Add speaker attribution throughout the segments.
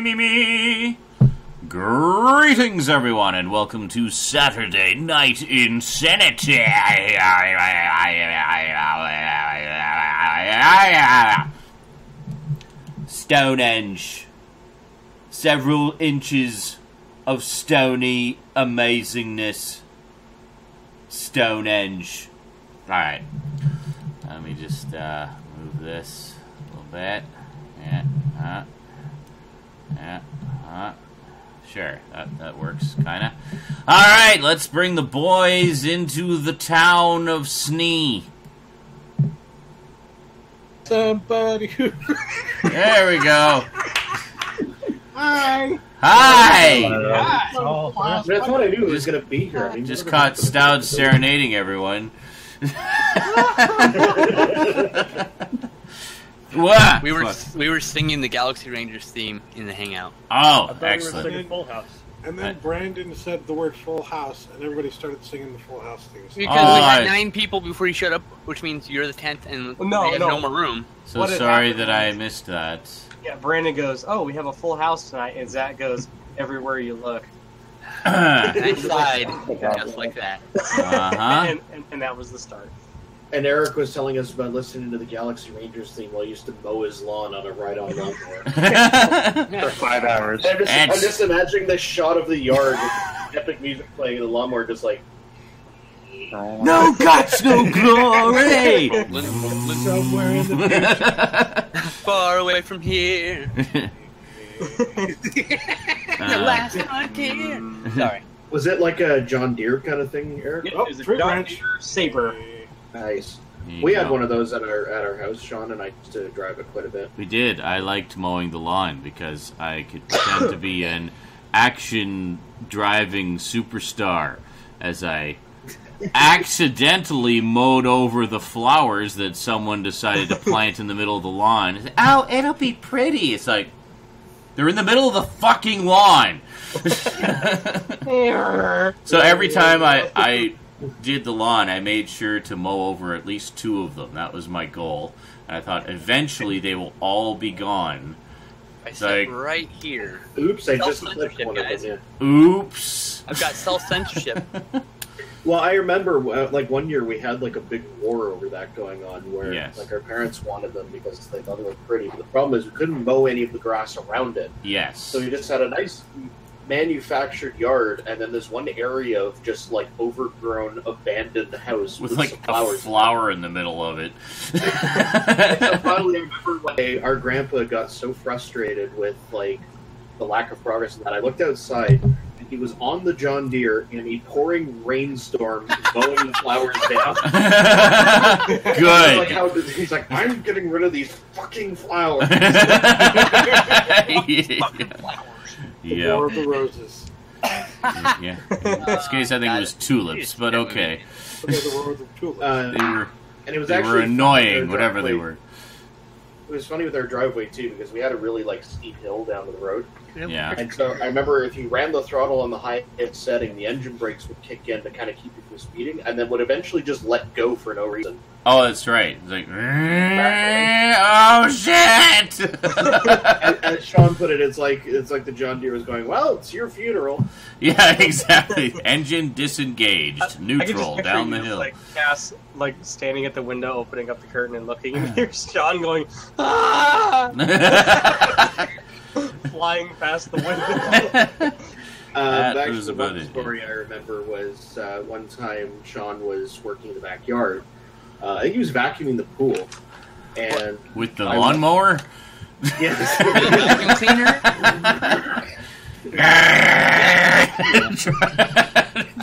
Speaker 1: Me, me. Greetings, everyone, and welcome to Saturday Night Insanity. Stonehenge. Several inches of stony amazingness. Stonehenge. Alright. Let me just uh, move this a little bit. Yeah. Uh. Yeah. Uh, sure. That, that works, kind of. All right, let's bring the boys into the town of Snee.
Speaker 2: Somebody who.
Speaker 1: There we go.
Speaker 2: Hi.
Speaker 1: Hi!
Speaker 2: Oh,
Speaker 3: That's what I knew it was going to be here. I mean,
Speaker 1: Just caught
Speaker 3: happened.
Speaker 1: Stout serenading everyone. What?
Speaker 4: We were
Speaker 1: Fuck.
Speaker 4: we were singing the Galaxy Rangers theme in the hangout.
Speaker 1: Oh,
Speaker 2: I thought we were
Speaker 1: excellent.
Speaker 2: singing
Speaker 5: Full House.
Speaker 2: And then Brandon said the word Full House, and everybody started singing the Full House theme.
Speaker 4: Because
Speaker 1: Oh,
Speaker 4: we had
Speaker 1: I-
Speaker 4: nine people before you showed up, which means you're the tenth, and
Speaker 5: Well, no,
Speaker 4: have
Speaker 5: no.
Speaker 4: no more room.
Speaker 1: So
Speaker 5: What
Speaker 1: sorry that I missed that.
Speaker 5: Yeah, Brandon goes, "Oh, we have a full house tonight," and Zach goes, "Everywhere you look,"
Speaker 4: And I sighed just like that.
Speaker 1: Uh-huh.
Speaker 5: and, and, and that was the start.
Speaker 3: And Eric was telling us about listening to the Galaxy Rangers theme while he used to mow his lawn on a ride-on lawnmower.
Speaker 5: For
Speaker 6: five hours.
Speaker 3: I'm just, I'm just imagining the shot of the yard with epic music playing, and the lawnmower just like.
Speaker 1: no guts, no glory!
Speaker 4: Lin- lin-
Speaker 2: Somewhere in the
Speaker 4: far away from here, the
Speaker 1: Uh,
Speaker 4: last frontier. Sorry.
Speaker 3: Was it like a John Deere kind of thing, Eric?
Speaker 2: Oh,
Speaker 5: it was a
Speaker 2: tree
Speaker 5: John
Speaker 2: branch.
Speaker 5: Deere Saber.
Speaker 3: Nice.
Speaker 1: You
Speaker 3: We had one of those at our at our house. Sean and I used to drive it quite a bit.
Speaker 1: We did. I liked mowing the lawn because I could pretend to be an action driving superstar as I accidentally mowed over the flowers that someone decided to plant in the middle of the lawn. Oh, it'll be pretty. It's like they're in the middle of the fucking lawn. so every time I, I did the lawn, I made sure to mow over at least two of them. That was my goal. And I thought eventually they will all be gone.
Speaker 4: I sit
Speaker 1: Like-
Speaker 4: right here.
Speaker 3: Oops, I just
Speaker 4: Self-censorship,
Speaker 3: clicked one of them. Yeah.
Speaker 1: Oops.
Speaker 4: I've got self censorship.
Speaker 3: Well, I remember uh, like one year we had like a big war over that going on, where
Speaker 1: Yes.
Speaker 3: like our parents wanted them because they thought they were pretty. But the problem is we couldn't mow any of the grass around it,
Speaker 1: Yes.
Speaker 3: so we just had a nice manufactured yard, and then this one area of just like overgrown, abandoned house
Speaker 1: With
Speaker 3: some
Speaker 1: like a
Speaker 3: flowers.
Speaker 1: flower in the middle of it.
Speaker 3: so finally, I remember one day our grandpa got so frustrated with like the lack of progress in that. I looked outside and he was on the John Deere in a pouring rainstorm, mowing the flowers down. He's like,
Speaker 1: Good.
Speaker 3: how did, he's like, I'm getting rid of these fucking flowers.
Speaker 1: yeah.
Speaker 2: War of the Roses.
Speaker 1: yeah. In this case, I think it was tulips, but okay.
Speaker 2: Okay, the War of the Tulips.
Speaker 3: Uh,
Speaker 1: They were
Speaker 3: and it was
Speaker 1: they were annoying, whatever they were.
Speaker 3: It was funny with our driveway too because we had a really like steep hill down to the road,
Speaker 1: Yeah.
Speaker 3: and so I remember if you ran the throttle on the high setting, the engine brakes would kick in to kind of keep you from speeding, and then would eventually just let go for no reason.
Speaker 1: Oh, that's right. It's like, oh shit!
Speaker 3: as, as Sean put it, it's like it's like the John Deere was going, "Well, it's your funeral."
Speaker 1: yeah, exactly. Engine disengaged,
Speaker 5: I
Speaker 1: neutral,
Speaker 5: picture
Speaker 1: down the
Speaker 5: you,
Speaker 1: hill.
Speaker 5: Like Cass, like standing at the window, opening up the curtain and looking, and here's Sean going, ah, flying past the window.
Speaker 3: Uh,
Speaker 1: That was
Speaker 3: the
Speaker 1: about
Speaker 3: one
Speaker 1: it,
Speaker 3: story I remember was uh, one time Sean was working in the backyard. Uh, I think he was vacuuming the pool, and
Speaker 1: With the
Speaker 3: I-
Speaker 1: lawnmower?
Speaker 3: yes,
Speaker 4: Vacuum cleaner?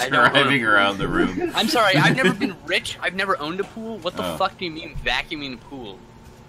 Speaker 1: driving around the room.
Speaker 4: I'm sorry, I've never been rich. I've never owned a pool. What the
Speaker 1: Oh.
Speaker 4: fuck do you mean vacuuming a pool?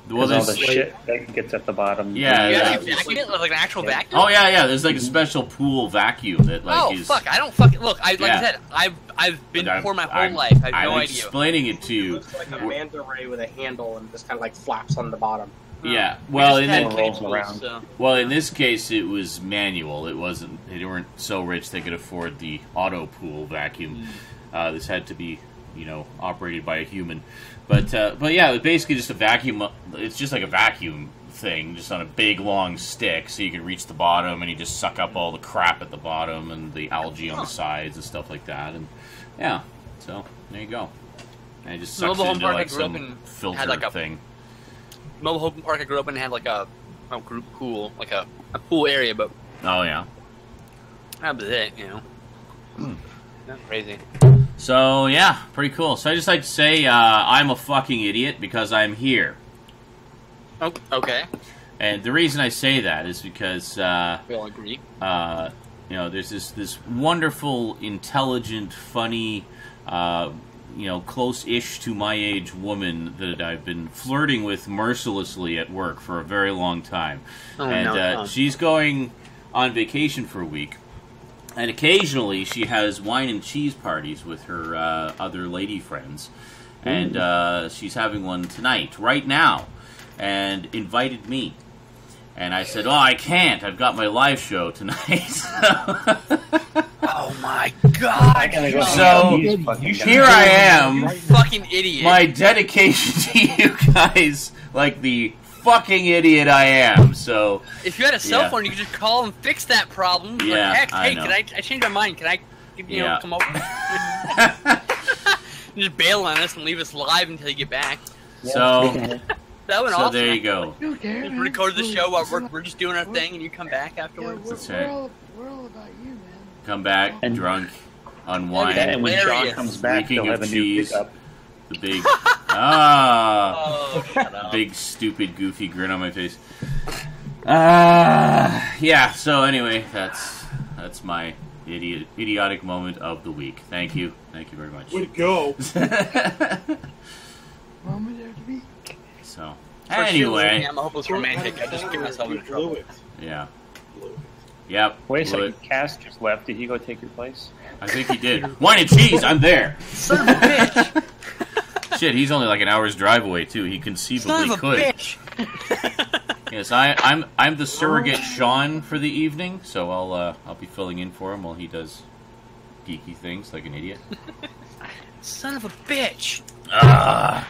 Speaker 1: Well,
Speaker 6: Because all
Speaker 1: there's,
Speaker 6: the shit that gets at the bottom.
Speaker 1: Yeah,
Speaker 4: You
Speaker 1: yeah.
Speaker 4: actually vacuum it like an actual vacuum?
Speaker 1: oh yeah, yeah. There's like a special pool vacuum that like
Speaker 4: oh
Speaker 1: is.
Speaker 4: fuck! I don't fucking look. I like
Speaker 1: Yeah.
Speaker 4: I said, I've I've been
Speaker 1: I'm-
Speaker 4: poor my whole
Speaker 1: I'm-
Speaker 4: life. I have
Speaker 1: I'm
Speaker 4: no idea.
Speaker 1: explaining it to
Speaker 5: It
Speaker 1: you.
Speaker 5: looks like a manta ray with a handle and just kind of like flaps on the bottom.
Speaker 1: Yeah. Well, in
Speaker 4: We just
Speaker 1: that,
Speaker 6: rolls around.
Speaker 4: so-
Speaker 1: well, in this case, it was manual. It wasn't. They weren't so rich they could afford the auto pool vacuum. Uh, this had to be you know operated by a human. But uh, but yeah, it's basically just a vacuum. It's just like a vacuum thing, just on a big long stick, so you can reach the bottom and you just suck up all the crap at the bottom and the algae on the sides and stuff like that. And yeah, so there you go. And it just sucks
Speaker 4: Mobile
Speaker 1: into like some filter
Speaker 4: like, a-
Speaker 1: thing.
Speaker 4: Mobile home park I grew up in had like a, a group pool, like a, a pool area, but
Speaker 1: Oh yeah.
Speaker 4: that was it, you know.
Speaker 1: Hmm.
Speaker 4: Not crazy.
Speaker 1: So yeah, pretty cool. So I just like to say uh, I'm a fucking idiot because I'm here.
Speaker 4: Oh, okay.
Speaker 1: And the reason I say that is because uh,
Speaker 4: We all agree.
Speaker 1: uh, you know there's this this wonderful, intelligent, funny, uh, you know, close-ish to my age woman that I've been flirting with mercilessly at work for a very long time,
Speaker 4: Oh,
Speaker 1: and
Speaker 4: no,
Speaker 1: uh,
Speaker 4: no.
Speaker 1: she's going on vacation for a week. And occasionally she has wine and cheese parties with her uh, other lady friends. And uh, she's having one tonight, right now, and invited me. And I said, Oh, I can't. I've got my live show tonight.
Speaker 4: Oh my god!
Speaker 6: Go
Speaker 1: So,
Speaker 6: see these fucking guys.
Speaker 1: Here I am,
Speaker 4: You fucking idiot.
Speaker 1: my dedication to you guys, like the fucking idiot I am. So,
Speaker 4: if you had a cell
Speaker 1: Yeah.
Speaker 4: phone, you could just call and fix that problem. Like,
Speaker 1: Yeah,
Speaker 4: heck,
Speaker 1: I
Speaker 4: hey,
Speaker 1: know.
Speaker 4: can I, I changed my mind? Can I, you know, come over? You just bail on us and leave us live until you get back.
Speaker 1: so,
Speaker 4: That went
Speaker 1: so
Speaker 4: awesome.
Speaker 1: there you go.
Speaker 7: You care,
Speaker 4: We recorded the show while we're,
Speaker 7: we're-
Speaker 4: we're just doing our thing, and you come back
Speaker 7: Yeah,
Speaker 4: afterwards.
Speaker 7: we're,
Speaker 1: That's
Speaker 7: we're,
Speaker 1: right.
Speaker 7: all, we're all about you, man.
Speaker 1: Come back
Speaker 6: And-
Speaker 1: drunk,
Speaker 6: Yeah,
Speaker 1: unwind,
Speaker 6: and when John comes back,
Speaker 1: Speaking
Speaker 6: he'll have a new pickup.
Speaker 1: The big ah,
Speaker 4: Oh,
Speaker 1: big stupid goofy grin on my face. Uh, yeah. So anyway, that's that's my idiot idiotic moment of the week. Thank you, thank you very much.
Speaker 2: Way to go.
Speaker 7: Moment of the week.
Speaker 1: so
Speaker 4: For sure,
Speaker 1: anyway,
Speaker 4: I'm a hopeless romantic. I just get myself in trouble.
Speaker 2: it.
Speaker 1: yeah, yep.
Speaker 6: Wait a
Speaker 1: blew
Speaker 6: second, Cass just left. Did he go take your place?
Speaker 1: I think he did. Wine and cheese. I'm there.
Speaker 4: Son of a bitch!
Speaker 1: Shit, he's only like an hour's drive away too. He
Speaker 4: Son
Speaker 1: conceivably
Speaker 4: of a
Speaker 1: could.
Speaker 4: bitch!
Speaker 1: Yes, I, I'm I'm the surrogate Sean for the evening, so I'll uh, I'll be filling in for him while he does geeky things like an idiot.
Speaker 4: Son of a bitch!
Speaker 1: Ah.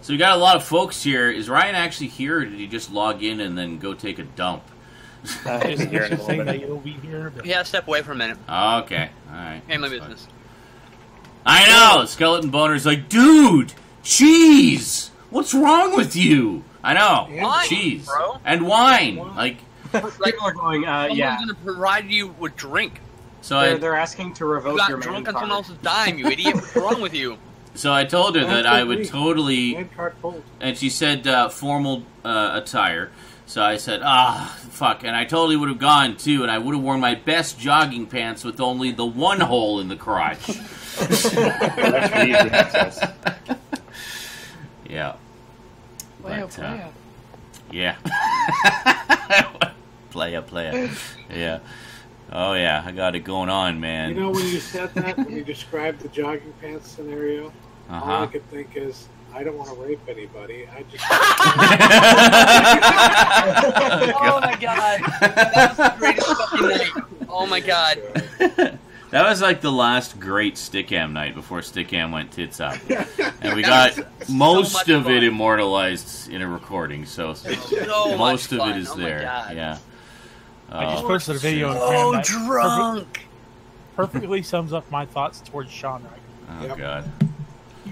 Speaker 1: So we got a lot of folks here. Is Ryan actually here, or did he just log in and then go take a dump?
Speaker 6: Uh, he'll be here in a
Speaker 8: Just saying that
Speaker 6: bit.
Speaker 8: you'll be here. But
Speaker 4: Yeah, step away for a minute.
Speaker 1: Okay, all right.
Speaker 4: Handle my
Speaker 1: That's fine.
Speaker 4: Business.
Speaker 1: I know. Skeleton Boner's like, dude, cheese. What's wrong with you? I know.
Speaker 4: Wine,
Speaker 1: cheese
Speaker 4: bro.
Speaker 1: and wine. Like,
Speaker 5: People are going, uh, yeah.
Speaker 4: gonna provide you with drink.
Speaker 1: so
Speaker 5: They're,
Speaker 1: I
Speaker 5: they're asking to
Speaker 4: You
Speaker 5: revoke
Speaker 4: got
Speaker 5: your
Speaker 4: drunk on someone else's dime, you idiot. What's wrong with you?
Speaker 1: so I told her that I would totally
Speaker 2: And card pulled.
Speaker 1: and she said uh, formal uh, attire. So I said, ah, fuck. And I totally would have gone too, and I would have worn my best jogging pants with only the one hole in the crotch.
Speaker 6: That's easy
Speaker 1: yeah.
Speaker 7: Playa,
Speaker 1: But, uh,
Speaker 7: playa.
Speaker 1: Yeah. playa, player. Yeah. Oh, yeah. I got it going on, man.
Speaker 2: You know, when you said that, when you described the jogging pants scenario,
Speaker 1: uh
Speaker 2: all I could think is, I don't want to rape anybody. I just.
Speaker 4: Oh my god. That was the greatest fucking night. Oh my god.
Speaker 1: that was like the last great Stickam night before Stickam went tits up. And we got
Speaker 4: was so
Speaker 1: most of
Speaker 4: fun.
Speaker 1: it immortalized in a recording, so
Speaker 4: So
Speaker 1: most of it is
Speaker 4: oh
Speaker 1: there. Yeah.
Speaker 8: I just
Speaker 1: Oh,
Speaker 8: posted a video on
Speaker 4: So
Speaker 8: Cam
Speaker 4: drunk.
Speaker 8: perfectly sums up my thoughts towards Sean right
Speaker 1: oh
Speaker 2: Yep.
Speaker 1: god.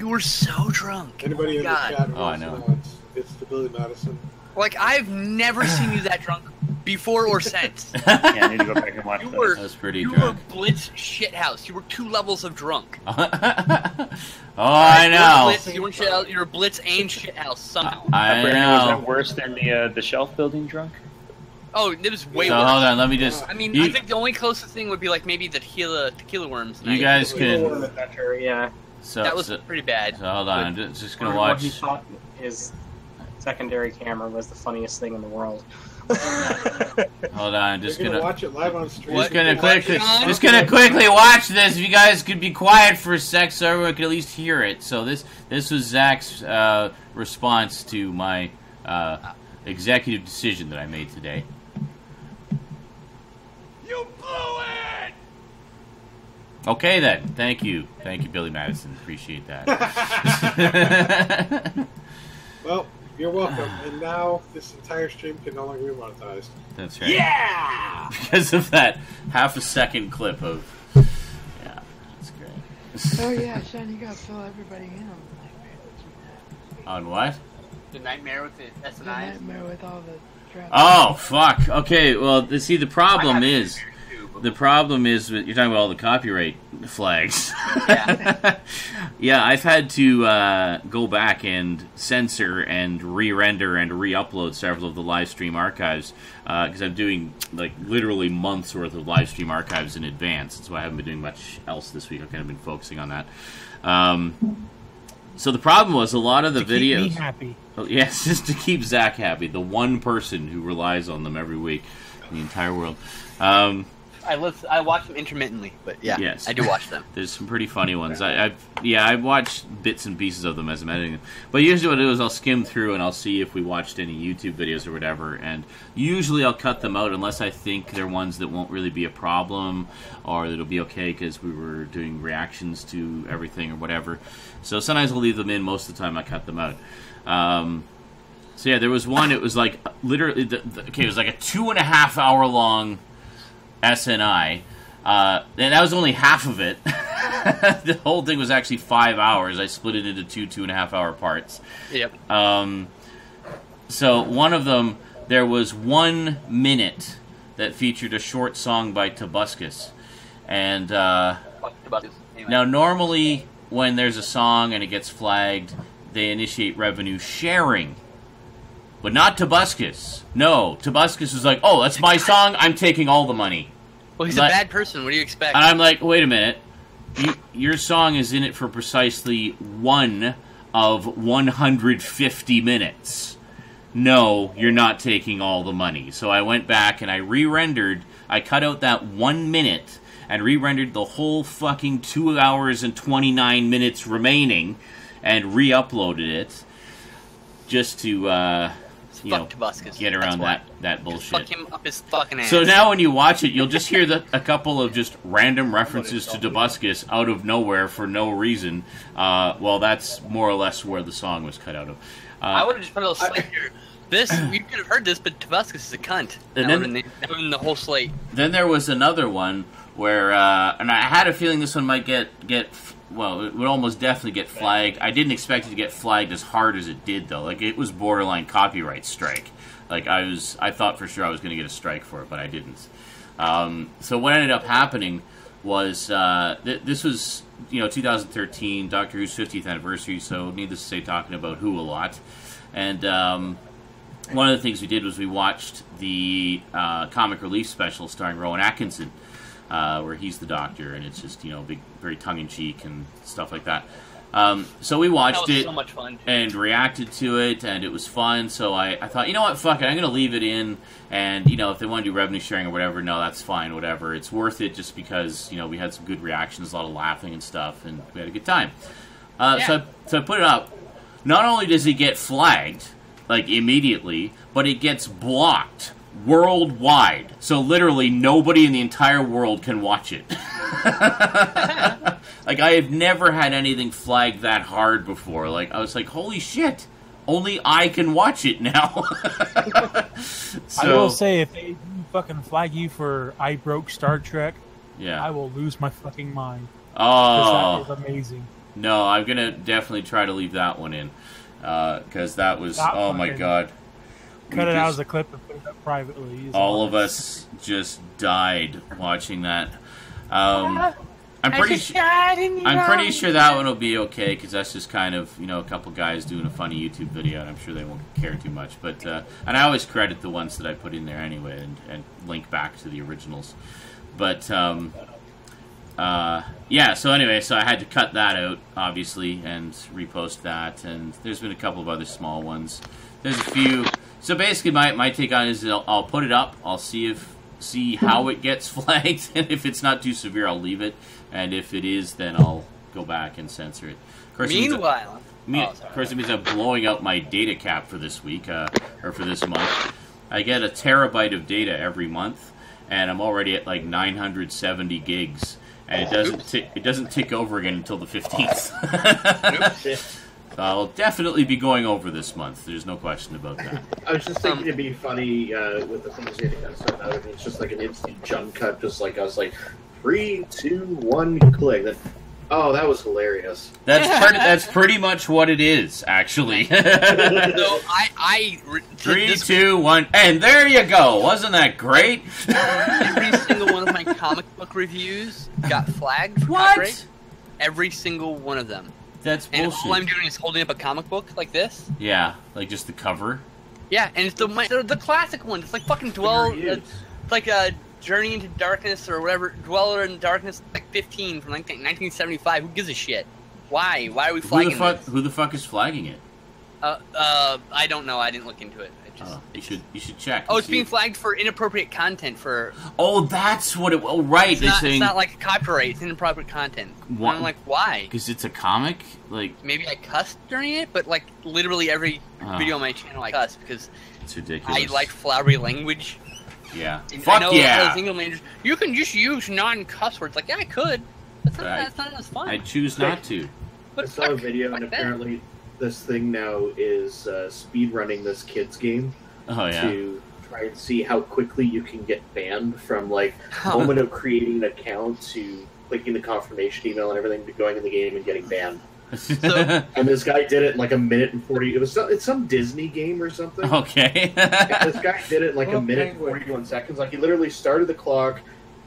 Speaker 4: You were so drunk.
Speaker 2: Anybody
Speaker 4: oh
Speaker 2: in
Speaker 4: my
Speaker 2: the
Speaker 4: god.
Speaker 2: chat
Speaker 1: Oh, I know.
Speaker 2: to it's, it's the Billy Madison.
Speaker 4: Like I've never seen you that drunk before or since.
Speaker 6: Yeah, I need to go back and watch
Speaker 4: You
Speaker 6: those.
Speaker 4: were
Speaker 1: That was pretty
Speaker 4: you were
Speaker 1: drunk.
Speaker 4: Blitz shithouse. You were two levels of drunk.
Speaker 1: oh, I
Speaker 4: You were
Speaker 1: know.
Speaker 4: Blitz, you were shithouse. You were Blitz and shithouse somehow.
Speaker 1: I
Speaker 6: Brandon, was that worse than the uh, the shelf building drunk?
Speaker 4: Oh, it was way
Speaker 1: So
Speaker 4: worse.
Speaker 1: hold on, let me just.
Speaker 4: I mean,
Speaker 1: you,
Speaker 4: I think the only closest thing would be like maybe the tequila tequila worms.
Speaker 1: you
Speaker 4: night.
Speaker 1: guys
Speaker 5: People
Speaker 1: can.
Speaker 5: were yeah.
Speaker 1: So,
Speaker 4: that was
Speaker 1: so,
Speaker 4: pretty bad.
Speaker 1: so hold on, I'm just, just gonna
Speaker 5: Or What he
Speaker 1: watch.
Speaker 5: thought his secondary camera was the funniest thing in the world.
Speaker 1: Hold on, I'm
Speaker 2: You're
Speaker 1: just
Speaker 2: gonna,
Speaker 1: gonna.
Speaker 2: watch it live on stream.
Speaker 1: Just gonna quickly, just gonna quickly watch this. If you guys could be quiet for a sec, so everyone could at least hear it. So this, this was Zach's uh, response to my uh, executive decision that I made today. You blew it. Okay then. Thank you. Thank you, Billy Madison. Appreciate that.
Speaker 2: Well, you're welcome. And now this entire stream can no longer be monetized.
Speaker 1: That's right. Yeah! Because of that half a second clip of. Yeah, that's great.
Speaker 7: Oh yeah, Sean, you gotta fill everybody in on the nightmare.
Speaker 1: On what?
Speaker 4: The nightmare with the S
Speaker 7: The
Speaker 4: and I.
Speaker 7: nightmare with all the traffic.
Speaker 1: Oh, fuck. Okay, well, the, see, the problem is. The problem is you're talking about all the copyright flags.
Speaker 4: Yeah.
Speaker 1: yeah, I've had to uh, go back and censor and re-render and re-upload several of the live stream archives because I'm doing like literally months worth of live stream archives in advance. That's why I haven't been doing much else this week. I've kind of been focusing on that. Um, so the problem was a lot of the
Speaker 8: to keep me
Speaker 1: videos.
Speaker 8: happy.
Speaker 1: Oh, yes, just to keep Zach happy, the one person who relies on them every week in the entire world. Um,
Speaker 4: I listen, I watch them intermittently, but yeah,
Speaker 1: Yes.
Speaker 4: I do watch them.
Speaker 1: there's some pretty funny ones. I, I've yeah, I've watched bits and pieces of them as I'm editing them. But usually what I do is I'll skim through and I'll see if we watched any YouTube videos or whatever. And usually I'll cut them out unless I think they're ones that won't really be a problem or that'll be okay because we were doing reactions to everything or whatever. So sometimes I'll leave them in. Most of the time I cut them out. Um, so yeah, there was one. It was like literally the, the, okay. It was like a two and a half hour long SNI. Uh, and that was only half of it. the whole thing was actually five hours. I split it into two two and a half hour parts.
Speaker 4: Yep.
Speaker 1: Um, so one of them, there was one minute that featured a short song by Tobuscus, and uh,
Speaker 4: Fuck about this. Anyway.
Speaker 1: now normally when there's a song and it gets flagged, they initiate revenue sharing. But not Tobuscus. No, Tobuscus is like, "Oh, that's my song. I'm taking all the money."
Speaker 4: Well, he's a bad person. What do you expect?
Speaker 1: And I'm like, wait a minute. You, your song is in it for precisely one of 150 minutes. No, you're not taking all the money. So I went back and I re rendered, I cut out that one minute and re rendered the whole fucking two hours and 29 minutes remaining and re uploaded it just to, uh, you know,
Speaker 4: Fuck Tobuscus.
Speaker 1: get around that, that bullshit.
Speaker 4: Fuck him up his fucking ass.
Speaker 1: So now when you watch it, you'll just hear the, a couple of just random references to Tobuscus out of nowhere for no reason. Uh, well, that's more or less where the song was cut out of. Uh,
Speaker 4: I would have just put a little slate here. This you could have heard this, but Tobuscus is a cunt.
Speaker 1: And
Speaker 4: that
Speaker 1: then-
Speaker 4: would have been, that would've been the whole slate.
Speaker 1: then there was another one where, uh, and I had a feeling this one might get get well, it would almost definitely get flagged. I didn't expect it to get flagged as hard as it did, though. Like it was borderline copyright strike. Like I was, I thought for sure I was going to get a strike for it, but I didn't. Um, so what ended up happening was uh, th- this was you know 2013 Doctor Who's 50th anniversary, so needless to say, talking about Who a lot, and um, one of the things we did was we watched the uh, comic relief special starring Rowan Atkinson, uh, where he's the Doctor, and it's just you know big, very tongue in cheek and stuff like that. Um, so we watched it
Speaker 4: so much fun.
Speaker 1: and reacted to it, and it was fun. So I, I thought, you know what, fuck it, I'm gonna leave it in, and you know, if they want to do revenue sharing or whatever, no, that's fine, whatever. It's worth it just because you know we had some good reactions, a lot of laughing and stuff, and we had a good time. Uh, So, I, so I put it up. Not only does it get flagged like immediately, but it gets blocked worldwide. So literally nobody in the entire world can watch it. like I have never had anything flagged that hard before. Like I was like, holy shit. Only I can watch it now. so,
Speaker 8: I will say, if they fucking flag you for I broke Star Trek,
Speaker 1: yeah.
Speaker 8: I will lose my fucking mind.
Speaker 1: Oh
Speaker 8: that is amazing.
Speaker 1: no, I'm gonna definitely try to leave that one in uh, because that was
Speaker 8: That
Speaker 1: oh my
Speaker 8: fucking-
Speaker 1: god. We
Speaker 8: Cut it out
Speaker 1: just-
Speaker 8: as a clip and put it up privately.
Speaker 1: All of us just died watching that. Um, I'm pretty sure. I'm pretty sure that one will be okay because that's just kind of you know a couple guys doing a funny YouTube video, and I'm sure they won't care too much. But uh, and I always credit the ones that I put in there anyway, and, and link back to the originals. But um, uh, yeah, so anyway, so I had to cut that out obviously and repost that, and there's been a couple of other small ones. There's a few. So basically, my, my take on it is I'll, I'll put it up. I'll see if see how it gets flagged, and if it's not too severe, I'll leave it. And if it is, then I'll go back and censor it. Of course, it means-
Speaker 4: Meanwhile,
Speaker 1: me,
Speaker 4: Oh,
Speaker 1: of
Speaker 4: sorry.
Speaker 1: course, it means I'm blowing out my data cap for this week uh, or for this month. I get a terabyte of data every month, and I'm already at like 970 gigs. and it doesn't tick, it doesn't tick over again until the fifteenth. I'll definitely be going over this month. There's no question about that.
Speaker 3: I was just thinking
Speaker 4: Um,
Speaker 3: it'd be funny uh, with the things getting done stuff out. and It's just like an instant jump cut, just like I was like, three, two, one, click. That, oh, that was hilarious.
Speaker 1: That's pretty, that's pretty much what it is, actually.
Speaker 4: So I, I re-
Speaker 1: Three,
Speaker 4: this-
Speaker 1: two, one, and there you go. Wasn't that great?
Speaker 4: every single one of my comic book reviews got flagged for
Speaker 1: What?
Speaker 4: copyright. Every single one of them.
Speaker 1: That's
Speaker 4: And all I'm doing is holding up a comic book like this.
Speaker 1: Yeah, like just the cover.
Speaker 4: Yeah, and it's the my, the, the classic one. It's like fucking dwell.
Speaker 3: Reviews.
Speaker 4: It's like a Journey into Darkness or whatever. Dweller in Darkness, like 15 from 19, 1975. Who gives a shit? Why? Why are we
Speaker 1: Who the
Speaker 4: flagging
Speaker 1: fuck?
Speaker 4: this?
Speaker 1: Who the fuck is flagging it?
Speaker 4: Uh, uh, I don't know. I didn't look into it. I just,
Speaker 1: Oh, you should you should check.
Speaker 4: oh, it's
Speaker 1: see.
Speaker 4: being flagged for inappropriate content. For
Speaker 1: Oh, that's what it. Oh, right.
Speaker 4: it's
Speaker 1: They're
Speaker 4: not,
Speaker 1: saying
Speaker 4: it's not like copyright. It's inappropriate content. And
Speaker 1: What-
Speaker 4: I'm like, why?
Speaker 1: because it's a comic. Like
Speaker 4: Maybe I cussed during it, but like literally every
Speaker 1: Oh.
Speaker 4: video on my channel I cuss because
Speaker 1: it's ridiculous.
Speaker 4: I like flowery language.
Speaker 1: Yeah.
Speaker 4: And
Speaker 1: Fuck
Speaker 4: I know
Speaker 1: yeah.
Speaker 4: As English managers, you can just use non-cuss words. Like, yeah, I could. That's not,
Speaker 1: Right.
Speaker 4: that's not as fun.
Speaker 1: I choose not to.
Speaker 4: But I
Speaker 3: saw a video,
Speaker 4: fuck
Speaker 3: and
Speaker 4: that.
Speaker 3: apparently this thing now is uh, speed running this kids game
Speaker 1: Oh yeah.
Speaker 3: to try and see how quickly you can get banned from like moment of creating an account to clicking the confirmation email and everything to going in the game and getting banned. And this guy did it in like a minute and forty. It was some, it's some Disney game or something.
Speaker 1: okay.
Speaker 3: this guy did it in like a
Speaker 2: Oh,
Speaker 3: minute and 41 seconds. Like, he literally started the clock,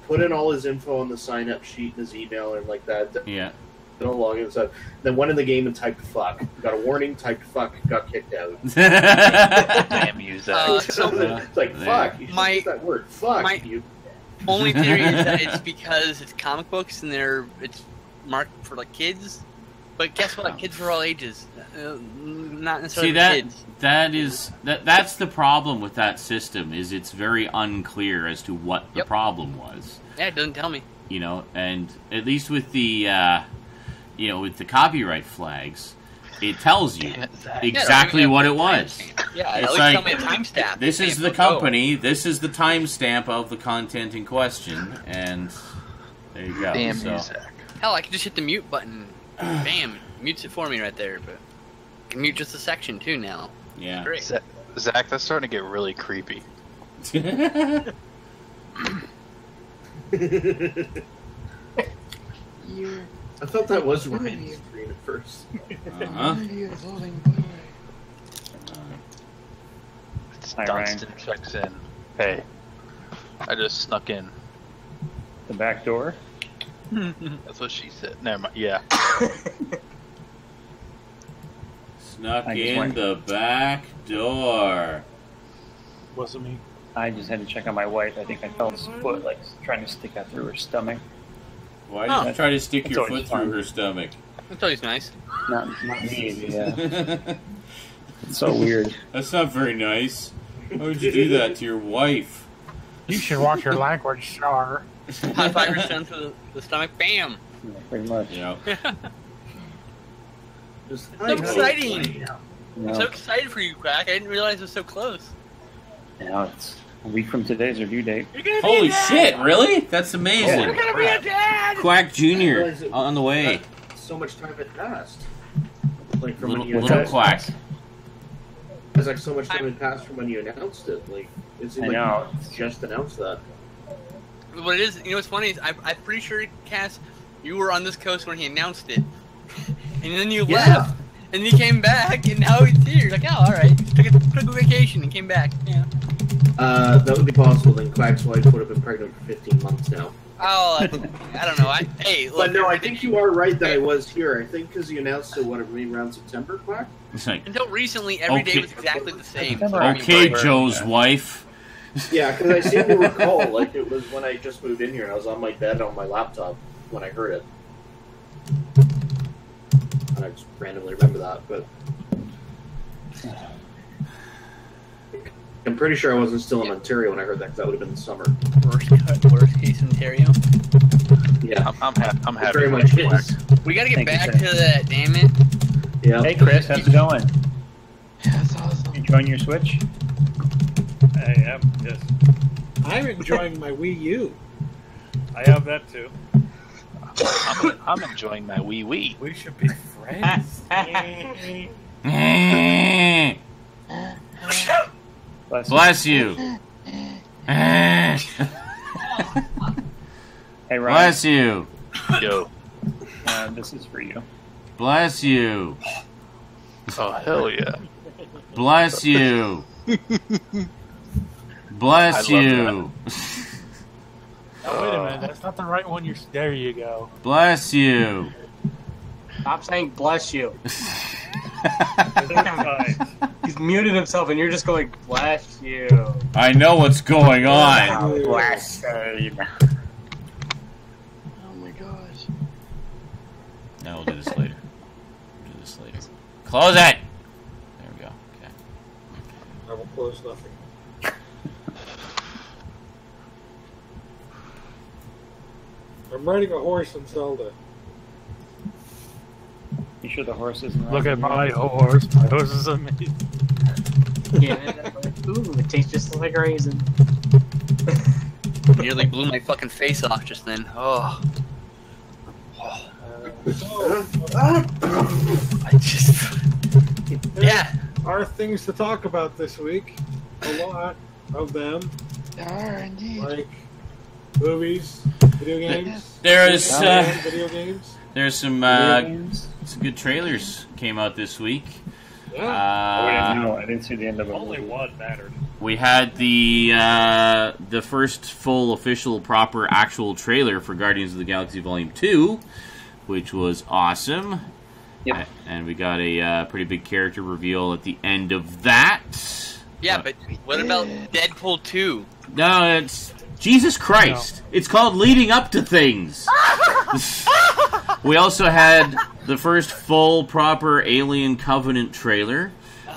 Speaker 3: put in all his info on the sign up sheet in his email and like that,
Speaker 1: yeah.
Speaker 3: Did all login and stuff. Then went in the game and typed fuck. Got a warning, typed fuck, got kicked out.
Speaker 6: Damn you, Zach.
Speaker 4: Uh, so
Speaker 3: it's like,
Speaker 1: There.
Speaker 3: fuck. You
Speaker 4: My-
Speaker 3: use that word. Fuck.
Speaker 4: my-
Speaker 3: you.
Speaker 4: only theory is that it's because it's comic books and they're it's marked for like kids. But guess what? Kids for all ages. Uh, not necessarily
Speaker 1: See that
Speaker 4: kids.
Speaker 1: that is that that's the problem with that system is it's very unclear as to what the
Speaker 4: Yep.
Speaker 1: problem was.
Speaker 4: Yeah, it doesn't tell me.
Speaker 1: You know, and at least with the uh, you know with the copyright flags, it tells you
Speaker 6: it,
Speaker 1: exactly
Speaker 4: Yeah,
Speaker 1: what it was.
Speaker 4: timestamp. Yeah, at
Speaker 1: It's
Speaker 4: least
Speaker 1: like,
Speaker 4: tell me a timestamp.
Speaker 1: This is the company. This is the timestamp of the content in question, and there you go.
Speaker 6: Damn
Speaker 1: so.
Speaker 6: you, Zach.
Speaker 4: Hell, I could just hit the mute button. Bam, mutes it for me right there. But I can mute just a section too now.
Speaker 1: Yeah.
Speaker 4: Great.
Speaker 6: Zach, Zach, that's starting to get really creepy.
Speaker 7: You're
Speaker 3: I thought that was
Speaker 7: Who
Speaker 3: Ryan's
Speaker 7: you?
Speaker 3: screen at first.
Speaker 1: uh-huh.
Speaker 7: an idiot holding
Speaker 6: Dunstan
Speaker 9: Ryan.
Speaker 6: checks in. Hey, I just snuck in.
Speaker 9: The back door.
Speaker 6: That's what she said. Never mind. Yeah.
Speaker 1: Snuck
Speaker 9: I just
Speaker 1: in
Speaker 9: went-
Speaker 1: the back door.
Speaker 8: Wasn't me.
Speaker 9: I just had to check on my wife. I think I felt his foot like trying to stick out through her stomach.
Speaker 1: Why
Speaker 4: Oh.
Speaker 1: did you try to stick
Speaker 9: That's
Speaker 1: your
Speaker 9: always
Speaker 1: foot through her stomach?
Speaker 4: That's always nice.
Speaker 9: Not, not me. Yeah, it's so weird.
Speaker 1: That's not very nice. Why would you do that to your wife?
Speaker 8: You should watch your language, sir.
Speaker 4: High five her son through the, the stomach. Bam.
Speaker 9: Yeah, pretty much.
Speaker 1: Yeah. know,
Speaker 3: Just,
Speaker 4: So exciting.
Speaker 9: You
Speaker 4: I'm so excited for you, Quack. I didn't realize it was so close.
Speaker 9: you know, it's a week from today's review date.
Speaker 4: You're gonna
Speaker 1: holy
Speaker 4: be a dad.
Speaker 1: shit! Really? That's amazing.
Speaker 4: You're
Speaker 1: amazing.
Speaker 4: gonna be a dad.
Speaker 1: Quack Junior on the way.
Speaker 3: So much time had passed. Like from
Speaker 1: Little,
Speaker 3: when you
Speaker 1: little
Speaker 3: announced
Speaker 1: quack.
Speaker 3: It's like so much time had passed from when you announced it. Like it seemed
Speaker 9: I
Speaker 3: like
Speaker 9: know.
Speaker 3: you just announced that.
Speaker 4: What it is, you know, what's funny is I, I'm pretty sure, Cass, you were on this coast when he announced it, and then you
Speaker 3: Yeah.
Speaker 4: left, and he came back, and now he's here. Like, oh, all right, took a, took a vacation and came back. Yeah.
Speaker 3: Uh, that would be possible. Then Quack's wife would have been pregnant for 15 months now.
Speaker 4: Oh, that's, I don't know. I, hey, look,
Speaker 3: But no, I think you are right that I was here. I think because you announced it, what, maybe around September, Quack?
Speaker 1: Like,
Speaker 4: until recently, every day
Speaker 1: Okay.
Speaker 4: was exactly the same.
Speaker 9: September,
Speaker 4: I mean,
Speaker 1: okay,
Speaker 9: October.
Speaker 1: Joe's wife.
Speaker 3: Yeah, because I seem to recall, like, it was when I just moved in here and I was on my bed on my laptop when I heard it. And I just randomly remember that, but. I'm pretty sure I wasn't still in Ontario when I heard that because that would have been the summer.
Speaker 4: worst, cut- worst case Ontario.
Speaker 3: Yeah,
Speaker 6: I'm, I'm, ha- I'm happy.
Speaker 3: very much
Speaker 6: you, Quack.
Speaker 3: is.
Speaker 4: We gotta get
Speaker 9: Thank
Speaker 4: back
Speaker 9: sir.
Speaker 4: to that. Damn it.
Speaker 3: Yeah.
Speaker 9: Hey, Chris, how's it going?
Speaker 7: Yeah, that's awesome.
Speaker 9: Enjoying your Switch?
Speaker 8: I am. Yes,
Speaker 2: I'm enjoying my Wii U.
Speaker 8: I have that too.
Speaker 6: I'm, I'm enjoying my wee wee.
Speaker 10: We should be friends.
Speaker 9: Bless,
Speaker 1: Bless you.
Speaker 9: Hey, Ryan,
Speaker 1: Bless you.
Speaker 6: Yo.
Speaker 9: uh, this is for you.
Speaker 1: Bless you.
Speaker 6: Oh hell yeah.
Speaker 1: Bless you. Bless
Speaker 6: I love
Speaker 1: you.
Speaker 8: Oh, wait a oh. minute. That's not the right one. You're there. You go.
Speaker 1: Bless you.
Speaker 5: Stop saying bless you. He's muted himself, and you're just going bless you.
Speaker 1: I know what's going on.
Speaker 9: Bless you.
Speaker 7: Oh my gosh.
Speaker 1: No, we'll do this later. Do this later. Close it. There we go. Okay.
Speaker 2: I will close nothing. I'm riding a horse in Zelda.
Speaker 9: You sure the horse isn't?
Speaker 8: Look at my horse. My horse is amazing.
Speaker 5: Yeah. Ooh, it tastes just like raisin.
Speaker 4: Nearly blew my fucking face off just then. Oh, oh.
Speaker 2: So,
Speaker 4: I just. Yeah.
Speaker 2: are things to talk about this week. A lot of them,
Speaker 7: There are indeed.
Speaker 2: like movies, video games.
Speaker 1: There's uh,
Speaker 2: video games.
Speaker 1: there's some uh,
Speaker 9: games?
Speaker 1: some good trailers came out this week.
Speaker 2: Yeah.
Speaker 9: oh, I didn't
Speaker 1: Uh,
Speaker 9: know. I didn't see the end of it.
Speaker 10: Only one mattered.
Speaker 1: we had the uh, the first full official proper actual trailer for Guardians of the Galaxy Volume Two, which was awesome.
Speaker 9: Yep.
Speaker 1: And we got a uh, pretty big character reveal at the end of that.
Speaker 4: Yeah,
Speaker 1: Uh,
Speaker 4: but what about Deadpool 2?
Speaker 1: No, it's Jesus Christ. It's called leading up to things. we also had the first full proper Alien Covenant trailer,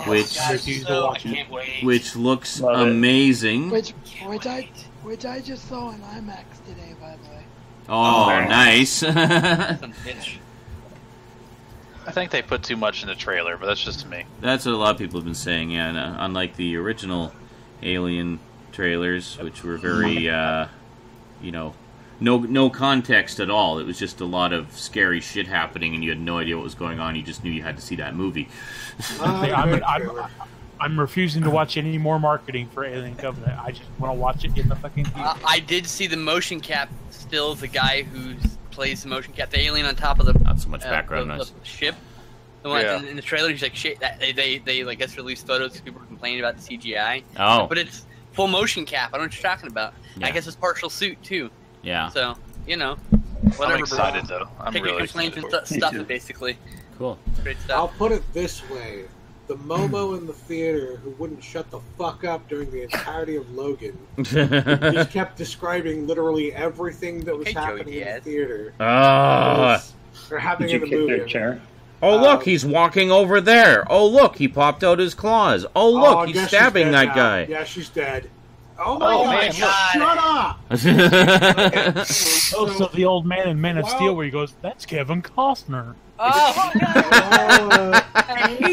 Speaker 1: which
Speaker 8: refuse to watch
Speaker 4: can't wait.
Speaker 1: which looks
Speaker 9: Love it.
Speaker 1: amazing.
Speaker 7: Which, which I, which I just saw in IMAX today, by the way.
Speaker 1: Oh,
Speaker 9: very
Speaker 1: nice.
Speaker 6: I think they put too much in the trailer, but that's just me.
Speaker 1: That's what a lot of people have been saying. Yeah, and, uh, unlike the original Alien trailers, which were very, uh, you know, no no context at all. It was just a lot of scary shit happening, and you had no idea what was going on. You just knew you had to see that movie.
Speaker 2: Not
Speaker 8: Hey,
Speaker 2: a
Speaker 8: I'm, I'm. I'm refusing to watch any more marketing for Alien Covenant. I just want to watch it in the fucking theater.
Speaker 4: Uh, I did see the motion cap still the guy who plays the motion cap, the alien on top of the,
Speaker 1: Not so much
Speaker 4: uh,
Speaker 1: background
Speaker 4: the,
Speaker 1: noise.
Speaker 4: the ship. The one
Speaker 6: Yeah.
Speaker 4: in, in the trailer, he's like, shit, that, they, they, they, like, guess released photos because people were complaining about the CGI.
Speaker 1: Oh,
Speaker 4: But it's full motion cap. I don't know what you're talking about.
Speaker 1: Yeah.
Speaker 4: I guess it's partial suit, too.
Speaker 1: yeah,
Speaker 4: So, you know, whatever.
Speaker 6: I'm excited
Speaker 4: bro.
Speaker 6: though. I'm
Speaker 4: Take your
Speaker 6: really
Speaker 4: complaints
Speaker 6: excited.
Speaker 4: and stu- stuff it, basically.
Speaker 1: cool.
Speaker 4: Great stuff.
Speaker 2: I'll put it this way: the Momo in the theater who wouldn't shut the fuck up during the entirety of Logan just kept describing literally everything that was
Speaker 4: Okay, Joey
Speaker 2: happening in the theater.
Speaker 1: Ah.
Speaker 2: was- or happening
Speaker 9: Did you
Speaker 2: in the
Speaker 9: kick
Speaker 2: movie.
Speaker 9: Their chair?
Speaker 1: Oh
Speaker 2: Um,
Speaker 1: look, he's walking over there. Oh look, he popped out his claws. Oh look,
Speaker 2: Oh,
Speaker 1: he's stabbing that
Speaker 2: now.
Speaker 1: guy.
Speaker 2: Yeah, she's dead. Oh my
Speaker 6: Oh,
Speaker 2: god!
Speaker 6: man,
Speaker 2: shut up!
Speaker 8: Oh, so the old man in Man of
Speaker 2: Wow.
Speaker 8: Steel where he goes, that's Kevin Costner.
Speaker 4: Oh,
Speaker 2: While, uh,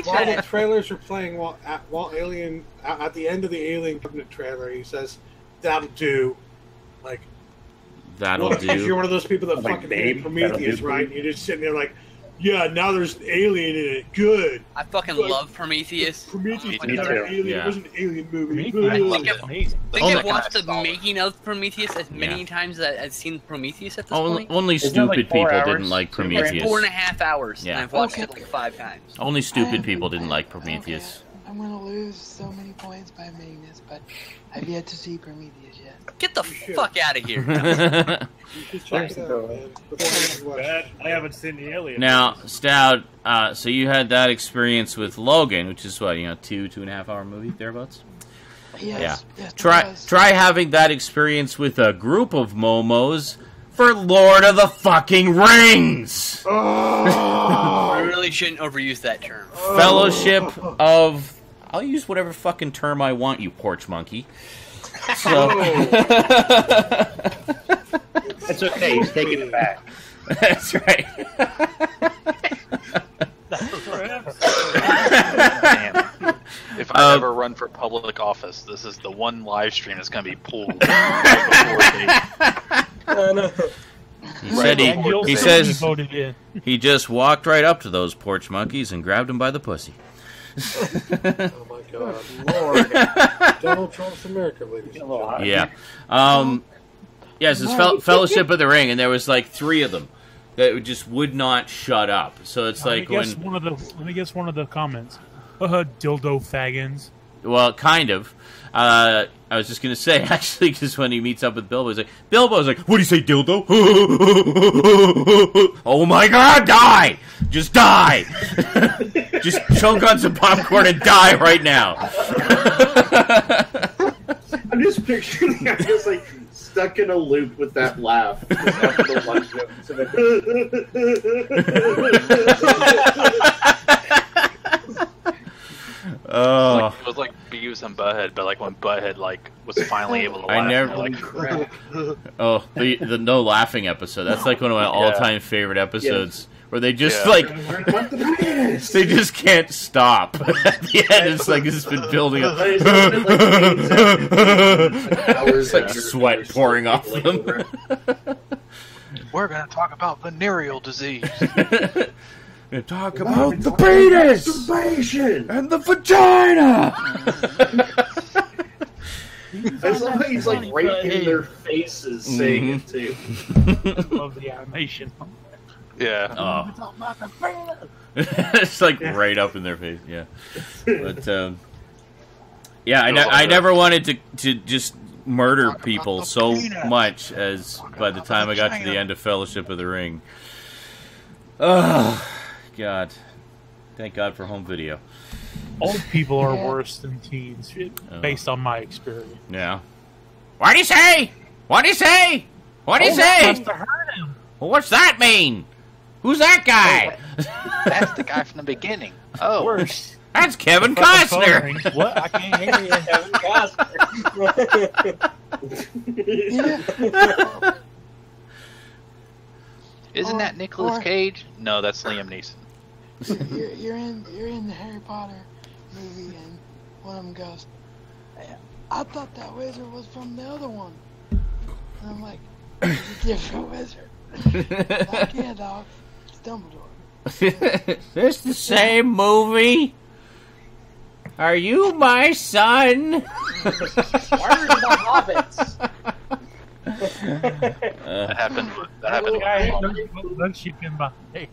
Speaker 2: while the trailers are playing, while at, while Alien at at the end of the Alien Covenant trailer, he says, "That'll do." Like,
Speaker 1: That'll
Speaker 2: well, if you're one of those people that
Speaker 9: Like,
Speaker 2: fucking
Speaker 9: babe,
Speaker 2: hate Prometheus, right? And you're just sitting there like, "Yeah, now there's an alien in it. Good."
Speaker 4: I fucking
Speaker 2: Like,
Speaker 4: love Prometheus.
Speaker 2: Prometheus
Speaker 6: Me
Speaker 2: was
Speaker 6: too.
Speaker 2: an alien.
Speaker 1: Yeah.
Speaker 2: It was an alien movie.
Speaker 8: Me, I
Speaker 2: Ugh.
Speaker 8: think it's amazing.
Speaker 4: I think
Speaker 1: Only- oh
Speaker 4: I've watched the
Speaker 6: Solid.
Speaker 4: making of Prometheus as many
Speaker 1: Yeah.
Speaker 4: times as I've seen Prometheus at this oh,
Speaker 1: Only,
Speaker 4: point.
Speaker 1: only
Speaker 9: Isn't that like
Speaker 1: stupid people
Speaker 9: hours?
Speaker 1: didn't like
Speaker 9: Two
Speaker 4: It's
Speaker 1: Prometheus.
Speaker 4: four and a half hours,
Speaker 1: Yeah.
Speaker 4: and I've watched
Speaker 7: Okay.
Speaker 4: it like five times.
Speaker 1: Only stupid
Speaker 7: I-
Speaker 1: people didn't like Prometheus.
Speaker 7: Okay, I'm gonna lose so many points by admitting this, but I've yet to see Prometheus yet.
Speaker 4: Get the
Speaker 2: You should.
Speaker 4: fuck out of here.
Speaker 2: You should check it
Speaker 9: There's
Speaker 2: out,
Speaker 9: no-
Speaker 2: man. Before you watch.
Speaker 10: Bad. I haven't seen the alien.
Speaker 1: now, Stout, uh, so you had that experience with Logan, which is what you know, two two and a half hour movie thereabouts.
Speaker 7: Yes, yes.
Speaker 1: Try
Speaker 7: because-
Speaker 1: try having that experience with a group of momos for Lord of the fucking Rings.
Speaker 4: I really shouldn't overuse that term.
Speaker 1: Fellowship of I'll use whatever fucking term I want, you porch monkey. So
Speaker 9: It's okay. He's taking it back.
Speaker 1: that's right.
Speaker 6: Damn. If I
Speaker 1: Um,
Speaker 6: ever run for public office, this is the one live stream that's going to be pulled right before they.
Speaker 5: Uh.
Speaker 1: He said he,
Speaker 8: And you'll
Speaker 1: he
Speaker 8: see
Speaker 1: says
Speaker 8: voted in.
Speaker 1: he just walked right up to those porch monkeys and grabbed him by the pussy.
Speaker 2: My god, Lord! Donald Trump's America, ladies and gentlemen.
Speaker 1: Yeah. Um, yes, it's fel- Fellowship of the Ring, and there was like three of them that just would not shut up. So it's
Speaker 8: Let
Speaker 1: like
Speaker 8: me guess
Speaker 1: when,
Speaker 8: one of the let me guess one of the comments. Uh, dildo faggins.
Speaker 1: well, kind of. Uh, I was just gonna say actually, because when he meets up with Bilbo, he's like, Bilbo's like, "What do you say, dildo?" oh my god, die! Just die! just choke on some popcorn and die right now.
Speaker 3: I'm just picturing him just like stuck in a loop with that laugh. Just after the one joke.
Speaker 1: Oh.
Speaker 6: Like, it was like Beavis and Butthead, but like when Butthead like was finally able to laugh.
Speaker 1: I never
Speaker 6: like
Speaker 1: Oh, the the no laughing episode. That's like one of my all time favorite episodes. Where they just
Speaker 6: Yeah.
Speaker 1: like they just can't stop. At the end, it's like it's been building up. it's like sweat pouring off them.
Speaker 7: We're gonna talk about venereal disease.
Speaker 1: Talk about the penis and the vagina.
Speaker 3: I love how he's like right in their faces saying it too.
Speaker 8: Love the animation.
Speaker 6: yeah.
Speaker 1: Oh. it's like right up in their face. Yeah, but um, yeah, I, ne- I never wanted to to just murder people so much as by the time I got to the end of Fellowship of the Ring. Oh God! Thank God for home video.
Speaker 8: Old people are
Speaker 7: Yeah.
Speaker 8: worse than teens,
Speaker 1: Oh.
Speaker 8: based on my experience.
Speaker 1: Yeah. What do you say? What do you say? What do you
Speaker 8: Oh,
Speaker 1: say?
Speaker 8: must hurt him.
Speaker 1: Well, what's that mean? Who's that guy?
Speaker 6: That's the guy from the beginning. Oh,
Speaker 8: Worse.
Speaker 1: That's Kevin Costner.
Speaker 8: What? I can't hear you.
Speaker 5: Kevin Costner.
Speaker 6: isn't that Nicolas Cage? No, that's Liam Neeson.
Speaker 7: you're, you're in you're in the Harry Potter movie, and one of them goes, "I thought that wizard was from the other one," and I'm like, "It's a different wizard." like, yeah, dog, it's Dumbledore.
Speaker 1: this the same movie? Are you my son?
Speaker 5: Where are the hobbits?
Speaker 6: That happened. That happened.
Speaker 8: Guy,
Speaker 6: with
Speaker 8: don't- don't shoot him by the face.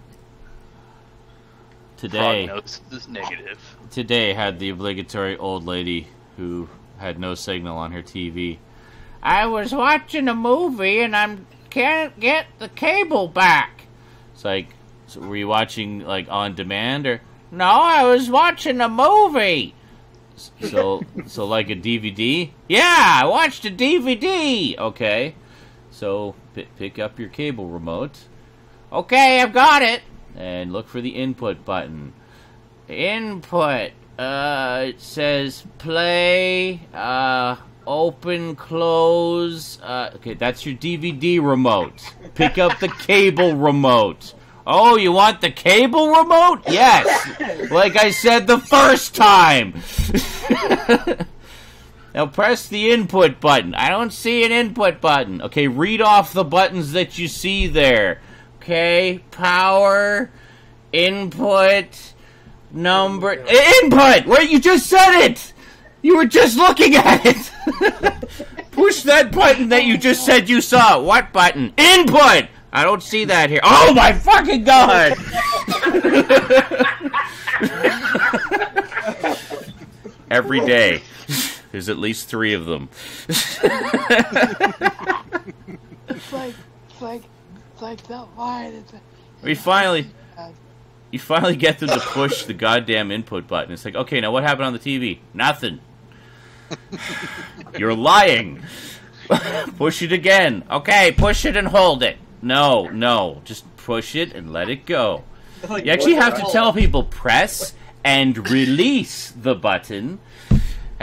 Speaker 1: Today,
Speaker 6: is negative.
Speaker 1: today had the obligatory old lady who had no signal on her TV. I was watching a movie and I can't get the cable back. It's like, so were you watching like on demand or? No, I was watching a movie. So, so like a DVD? Yeah, I watched a DVD. Okay, so p- pick up your cable remote. Okay, I've got it. And look for the input button. Input. Uh, it says play. Uh, open, close. Uh, okay, that's your DVD remote. Pick up the cable remote. Oh, you want the cable remote? Yes. Like I said the first time. now press the input button. I don't see an input button. Okay, read off the buttons that you see there. Okay, power, input, number, input. Where you just said it. You were just looking at it. Push that button that you just said you saw. What button? Input. I don't see that here. Oh my fucking god! Every day, there's at least three of them.
Speaker 7: It's like it's like it's like that line. It's a,
Speaker 1: We finally, you finally get them to push the goddamn input button. It's like, okay, now what happened on the TV? Nothing. You're lying. push it again. Okay, push it and hold it. No, no, just push it and let it go.
Speaker 5: Like,
Speaker 1: You actually have to
Speaker 5: hell?
Speaker 1: tell people press and release the button.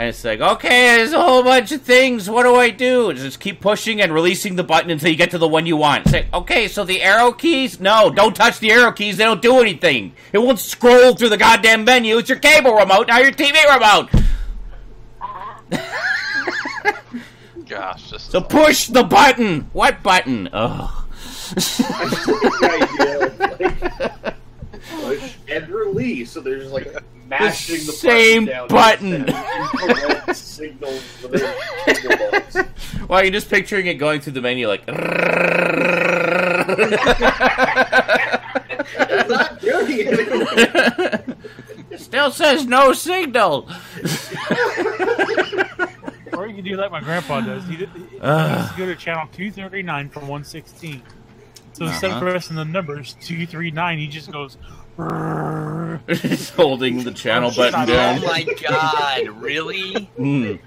Speaker 1: And it's like, okay, there's a whole bunch of things. What do I do? Just keep pushing and releasing the button until you get to the one you want. It's like, okay, so the arrow keys? No, don't touch the arrow keys. They don't do anything. It won't scroll through the goddamn menu. It's your cable remote, not your TV remote.
Speaker 6: Gosh, just
Speaker 1: So push the button. What button? Ugh.
Speaker 3: push and release. So there's like mashing the
Speaker 1: same
Speaker 3: button.
Speaker 1: button.
Speaker 3: Down, infrared signals for their signal.
Speaker 1: Well, you're just picturing it going through the menu like.
Speaker 3: It's not doing it.
Speaker 1: Still says no signal.
Speaker 8: Or you can do like my grandpa does. He, did, he
Speaker 1: Ugh.
Speaker 8: used to go to channel 239 from 116. So instead
Speaker 1: Uh-huh.
Speaker 8: of pressing the numbers 239, he just goes.
Speaker 1: He's holding the channel button down.
Speaker 4: Oh my god, really?
Speaker 1: Mm.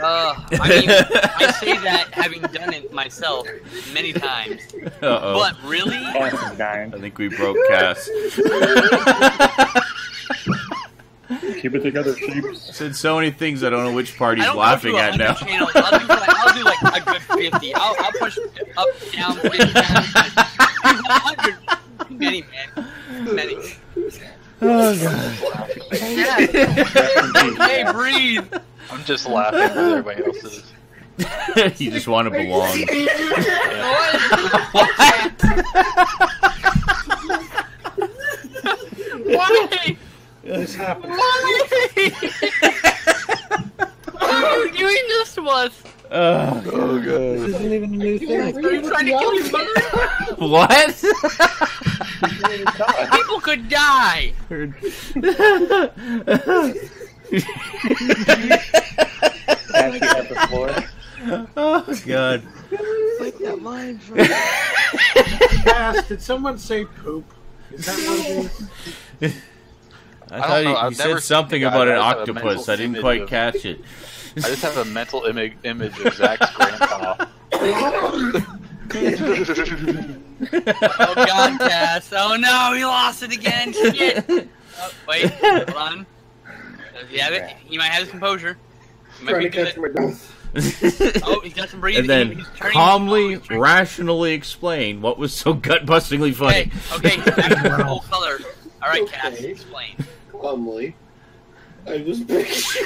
Speaker 4: Uh, I mean, I say that having done it myself many times.
Speaker 1: Uh-oh.
Speaker 4: But really?
Speaker 9: Cass is dying.
Speaker 1: I think we broke Cass.
Speaker 9: Keep it together, sheeps.
Speaker 1: Said so many things I don't know which part he's laughing at now.
Speaker 4: Channels. I'll do like, I'll do like a good 50. I'll, I'll push up, down, 50, down. 100. Too many, man. Many.
Speaker 1: Oh god.
Speaker 4: Hey, breathe.
Speaker 6: I'm just laughing with everybody else is.
Speaker 1: you just want to belong.
Speaker 4: Why?
Speaker 2: This happened.
Speaker 4: Why? Why are you doing this to us?
Speaker 1: Oh, God!
Speaker 7: This isn't even a new thing.
Speaker 4: Are you trying to kill your mother?
Speaker 1: What?
Speaker 4: People could die.
Speaker 9: Cass, you have the floor.
Speaker 1: oh god.
Speaker 7: Like that line from.
Speaker 2: Cass, did someone say poop? Is that what it is?
Speaker 1: I
Speaker 6: I
Speaker 1: thought
Speaker 6: don't
Speaker 1: he, he said something about an
Speaker 6: I just have a
Speaker 1: octopus. I didn't quite catch it.
Speaker 6: I just have a mental imi- image of Zach's grandpa.
Speaker 4: Oh God, Cass! Oh no, he lost it again. Shit. Oh, wait, hold on. Does he have it? He might have his composure. He might
Speaker 3: Trying
Speaker 4: be
Speaker 3: to catch
Speaker 4: good. Oh, he's got some breathing.
Speaker 1: and then
Speaker 4: He's turning-
Speaker 1: calmly, rationally explain what was so gut bustingly funny.
Speaker 4: Okay, okay, back to our old color. All right, Cass, explain.
Speaker 3: Calmly. I just picture.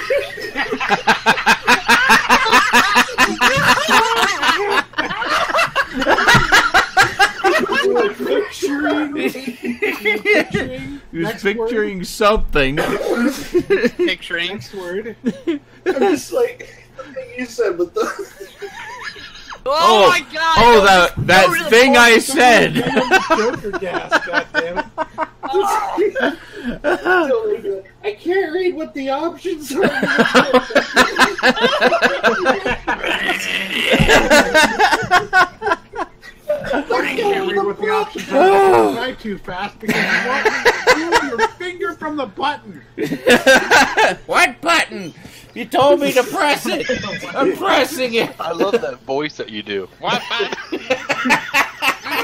Speaker 3: Like picturing, picturing,
Speaker 1: He was
Speaker 2: Next
Speaker 1: picturing something.
Speaker 4: Picturing.
Speaker 2: next word.
Speaker 3: I'm just like the thing you said, but the
Speaker 4: Oh,
Speaker 1: Oh,
Speaker 4: my God!
Speaker 1: oh, that that
Speaker 4: really
Speaker 1: thing I said.
Speaker 2: Joker gas, goddammit. Oh.
Speaker 3: I can't read what the options are.
Speaker 2: I can't oh, read what the options are. I oh. too fast because you want to move your finger from the button.
Speaker 1: what button? You told me to press it. I'm pressing it.
Speaker 6: I love that voice that you do. What?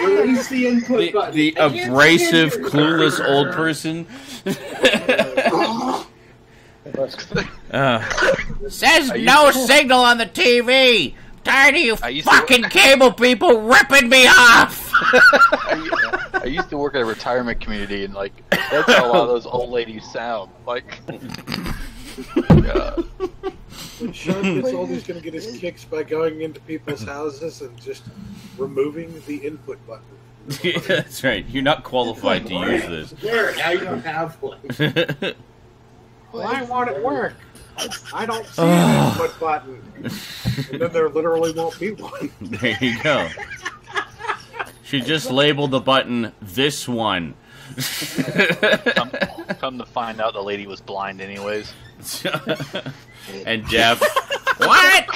Speaker 3: Release the input
Speaker 1: The,
Speaker 3: button.
Speaker 1: the abrasive,
Speaker 3: stand
Speaker 1: clueless old person. Uh, says no
Speaker 6: to-
Speaker 1: signal on the TV. Tired of you
Speaker 6: I used to-
Speaker 1: fucking cable people ripping me off.
Speaker 6: I, I used to work at a retirement community, and like that's how a lot of those old ladies sound. Like, God.
Speaker 2: When Sean gets old, he's going to get his kicks by going into people's houses and just removing the input button.
Speaker 1: That's right. You're not qualified to use this.
Speaker 3: There, now you don't have one.
Speaker 2: Why won't it work? I don't see an input button. And then there literally won't be one.
Speaker 1: there you go. She just labeled the button this one.
Speaker 6: come, come to find out, the lady was blind anyways.
Speaker 1: and Jeff, what?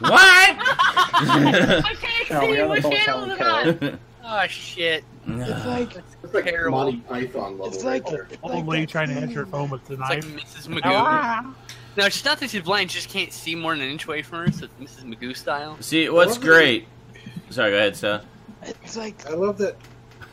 Speaker 1: What?
Speaker 4: I can't
Speaker 9: No,
Speaker 4: see what channel
Speaker 9: telling
Speaker 4: is on. Oh shit!
Speaker 7: It's like
Speaker 3: It's like
Speaker 4: Terrible.
Speaker 3: Monty Python level.
Speaker 7: it's like
Speaker 3: there.
Speaker 7: it's
Speaker 8: Old lady trying to
Speaker 7: scene
Speaker 8: answer her phone with the
Speaker 4: It's like. Mrs. Magoo.
Speaker 8: Ah.
Speaker 4: No, she's not that she's blind. She just can't see more than an inch away from her. So it's Mrs. Magoo style.
Speaker 1: See, what's great? Sorry, go ahead, Seth.
Speaker 7: It's like
Speaker 2: I love that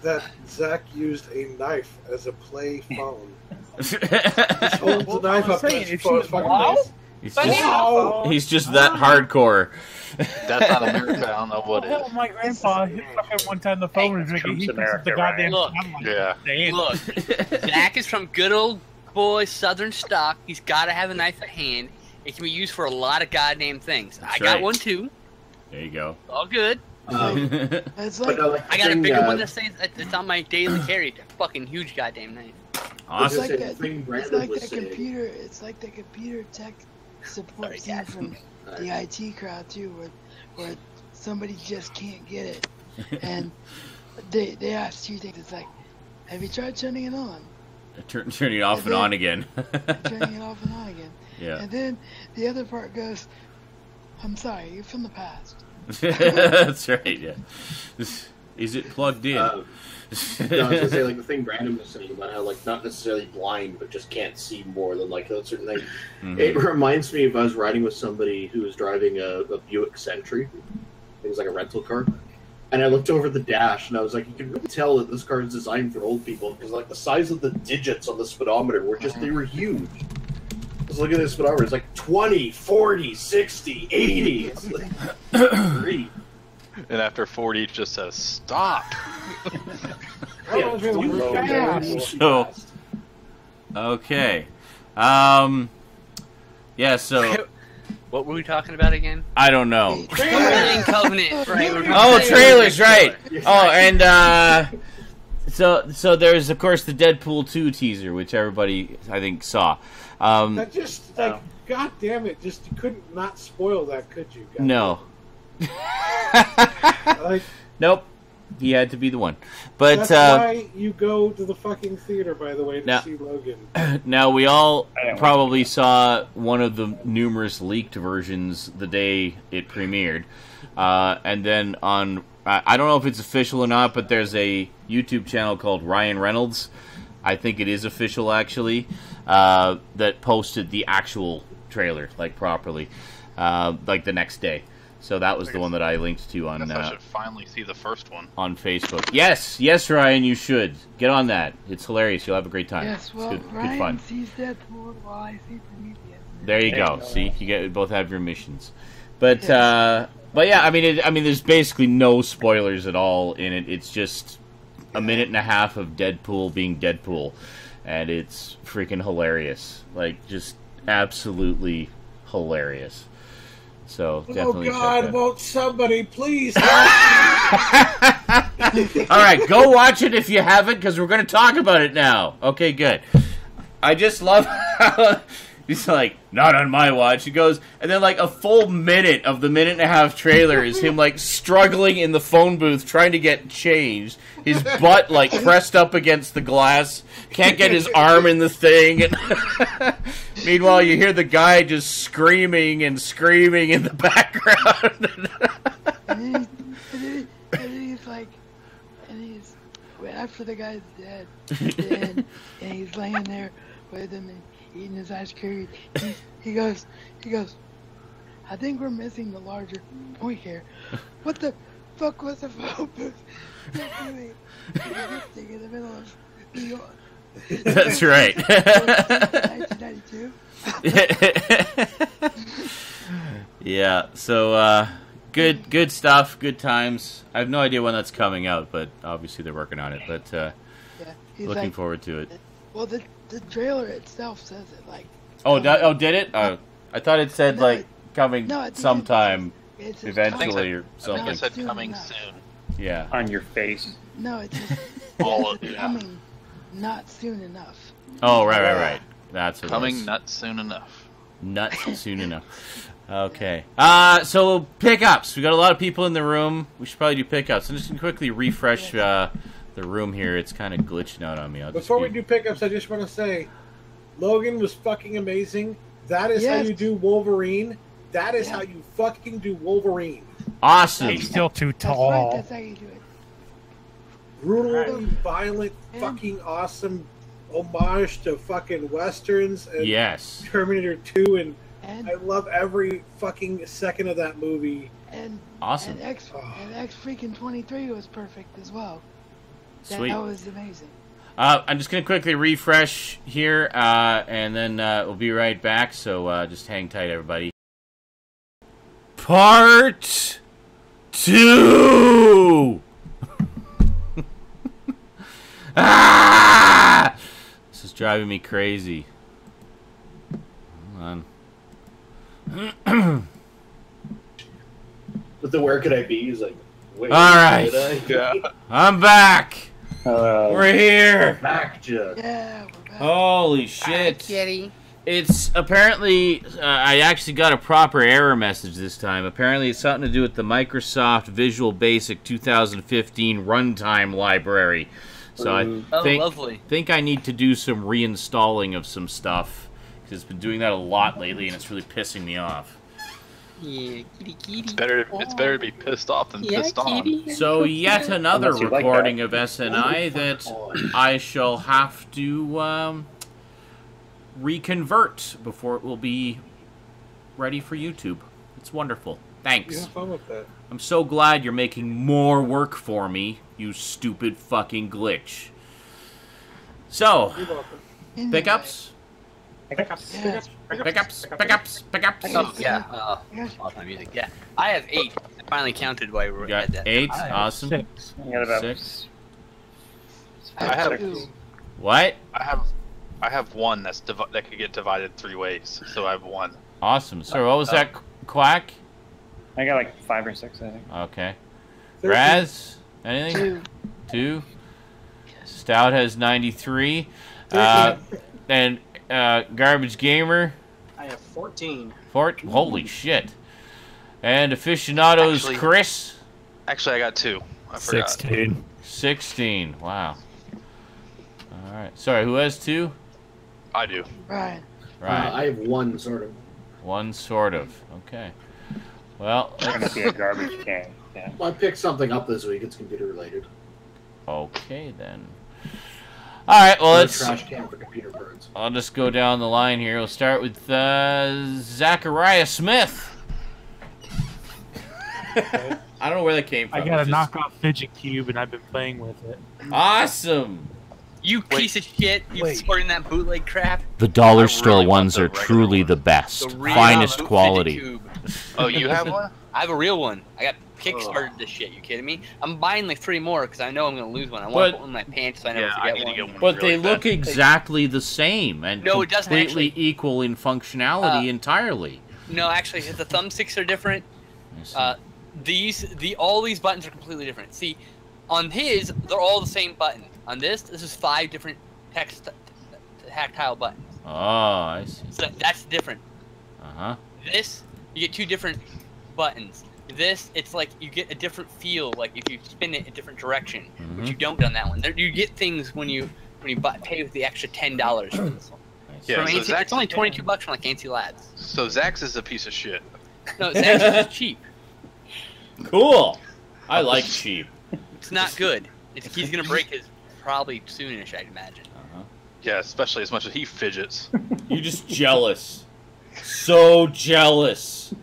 Speaker 2: that Zach used a knife as a play phone. Holds knife up
Speaker 8: saying,
Speaker 2: his
Speaker 8: if
Speaker 2: phone, fucking.
Speaker 1: He's just,
Speaker 8: now-
Speaker 1: he's just that hardcore.
Speaker 6: That's not America. I don't know what
Speaker 8: Hell, my grandpa hit fucking one time the phone was ringing. He
Speaker 9: Trump's
Speaker 8: thinks it's the goddamn
Speaker 4: right?
Speaker 8: satellite.
Speaker 6: Yeah.
Speaker 8: Damn.
Speaker 4: Look, Zach is from good old boy Southern stock. He's got to have a knife at hand. It can be used for a lot of goddamn things. I got
Speaker 1: right.
Speaker 4: one too.
Speaker 1: There you go.
Speaker 4: All good.
Speaker 3: Um,
Speaker 7: like
Speaker 4: I got a bigger
Speaker 3: uh,
Speaker 4: one that says it's on my daily carry. Fucking huge goddamn knife.
Speaker 7: It's like that.
Speaker 3: the thing
Speaker 7: It's like
Speaker 3: was
Speaker 7: that
Speaker 3: saying.
Speaker 7: computer. It's like the computer tech support
Speaker 4: Sorry,
Speaker 7: scene from the IT crowd too, where where somebody just can't get it, and they they ask two things. It's like, have you tried turning it on?
Speaker 1: Turn, turning it off and on again.
Speaker 7: turning it off and on again.
Speaker 1: yeah.
Speaker 7: And then the other part goes, I'm sorry, you're from the past.
Speaker 1: That's right. Yeah. Is it plugged in?
Speaker 3: Um, no, I was gonna say like the thing Brandon was saying about how like not necessarily blind, but just can't see more than like a certain thing.
Speaker 1: Mhm.
Speaker 3: It reminds me of I was riding with somebody who was driving a, a Buick Century. It was like a rental car, and I looked over the dash and I was like, you can really tell that this car is designed for old people because like the size of the digits on the speedometer were just they were huge. Just look at this speedometer; it's like 20, 40, 60, 80. It's like, great.
Speaker 6: And after 40, it just says stop.
Speaker 3: Yeah,
Speaker 2: You
Speaker 3: too
Speaker 2: fast.
Speaker 3: fast.
Speaker 1: So- Okay. Um. Yeah. So
Speaker 4: What were we talking about again?
Speaker 1: I don't know.
Speaker 4: Alien Covenant, right?
Speaker 1: Oh, trailers, right? Oh, and uh, so so there's of course the Deadpool two teaser, which everybody I think saw. Um,
Speaker 2: That just like, god damn it! Just you couldn't not spoil that, could you? God
Speaker 1: no.
Speaker 2: Like
Speaker 1: nope. He had to be the one. But
Speaker 2: that's
Speaker 1: uh,
Speaker 2: why you go to the fucking theater, by the way, to
Speaker 1: Now-
Speaker 2: see Logan.
Speaker 1: now we all
Speaker 9: I didn't
Speaker 1: probably saw one of the numerous leaked versions the day it premiered, uh, and then on I I don't know if it's official or not, but there's a YouTube channel called Ryan Reynolds. I think it is official actually. Uh, that posted the actual trailer like properly, uh, like the next day. So that was the one that I linked to
Speaker 6: I
Speaker 1: on
Speaker 6: guess I
Speaker 1: uh,
Speaker 6: should finally see the first one.
Speaker 1: on Facebook. Yes, yes, Ryan, you should get on that. It's hilarious. You'll have a great time.
Speaker 7: Yes, well,
Speaker 1: good, good
Speaker 7: Ryan
Speaker 1: fun.
Speaker 7: sees Deadpool while I see Prometheus.
Speaker 1: There you
Speaker 9: There you
Speaker 1: go.
Speaker 9: go.
Speaker 1: See, you get both have your missions. But uh, but yeah, I mean, it, I mean, there's basically no spoilers at all in it. It's just a minute and a half of Deadpool being Deadpool, and it's freaking hilarious. Like, just absolutely hilarious. So
Speaker 2: Oh
Speaker 1: definitely. check
Speaker 2: God! Won't somebody please?
Speaker 1: All right, go watch it if you haven't, because we're going to talk about it now. Okay, good. I just love how he's like, not on my watch. He goes, and then like a full minute of the minute and a half trailer is him like struggling in the phone booth trying to get changed. His butt like pressed up against the glass, can't get his arm in the thing. And meanwhile, you hear the guy just screaming and screaming in the background.
Speaker 7: And then, he's, and, then, and then he's like, and he's, after the guy's dead, and, and he's laying there with him and eating his ice cream, he, he goes, he goes, I think we're missing the larger point here. What the fuck was the phone booth? Literally, this thing in the middle of New York.
Speaker 1: That's right.
Speaker 7: 1992.
Speaker 1: yeah. So uh, good, good stuff. Good times. I have no idea when that's coming out, but obviously they're working on it. But uh,
Speaker 7: Yeah,
Speaker 1: looking
Speaker 7: like,
Speaker 1: forward to it.
Speaker 7: well, the the trailer itself says it like.
Speaker 1: Oh, that, oh, did it? Oh, I thought it said
Speaker 7: No,
Speaker 1: like coming
Speaker 7: no, I think it-
Speaker 1: sometime
Speaker 7: It's just
Speaker 1: eventually or
Speaker 6: I think
Speaker 1: something.
Speaker 6: it said coming
Speaker 7: enough.
Speaker 6: soon.
Speaker 1: Yeah.
Speaker 9: on your face.
Speaker 7: No, it's just
Speaker 6: All
Speaker 7: it's
Speaker 6: of- yeah.
Speaker 7: coming not soon enough.
Speaker 1: Oh, right, right, right. That's what
Speaker 6: Coming
Speaker 1: is.
Speaker 6: not soon enough.
Speaker 1: Not soon enough. Okay. Uh, so pickups. We got a lot of people in the room. We should probably do pickups. I'm just gonna quickly refresh uh, the room here. It's kind of glitching out on me. I'll just
Speaker 2: Before we do pickups, I just want to say, Logan was fucking amazing. That is how you do Wolverine. That is
Speaker 7: Yeah.
Speaker 2: how you fucking do Wolverine.
Speaker 1: awesome.
Speaker 8: He's still too
Speaker 7: That's right.
Speaker 8: tall.
Speaker 7: That's how you do it.
Speaker 2: Brutally violent,
Speaker 7: Yeah.
Speaker 2: fucking awesome homage to fucking westerns and
Speaker 1: Yes.
Speaker 2: Terminator 2, and
Speaker 7: And
Speaker 2: I love every fucking second of that movie.
Speaker 7: and
Speaker 1: Awesome.
Speaker 7: and X and X freaking twenty three was perfect as well. That,
Speaker 1: Sweet.
Speaker 7: that was amazing.
Speaker 1: Uh, I'm just gonna quickly refresh here, uh, and then uh, we'll be right back. So uh, just hang tight, everybody. Part two. ah! This is driving me crazy. Hold on.
Speaker 3: But the where could I be? He's like, Wait,
Speaker 1: All right.
Speaker 3: did I?
Speaker 6: Yeah.
Speaker 1: I'm back.
Speaker 9: Uh,
Speaker 1: We're here.
Speaker 3: Back, Judd.
Speaker 7: Yeah, we're back.
Speaker 1: Holy shit.
Speaker 4: Kitty.
Speaker 1: It's apparently, uh, I actually got a proper error message this time. Apparently, it's something to do with the Microsoft Visual Basic 2015 runtime library. So I
Speaker 4: Oh,
Speaker 1: think,
Speaker 4: lovely.
Speaker 1: think I need to do some reinstalling of some stuff. Because it's been doing that a lot lately and it's really pissing me off.
Speaker 4: Yeah, kitty, kitty.
Speaker 6: It's better. It's better to be pissed off than
Speaker 4: Yeah,
Speaker 6: pissed on.
Speaker 4: kitty.
Speaker 1: So, yet another
Speaker 9: Unless you like
Speaker 1: recording
Speaker 9: that.
Speaker 1: of SNI that I shall have to um, reconvert before it will be ready for YouTube. It's wonderful.
Speaker 2: You
Speaker 1: Thanks.
Speaker 2: have fun with that.
Speaker 1: I'm so glad you're making more work for me, you stupid fucking glitch. So,
Speaker 2: You're
Speaker 1: pickups?
Speaker 10: Pickups,
Speaker 7: Yeah.
Speaker 10: pickups,
Speaker 1: Pickups, pickups, pickups.
Speaker 4: Oh, yeah. Uh, off my music. Yeah. I have eight. I finally counted while we were
Speaker 1: You got
Speaker 4: at that.
Speaker 1: eight?
Speaker 4: I
Speaker 1: Awesome.
Speaker 8: Six.
Speaker 9: I got about
Speaker 1: Six.
Speaker 6: I have-
Speaker 7: two.
Speaker 1: What?
Speaker 6: I have, I have one that's divi- that could get divided three ways. So I have one.
Speaker 1: Awesome. So, what was that, Quack?
Speaker 9: I got like five or six, I think.
Speaker 1: Okay.
Speaker 2: Thirteen.
Speaker 1: Raz? Anything?
Speaker 7: Two.
Speaker 1: Two. Stout has 93. Uh, and uh, Garbage Gamer,
Speaker 5: I have 14.
Speaker 1: Fort. Holy shit. And Aficionados
Speaker 6: Actually-
Speaker 1: Chris,
Speaker 6: Actually, I got two. I forgot.
Speaker 8: Sixteen.
Speaker 1: 16. Wow. Alright. Sorry, who has two?
Speaker 6: I do.
Speaker 7: Ryan.
Speaker 1: Right.
Speaker 3: Uh, I have one sort of.
Speaker 1: One sort of. Okay. Well,
Speaker 9: It's gonna be a garbage can. Yeah.
Speaker 3: I picked something up this week. It's computer related.
Speaker 1: okay then. Alright, well, let's.
Speaker 3: trash can for computer birds.
Speaker 1: I'll just go down the line here. We'll start with uh, Zachariah Smith. I don't know where that came from.
Speaker 8: I got a
Speaker 1: It's just-
Speaker 8: knockoff fidget cube and I've been playing with it.
Speaker 1: Awesome.
Speaker 4: You piece of shit. You
Speaker 8: Wait.
Speaker 4: supporting that bootleg crap.
Speaker 1: The dollar
Speaker 6: I
Speaker 1: store
Speaker 6: really
Speaker 1: ones
Speaker 6: the
Speaker 1: are truly
Speaker 6: one.
Speaker 1: the best,
Speaker 4: The
Speaker 1: finest quality.
Speaker 4: cube.
Speaker 6: Oh, you have one?
Speaker 4: I have a real one. I got kickstarted this shit. You kidding me? I'm buying like three more because I know I'm gonna lose one. I want
Speaker 1: But-
Speaker 4: one in my pants so I never
Speaker 6: Yeah, I
Speaker 4: forget
Speaker 6: need to
Speaker 4: one.
Speaker 6: get one.
Speaker 1: But
Speaker 6: really
Speaker 1: they look
Speaker 6: bad.
Speaker 1: exactly the same and
Speaker 4: No, it doesn't
Speaker 1: completely
Speaker 4: actually.
Speaker 1: equal in functionality
Speaker 4: Uh,
Speaker 1: entirely.
Speaker 4: No, actually, the thumbsticks are different. Uh, these, the all these buttons are completely different. See, on his, they're all the same button. On this, this is five different text tactile buttons.
Speaker 1: oh, I see.
Speaker 4: So that's different.
Speaker 1: Uh huh.
Speaker 4: This, you get two different buttons. This, it's like you get a different feel, like if you spin it a different direction, which you don't get on that one. There, you get things when you when you buy, pay with the extra ten dollars for this one.
Speaker 6: Yeah,
Speaker 4: From
Speaker 6: so
Speaker 4: ANC,
Speaker 6: Zach's-
Speaker 4: it's only twenty two bucks from like Antsy Labs.
Speaker 6: So Zax is a piece of shit.
Speaker 4: No, it's actually cheap.
Speaker 1: Cool. I like cheap.
Speaker 4: It's not good. It's, he's gonna break his probably soonish, I'd imagine.
Speaker 1: Uh-huh.
Speaker 6: Yeah, especially as much as he fidgets.
Speaker 1: You're just jealous. So jealous.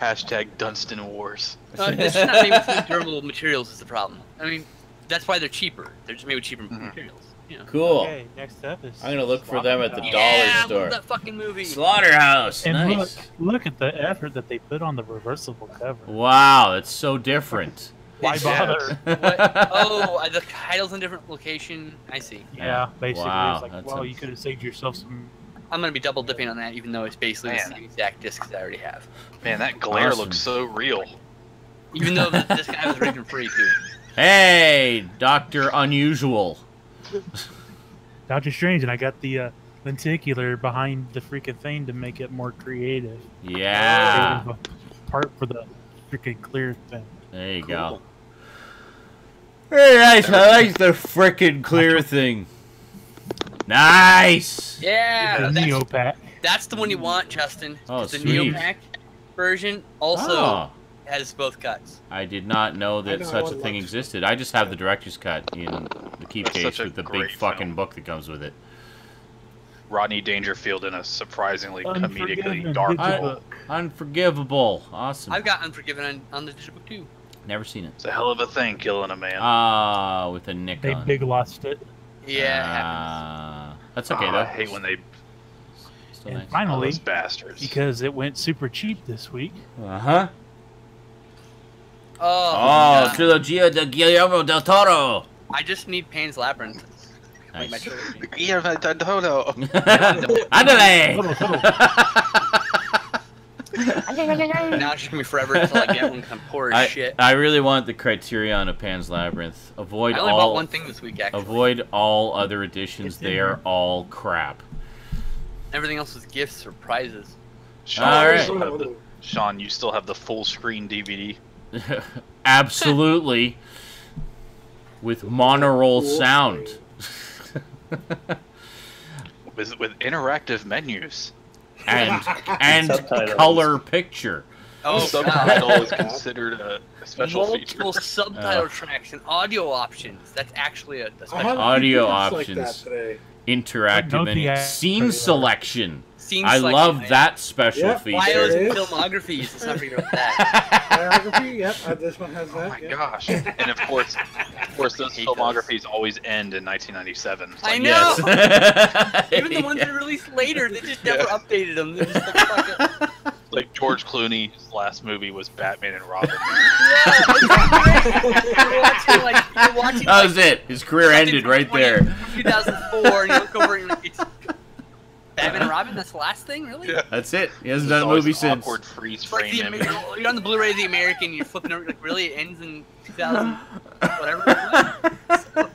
Speaker 6: Hashtag Dunstan Wars.
Speaker 4: Uh, it's just not made with durable materials is the problem. I mean, that's why they're cheaper. They're just made with cheaper
Speaker 6: Mhm.
Speaker 4: materials. You know.
Speaker 1: Cool.
Speaker 8: Okay, next up is.
Speaker 1: I'm gonna look for them at the dollar
Speaker 4: yeah,
Speaker 1: store.
Speaker 4: love that fucking movie.
Speaker 1: Slaughterhouse.
Speaker 8: And
Speaker 1: nice.
Speaker 8: look, look at the effort that they put on the reversible cover.
Speaker 1: Wow, it's so different.
Speaker 8: Why bother?
Speaker 4: What? Oh, uh, the title's in a different location. I see.
Speaker 8: Yeah, basically,
Speaker 1: Wow,
Speaker 8: it's like,
Speaker 1: that's
Speaker 8: well,
Speaker 1: a-
Speaker 8: you could have saved yourself some.
Speaker 4: I'm gonna be double dipping on that, even though it's basically the
Speaker 6: Man.
Speaker 4: same exact discs I already have.
Speaker 6: Man, that glare
Speaker 1: Awesome.
Speaker 6: looks so real.
Speaker 4: Even though the, this guy was region free too.
Speaker 1: Hey, Doctor Unusual.
Speaker 8: Doctor Strange, and I got the uh, lenticular behind the freaking thing to make it more creative.
Speaker 1: Yeah.
Speaker 8: Part for the freaking clear thing.
Speaker 1: There you go. Very nice. I like the freaking clear thing. Nice.
Speaker 4: Yeah,
Speaker 8: the
Speaker 4: that's,
Speaker 8: Neo
Speaker 4: that's the one you want, Justin.
Speaker 1: Oh,
Speaker 4: 'cause the
Speaker 1: sweet.
Speaker 4: Neopack version also
Speaker 1: Oh,
Speaker 4: has both cuts.
Speaker 1: I did not know that
Speaker 2: know,
Speaker 1: such a thing
Speaker 2: love to.
Speaker 1: existed. I just have the director's cut in the key
Speaker 6: It's
Speaker 1: case with the big
Speaker 6: great
Speaker 1: fucking book that comes with it.
Speaker 6: Rodney Dangerfield in a surprisingly comedically dark role.
Speaker 8: book.
Speaker 1: Unforgivable. Awesome.
Speaker 4: I've got Unforgiven on, on the digital book too.
Speaker 1: Never seen it.
Speaker 6: It's a hell of a thing killing a man.
Speaker 1: Ah, with a nick
Speaker 8: They
Speaker 1: on.
Speaker 8: big lost it.
Speaker 4: Yeah, it happens.
Speaker 1: That's okay
Speaker 6: Ah,
Speaker 1: though.
Speaker 6: I hate when they
Speaker 1: Still
Speaker 8: And
Speaker 1: nice.
Speaker 6: oh,
Speaker 8: finally,
Speaker 6: those bastards.
Speaker 8: because it went super cheap this week,
Speaker 1: Uh huh.
Speaker 4: Oh,
Speaker 1: Oh,
Speaker 4: no.
Speaker 1: trilogia de Guillermo del Toro.
Speaker 4: I just need Pan's Labyrinth.
Speaker 1: Nice.
Speaker 4: trilogy.
Speaker 6: Guillermo del Toro.
Speaker 1: Andale.
Speaker 8: Huddle, huddle.
Speaker 4: now gosh, it's gonna be forever until I get one. 'cause I'm poor as
Speaker 1: I,
Speaker 4: shit.
Speaker 1: I really want the Criterion of Pan's Labyrinth. Avoid
Speaker 4: I only
Speaker 1: all.
Speaker 4: bought one thing this week actually.
Speaker 1: Avoid all other editions. They are all crap.
Speaker 4: Everything else was gifts or prizes.
Speaker 6: Sean,
Speaker 1: All
Speaker 6: you still have the, Sean, you still have the full screen DVD.
Speaker 1: Absolutely. With monaural
Speaker 2: Cool
Speaker 1: sound.
Speaker 6: with with interactive menus.
Speaker 1: And and
Speaker 9: Subtitles.
Speaker 1: color picture.
Speaker 4: Oh,
Speaker 6: Subtitle is considered a, a special feature.
Speaker 4: Multiple subtitle
Speaker 1: Uh.
Speaker 4: tracks and audio options. That's actually a, special
Speaker 2: had a few
Speaker 1: Audio
Speaker 2: tickets like
Speaker 1: options.
Speaker 2: that today.
Speaker 1: Interactive menu. Scene selection.
Speaker 4: Scene
Speaker 1: I
Speaker 4: selection.
Speaker 1: love
Speaker 4: Yeah.
Speaker 1: that special
Speaker 2: Yeah,
Speaker 1: feature.
Speaker 4: Bios
Speaker 2: There
Speaker 4: and
Speaker 2: it is.
Speaker 4: filmographies. Let's not that.
Speaker 2: Biography, yep, uh, this one has that.
Speaker 6: Oh my
Speaker 2: yeah.
Speaker 6: gosh! And of course, of course, those
Speaker 4: hate those.
Speaker 6: filmographies always end in 1997. It's
Speaker 4: I know.
Speaker 1: Yes.
Speaker 4: Even the ones that are released later, they just never
Speaker 6: Yeah.
Speaker 4: updated them. They're just like, fuck it.
Speaker 6: like George Clooney's last movie was Batman and Robin.
Speaker 4: Yeah, it's great. You're watching like you're watching
Speaker 1: That
Speaker 4: like,
Speaker 1: was it. His career ended right there.
Speaker 4: 2004, and you look over and it's Batman and Robin. That's the last thing, really.
Speaker 6: Yeah.
Speaker 1: That's it. He hasn't
Speaker 6: There's
Speaker 1: done a movie
Speaker 6: an
Speaker 1: since.
Speaker 6: Awkward freeze
Speaker 4: It's like
Speaker 6: frame
Speaker 4: the. Amer- you're on the Blu-ray of the American. You're flipping over like really it ends in 2000 whatever. So.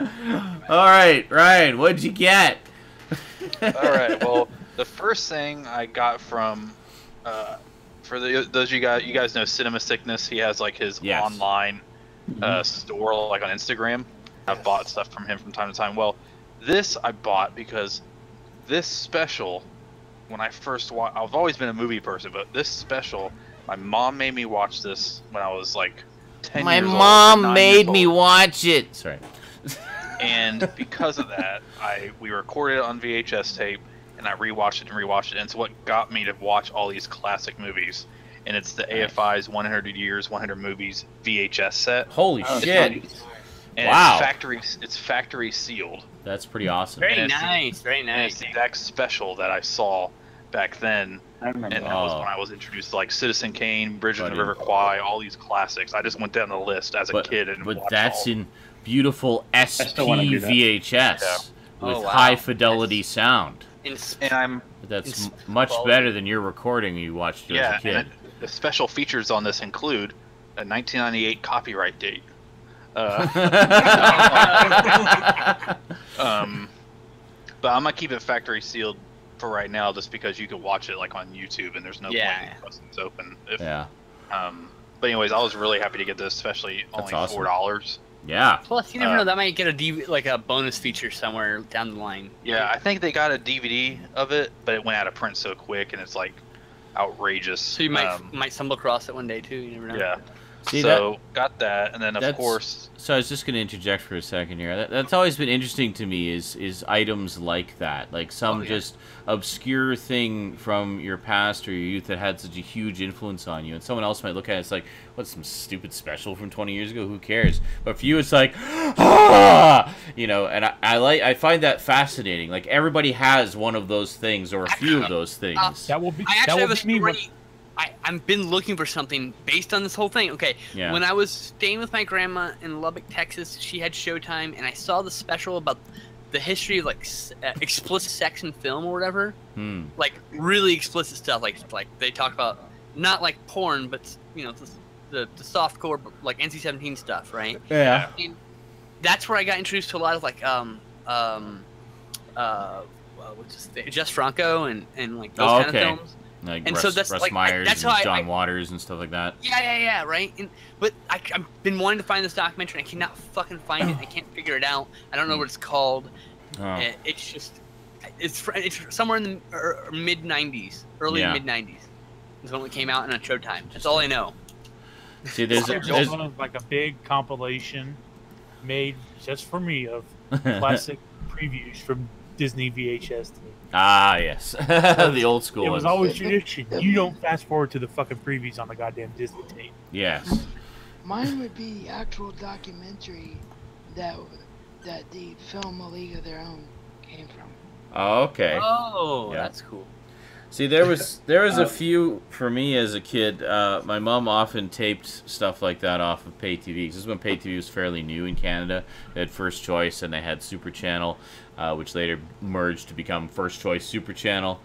Speaker 1: All right, Ryan, what'd you get?
Speaker 6: All right. Well, the first thing I got from, uh, for the those you guys, you guys know Cinema Sickness. He has like his
Speaker 1: Yes.
Speaker 6: online uh, store, like on Instagram. I've bought stuff from him from time to time. Well, this I bought because this special, when I first watched, I've always been a movie person, but this special, my mom made me watch this when I was like ten.
Speaker 1: My
Speaker 6: years old, or
Speaker 1: mom made me watch it. Sorry.
Speaker 6: and because of that, I we recorded it on VHS tape, and I rewatched it and rewatched it, and it's what got me to watch all these classic movies. And it's the AFI's 100 Years, 100 Movies VHS set.
Speaker 1: Holy
Speaker 9: Oh,
Speaker 1: shit.
Speaker 9: nice.
Speaker 6: And
Speaker 1: Wow.
Speaker 6: It's factory, it's factory sealed.
Speaker 1: That's pretty awesome.
Speaker 4: Very
Speaker 6: And
Speaker 4: nice, very
Speaker 6: And it's
Speaker 4: nice.
Speaker 6: the exact special that I saw back then,
Speaker 9: I remember.
Speaker 6: and
Speaker 9: that.
Speaker 6: that was
Speaker 1: Oh.
Speaker 6: when I was introduced to like Citizen Kane, Bridge of the River Kwai, all these classics. I just went down the list as a
Speaker 1: But,
Speaker 6: kid and
Speaker 1: but that's
Speaker 6: all.
Speaker 1: in beautiful
Speaker 9: still
Speaker 1: SP
Speaker 9: do that.
Speaker 1: VHS oh, with
Speaker 4: Oh, wow.
Speaker 1: high fidelity sound.
Speaker 4: In s-
Speaker 6: And I'm
Speaker 1: That's
Speaker 4: It's
Speaker 1: m- much
Speaker 4: quality.
Speaker 1: better than your recording you watched
Speaker 6: Yeah,
Speaker 1: as a kid.
Speaker 6: it- the special features on this include a 1998 copyright date. Uh, um, but I'm gonna keep it factory sealed for right now, just because you can watch it like on YouTube, and there's no
Speaker 4: Yeah.
Speaker 6: point in busting this open. If,
Speaker 1: yeah.
Speaker 6: Um, but anyways, I was really happy to get this, especially
Speaker 1: That's
Speaker 6: only
Speaker 1: awesome.
Speaker 6: four dollars.
Speaker 1: Yeah.
Speaker 4: Plus, you never
Speaker 6: Uh,
Speaker 4: know. That might get a DV, like a bonus feature somewhere down the line.
Speaker 6: Yeah, I think they got a DVD of it, but it went out of print so quick, and it's like outrageous.
Speaker 4: So you might
Speaker 6: Um,
Speaker 4: might stumble across it one day too. You never know.
Speaker 6: yeah.
Speaker 1: See,
Speaker 6: so got that, and then of course,
Speaker 1: So I was just going to interject for a second here. That, that's always been interesting to me is is items like that, like some
Speaker 6: Oh, yeah.
Speaker 1: just obscure thing from your past or your youth that had such a huge influence on you, and someone else might look at it it's like, what's some stupid special from 20 years ago? Who cares? But for you, it's like, ah, you know. And I, I like I find that fascinating. Like everybody has one of those things or a few of those things.
Speaker 8: That will be.
Speaker 4: I
Speaker 8: that
Speaker 4: actually
Speaker 8: will
Speaker 4: have a
Speaker 8: be me.
Speaker 4: I, I've been looking for something based on this whole thing. Okay,
Speaker 1: Yeah.
Speaker 4: when I was staying with my grandma in Lubbock, Texas, she had Showtime, and I saw the special about the history of like uh, explicit sex in film or whatever.
Speaker 1: Hmm.
Speaker 4: Like really explicit stuff. Like like they talk about not like porn, but you know the the, the soft core like NC-17 stuff, right?
Speaker 1: Yeah.
Speaker 4: And that's where I got introduced to a lot of like um um uh what's his name? Jess Franco and and like those
Speaker 1: Oh,
Speaker 4: kind
Speaker 1: okay.
Speaker 4: of films.
Speaker 1: Like
Speaker 4: And
Speaker 1: Russ,
Speaker 4: so that's,
Speaker 1: Russ
Speaker 4: like, I-
Speaker 1: Myers
Speaker 4: that's
Speaker 1: and
Speaker 4: how I-
Speaker 1: John
Speaker 4: I-
Speaker 1: Waters and stuff like that.
Speaker 4: Yeah, yeah, yeah, right. And, but I, I've been wanting to find this documentary. I cannot fucking find it. I can't figure it out. I don't know what it's called.
Speaker 1: Oh.
Speaker 4: It- it's just, it's it's somewhere in the er, mid '90s, early
Speaker 1: Yeah.
Speaker 4: mid '90s. It's when it came out on Showtime. That's all I know.
Speaker 1: See, there's,
Speaker 8: There's
Speaker 1: there's
Speaker 8: one of like a big compilation made just for me of classic previews from Disney VHS. tape.
Speaker 1: Ah yes, the old school.
Speaker 8: It was
Speaker 1: ones.
Speaker 8: always tradition. You don't fast forward to the fucking previews on the goddamn Disney tape.
Speaker 1: yes.
Speaker 7: Mine would be the actual documentary that that the film A League of Their Own came from.
Speaker 1: Oh, okay.
Speaker 4: Oh,
Speaker 1: Yeah.
Speaker 4: that's cool.
Speaker 1: See, there was there was a
Speaker 9: Uh,
Speaker 1: few for me as a kid. Uh, my mom often taped stuff like that off of pay TV. 'cause This is when pay TV was fairly new in Canada. They had First Choice and they had Super Channel, uh, which later merged to become First Choice Super Channel.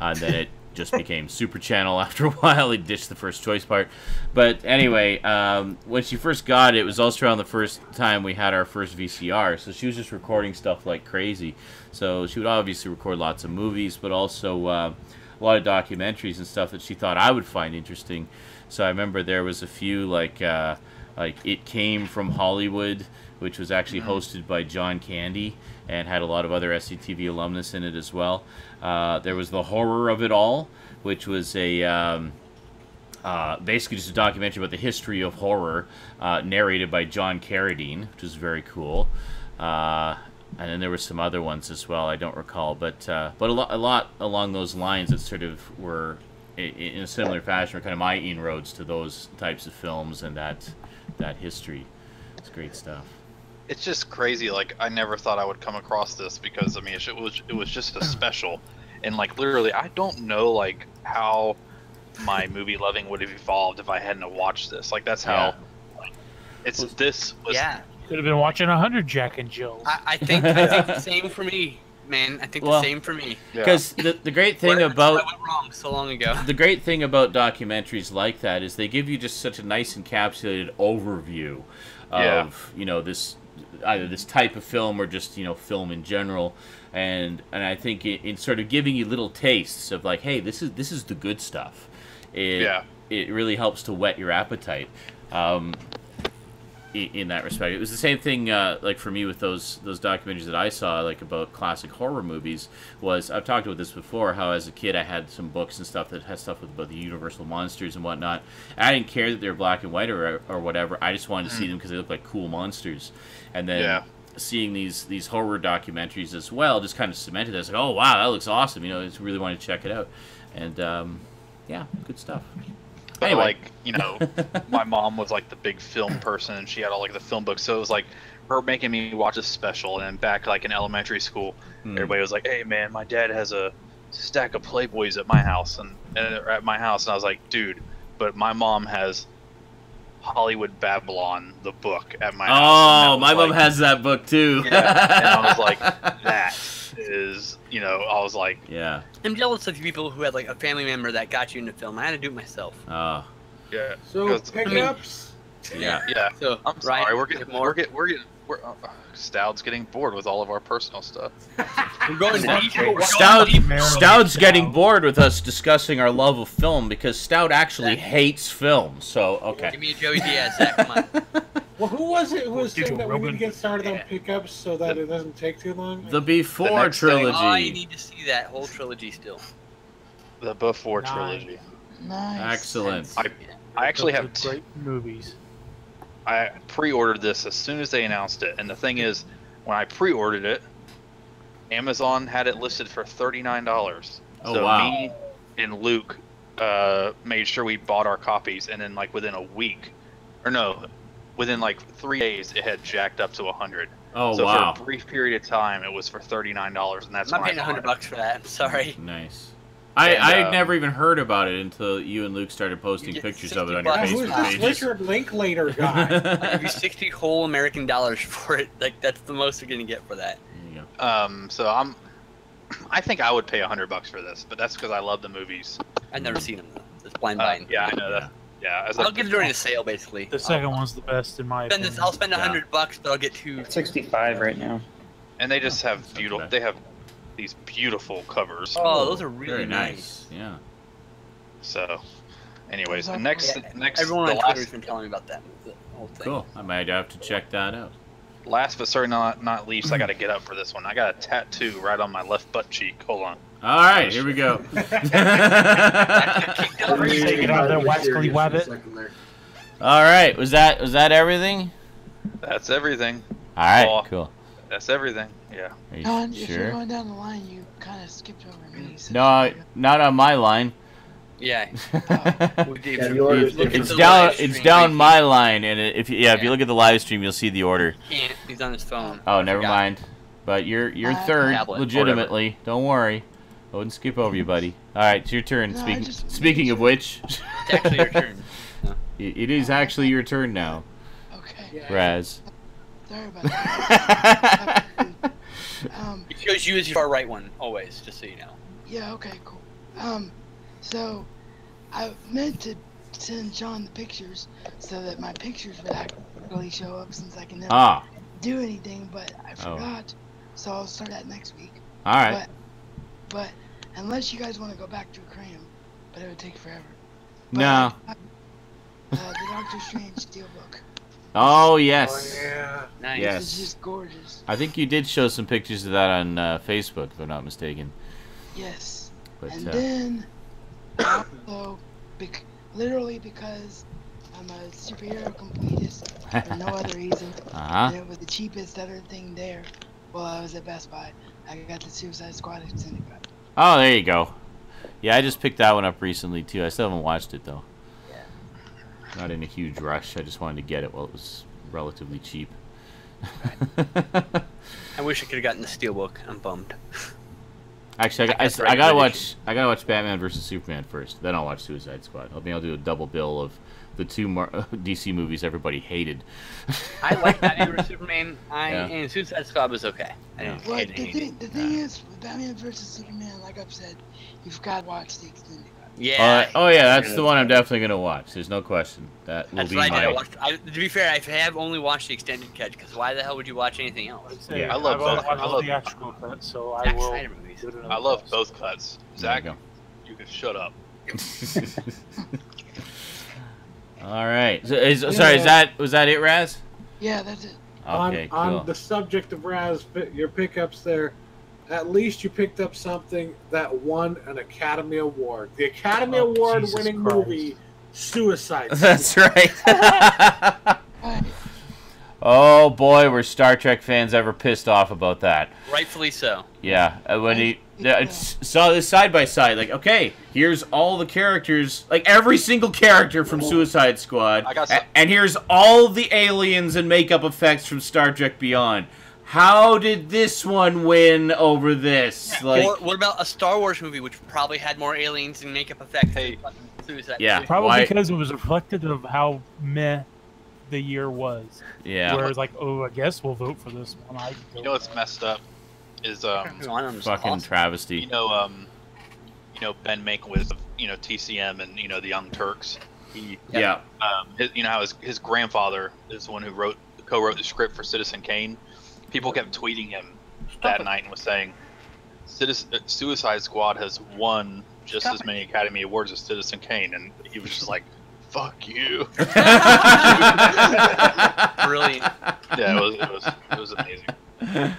Speaker 1: Uh, and then it just became Super Channel after a while. They ditched the first choice part. But anyway, um, when she first got it, it was also around the first time we had our first VCR. So she was just recording stuff like crazy. So she would obviously record lots of movies, but also uh, a lot of documentaries and stuff that she thought I would find interesting. So I remember there was a few like uh, like It Came from Hollywood, which was actually hosted by John Candy and had a lot of other SCTV alumnus in it as well. Uh, there was The Horror of It All, which was a um, uh, basically just a documentary about the history of horror, uh, narrated by John Carradine, which was very cool. Uh, and then there were some other ones as well. I don't recall, but uh, but a lot a lot along those lines that sort of were in a similar fashion, were kind of my inroads to those types of films and that that history. It's great stuff.
Speaker 6: It's just crazy. Like I never thought I would come across this because I mean it was it was just a special, and like literally I don't know like how my movie loving would have evolved if I hadn't watched this. Like that's how. Like, it's this was
Speaker 4: Yeah,
Speaker 8: Could have been watching a hundred Jack and Jill.
Speaker 4: I, I think I think the same for me, man. I think
Speaker 1: Well,
Speaker 4: the same for me.
Speaker 6: yeah.
Speaker 1: Because the the great thing
Speaker 4: Where-
Speaker 1: about
Speaker 4: I went wrong so long ago.
Speaker 1: the great thing about documentaries like that is they give you just such a nice encapsulated overview of
Speaker 6: Yeah.
Speaker 1: you know this either this type of film or just you know film in general and and I think in, in sort of giving you little tastes of like hey this is this is the good stuff it
Speaker 6: Yeah.
Speaker 1: it really helps to whet your appetite um, i- in that respect. It was the same thing, uh, like for me with those those documentaries that I saw, like about classic horror movies. Was I've talked about this before? How as a kid I had some books and stuff that had stuff with about the Universal monsters and whatnot. I didn't care that they were black and white or or whatever. I just wanted to see them because they looked like cool monsters. And then
Speaker 6: Yeah.
Speaker 1: seeing these these horror documentaries as well just kind of cemented that. It's like, oh wow, that looks awesome. You know, I just really wanted to check it out. And um, yeah, good stuff.
Speaker 6: But
Speaker 1: Anyway.
Speaker 6: like you know, my mom was like the big film person, and she had all like the film books. So it was like her making me watch a special. And back like in elementary school,
Speaker 1: Hmm.
Speaker 6: everybody was like, "Hey man, my dad has a stack of Playboys at my house," and, and at my house, and I was like, "Dude," but my mom has Hollywood Babylon, the book, at my house.
Speaker 1: Oh,
Speaker 6: was,
Speaker 1: my mom has that book too.
Speaker 6: Yeah, and I was like, that is, you know, I was like,
Speaker 1: yeah.
Speaker 4: I'm jealous of people who had like a family member that got you into film. I had to do it myself.
Speaker 1: Oh,
Speaker 6: yeah,
Speaker 2: So
Speaker 6: Because-
Speaker 2: pickups.
Speaker 1: yeah.
Speaker 6: yeah.
Speaker 4: So
Speaker 6: I'm
Speaker 4: Ryan,
Speaker 6: sorry, we're
Speaker 4: you
Speaker 6: getting
Speaker 4: more.
Speaker 6: we're getting we're getting we're uh, Stout's getting bored with all of our personal stuff.
Speaker 4: We're going
Speaker 8: Stout-
Speaker 4: deep. We're going
Speaker 1: Stout.
Speaker 8: Stout's
Speaker 1: getting bored with us discussing our love of film because Stout actually hates film. So okay.
Speaker 4: Give
Speaker 1: okay.
Speaker 4: me a Joey Diaz. Zach, come on.
Speaker 2: Well, who was it who was
Speaker 8: Dude,
Speaker 2: saying that we need to get started on pickups so that it doesn't take too long?
Speaker 1: The Before
Speaker 6: next thing-
Speaker 4: Oh, you
Speaker 1: trilogy.
Speaker 4: need to see that whole trilogy still.
Speaker 6: The Before
Speaker 8: Nice.
Speaker 6: trilogy.
Speaker 7: Nice.
Speaker 1: Excellent.
Speaker 6: I I actually
Speaker 8: Those
Speaker 6: have
Speaker 8: are great movies.
Speaker 6: I pre-ordered this as soon as they announced it, and the thing is, when I pre-ordered it, Amazon had it listed for thirty nine dollars.
Speaker 1: Oh,
Speaker 6: so
Speaker 1: wow.
Speaker 6: me and Luke uh, made sure we bought our copies, and then like within a week, or no, within like three days, it had jacked up to a hundred.
Speaker 1: Oh
Speaker 6: so
Speaker 1: wow.
Speaker 6: for a brief period of time, it was for thirty nine dollars, and that's
Speaker 4: I'm not paying
Speaker 6: I
Speaker 4: a hundred
Speaker 6: bought
Speaker 4: bucks for that. I'm sorry.
Speaker 1: Nice. I
Speaker 6: And,
Speaker 1: I had
Speaker 6: um,
Speaker 1: never even heard about it until you and Luke started posting pictures of it on your
Speaker 2: Yeah,
Speaker 4: bucks.
Speaker 2: who's
Speaker 1: Facebook
Speaker 2: this
Speaker 1: pages.
Speaker 2: Richard Linklater guy?
Speaker 4: I'll give you sixty whole American dollars for it. Like that's the most you're gonna get for that.
Speaker 1: There you go.
Speaker 6: Um, so I'm, I think I would pay a hundred bucks for this, but that's because I love the movies.
Speaker 4: I've never seen them though. It's blind
Speaker 6: Uh,
Speaker 4: buying.
Speaker 6: yeah, I know that. Yeah, as a-
Speaker 4: I'll get it during a sale, basically.
Speaker 8: The second one's the best in my
Speaker 4: Spend
Speaker 8: opinion.
Speaker 4: this, I'll spend a
Speaker 1: Yeah.
Speaker 4: hundred bucks, but I'll get two.
Speaker 9: 65 right now.
Speaker 6: and they just have beautiful.
Speaker 1: bad.
Speaker 6: They have these beautiful covers.
Speaker 4: Oh, those are
Speaker 1: Very
Speaker 4: really nice.
Speaker 1: nice. Yeah.
Speaker 6: So, anyways,
Speaker 7: Those are
Speaker 6: next,
Speaker 4: Yeah,
Speaker 6: next,
Speaker 4: Everyone
Speaker 6: the
Speaker 4: on Twitter has been telling me about that the whole thing.
Speaker 1: Cool. I might have to check that out.
Speaker 6: last but certainly not not least, I got to get up for this one. I got a tattoo right on my left butt cheek. Hold on.
Speaker 1: All right, here we go.
Speaker 8: Take out there, Waxley Wabbit.
Speaker 1: All right, was that was that everything?
Speaker 6: That's everything.
Speaker 1: All right,
Speaker 6: Well,
Speaker 1: cool.
Speaker 6: That's everything. Yeah.
Speaker 1: Are you
Speaker 7: John, if you're
Speaker 1: sure?
Speaker 7: going down the line, you kind of skipped over me. so-
Speaker 1: No, not on my line.
Speaker 4: Yeah. We
Speaker 3: Yeah, the order is
Speaker 4: look at
Speaker 1: it's down.
Speaker 4: live
Speaker 1: It's down
Speaker 4: we
Speaker 1: my line, and if you- yeah, if you look at the live stream, you'll see the order.
Speaker 4: Can't. He's on his phone.
Speaker 1: Oh, never
Speaker 4: forgot.
Speaker 1: mind. But you're you're
Speaker 7: Uh,
Speaker 1: third,
Speaker 4: Tablet,
Speaker 1: legitimately. Don't worry. I wouldn't skip over you, buddy. All right, it's your turn.
Speaker 7: No,
Speaker 1: Speaking
Speaker 7: just-
Speaker 1: speaking of which,
Speaker 4: It's actually your turn.
Speaker 1: it it is actually your turn now,
Speaker 7: Okay,
Speaker 1: Raz.
Speaker 7: Sorry about that. um,
Speaker 4: It shows you as your right one always, just so you know.
Speaker 7: yeah, okay, cool. Um, So, I meant to send Sean the pictures so that my pictures would actually show up since I can never
Speaker 1: Ah,
Speaker 7: do anything, but I forgot.
Speaker 1: Oh.
Speaker 7: forgot. So I'll start that next week.
Speaker 1: all right.
Speaker 7: But, but unless you guys want to go back to a cram, but it would take forever. But
Speaker 1: No.
Speaker 7: I- uh, the Doctor Strange Steelbook.
Speaker 1: Oh yes.
Speaker 2: Oh yeah.
Speaker 4: Nice.
Speaker 1: Yes.
Speaker 7: It's just gorgeous.
Speaker 1: I think you did show some pictures of that on uh, Facebook, if I'm not mistaken.
Speaker 7: Yes.
Speaker 1: But
Speaker 7: and
Speaker 1: uh,
Speaker 7: then, also, bec- literally because I'm a superhero completist for no other reason.
Speaker 1: uh-huh.
Speaker 7: And it was the cheapest other thing there. While I was at Best Buy, I got the Suicide Squad extended cut.
Speaker 1: Oh, there you go. Yeah, I just picked that one up recently too. I still haven't watched it though. Not in a huge rush. I just wanted to get it while it was relatively cheap.
Speaker 4: I wish I could have gotten the steelbook. I'm bummed.
Speaker 1: Actually, I, got, I,
Speaker 4: I
Speaker 1: s-
Speaker 4: got
Speaker 1: I gotta
Speaker 4: regular
Speaker 1: watch. I gotta watch Batman versus Superman first. Then I'll watch Suicide Squad. I mean, I'll do a double bill of the two Mar- DC movies everybody hated.
Speaker 4: I like Batman vs Superman. I
Speaker 1: Yeah.
Speaker 4: and Suicide Squad was okay. I didn't
Speaker 7: Well,
Speaker 4: hate
Speaker 7: the thing, the thing is, with Batman vs Superman, like I've said, you've got to watch the extended cut.
Speaker 4: Yeah.
Speaker 1: Uh, oh yeah, that's the one I'm definitely gonna watch. There's no question. That will
Speaker 4: That's
Speaker 1: be
Speaker 4: what I did. I
Speaker 1: my.
Speaker 4: watched, I, to be fair, I have only watched the extended cut because why the hell would you watch anything else?
Speaker 8: I'd
Speaker 1: Yeah.
Speaker 6: I love
Speaker 8: I've
Speaker 6: both. I love-
Speaker 8: the theatrical cut, so I will.
Speaker 4: Snyder movies.
Speaker 8: give it another
Speaker 6: I love both cuts. Zach,
Speaker 1: you
Speaker 6: you can shut up.
Speaker 1: All right. So, is, sorry, is that was that it, Raz?
Speaker 7: Yeah, that's it.
Speaker 1: Okay,
Speaker 2: on,
Speaker 1: cool.
Speaker 2: on the subject of Raz, your pickups there, at least you picked up something that won an Academy Award. The Academy
Speaker 8: Oh,
Speaker 2: Award
Speaker 8: Jesus
Speaker 2: winning
Speaker 8: Christ.
Speaker 2: movie, Suicide
Speaker 1: That's
Speaker 2: Squad.
Speaker 1: right.
Speaker 7: Right.
Speaker 1: oh boy, were Star Trek fans ever pissed off about that?
Speaker 4: Rightfully so.
Speaker 1: Yeah, uh, when he yeah, it's, saw this side by side, like okay, here's all the characters, like every single character from Suicide Squad,
Speaker 6: I got some-
Speaker 1: and here's all the aliens and makeup effects from Star Trek Beyond. How did this one win over this? Like,
Speaker 4: or what about a Star Wars movie which probably had more aliens and makeup effects?
Speaker 6: Hey.
Speaker 4: than Suicide
Speaker 1: Yeah.
Speaker 4: Squad?
Speaker 8: Probably
Speaker 1: Why-
Speaker 8: because it was reflective of how meh the year was.
Speaker 1: yeah, Where
Speaker 8: Whereas like, oh, I guess we'll vote for this one. I
Speaker 6: You know what's messed up is um
Speaker 4: One of them's
Speaker 1: fucking
Speaker 4: awesome.
Speaker 6: you know um you know Ben Mankiewicz of you know TCM and you know the Young Turks. He
Speaker 1: Yeah,
Speaker 6: um his, you know how his his grandfather is the one who wrote co-wrote the script for Citizen Kane. People kept tweeting him that night and was saying, uh, Suicide Squad has won just
Speaker 4: Stop
Speaker 6: as
Speaker 4: it.
Speaker 6: many Academy Awards as Citizen Kane, and he was just like, "Fuck you."
Speaker 4: Brilliant.
Speaker 6: Yeah, it was it was it was amazing.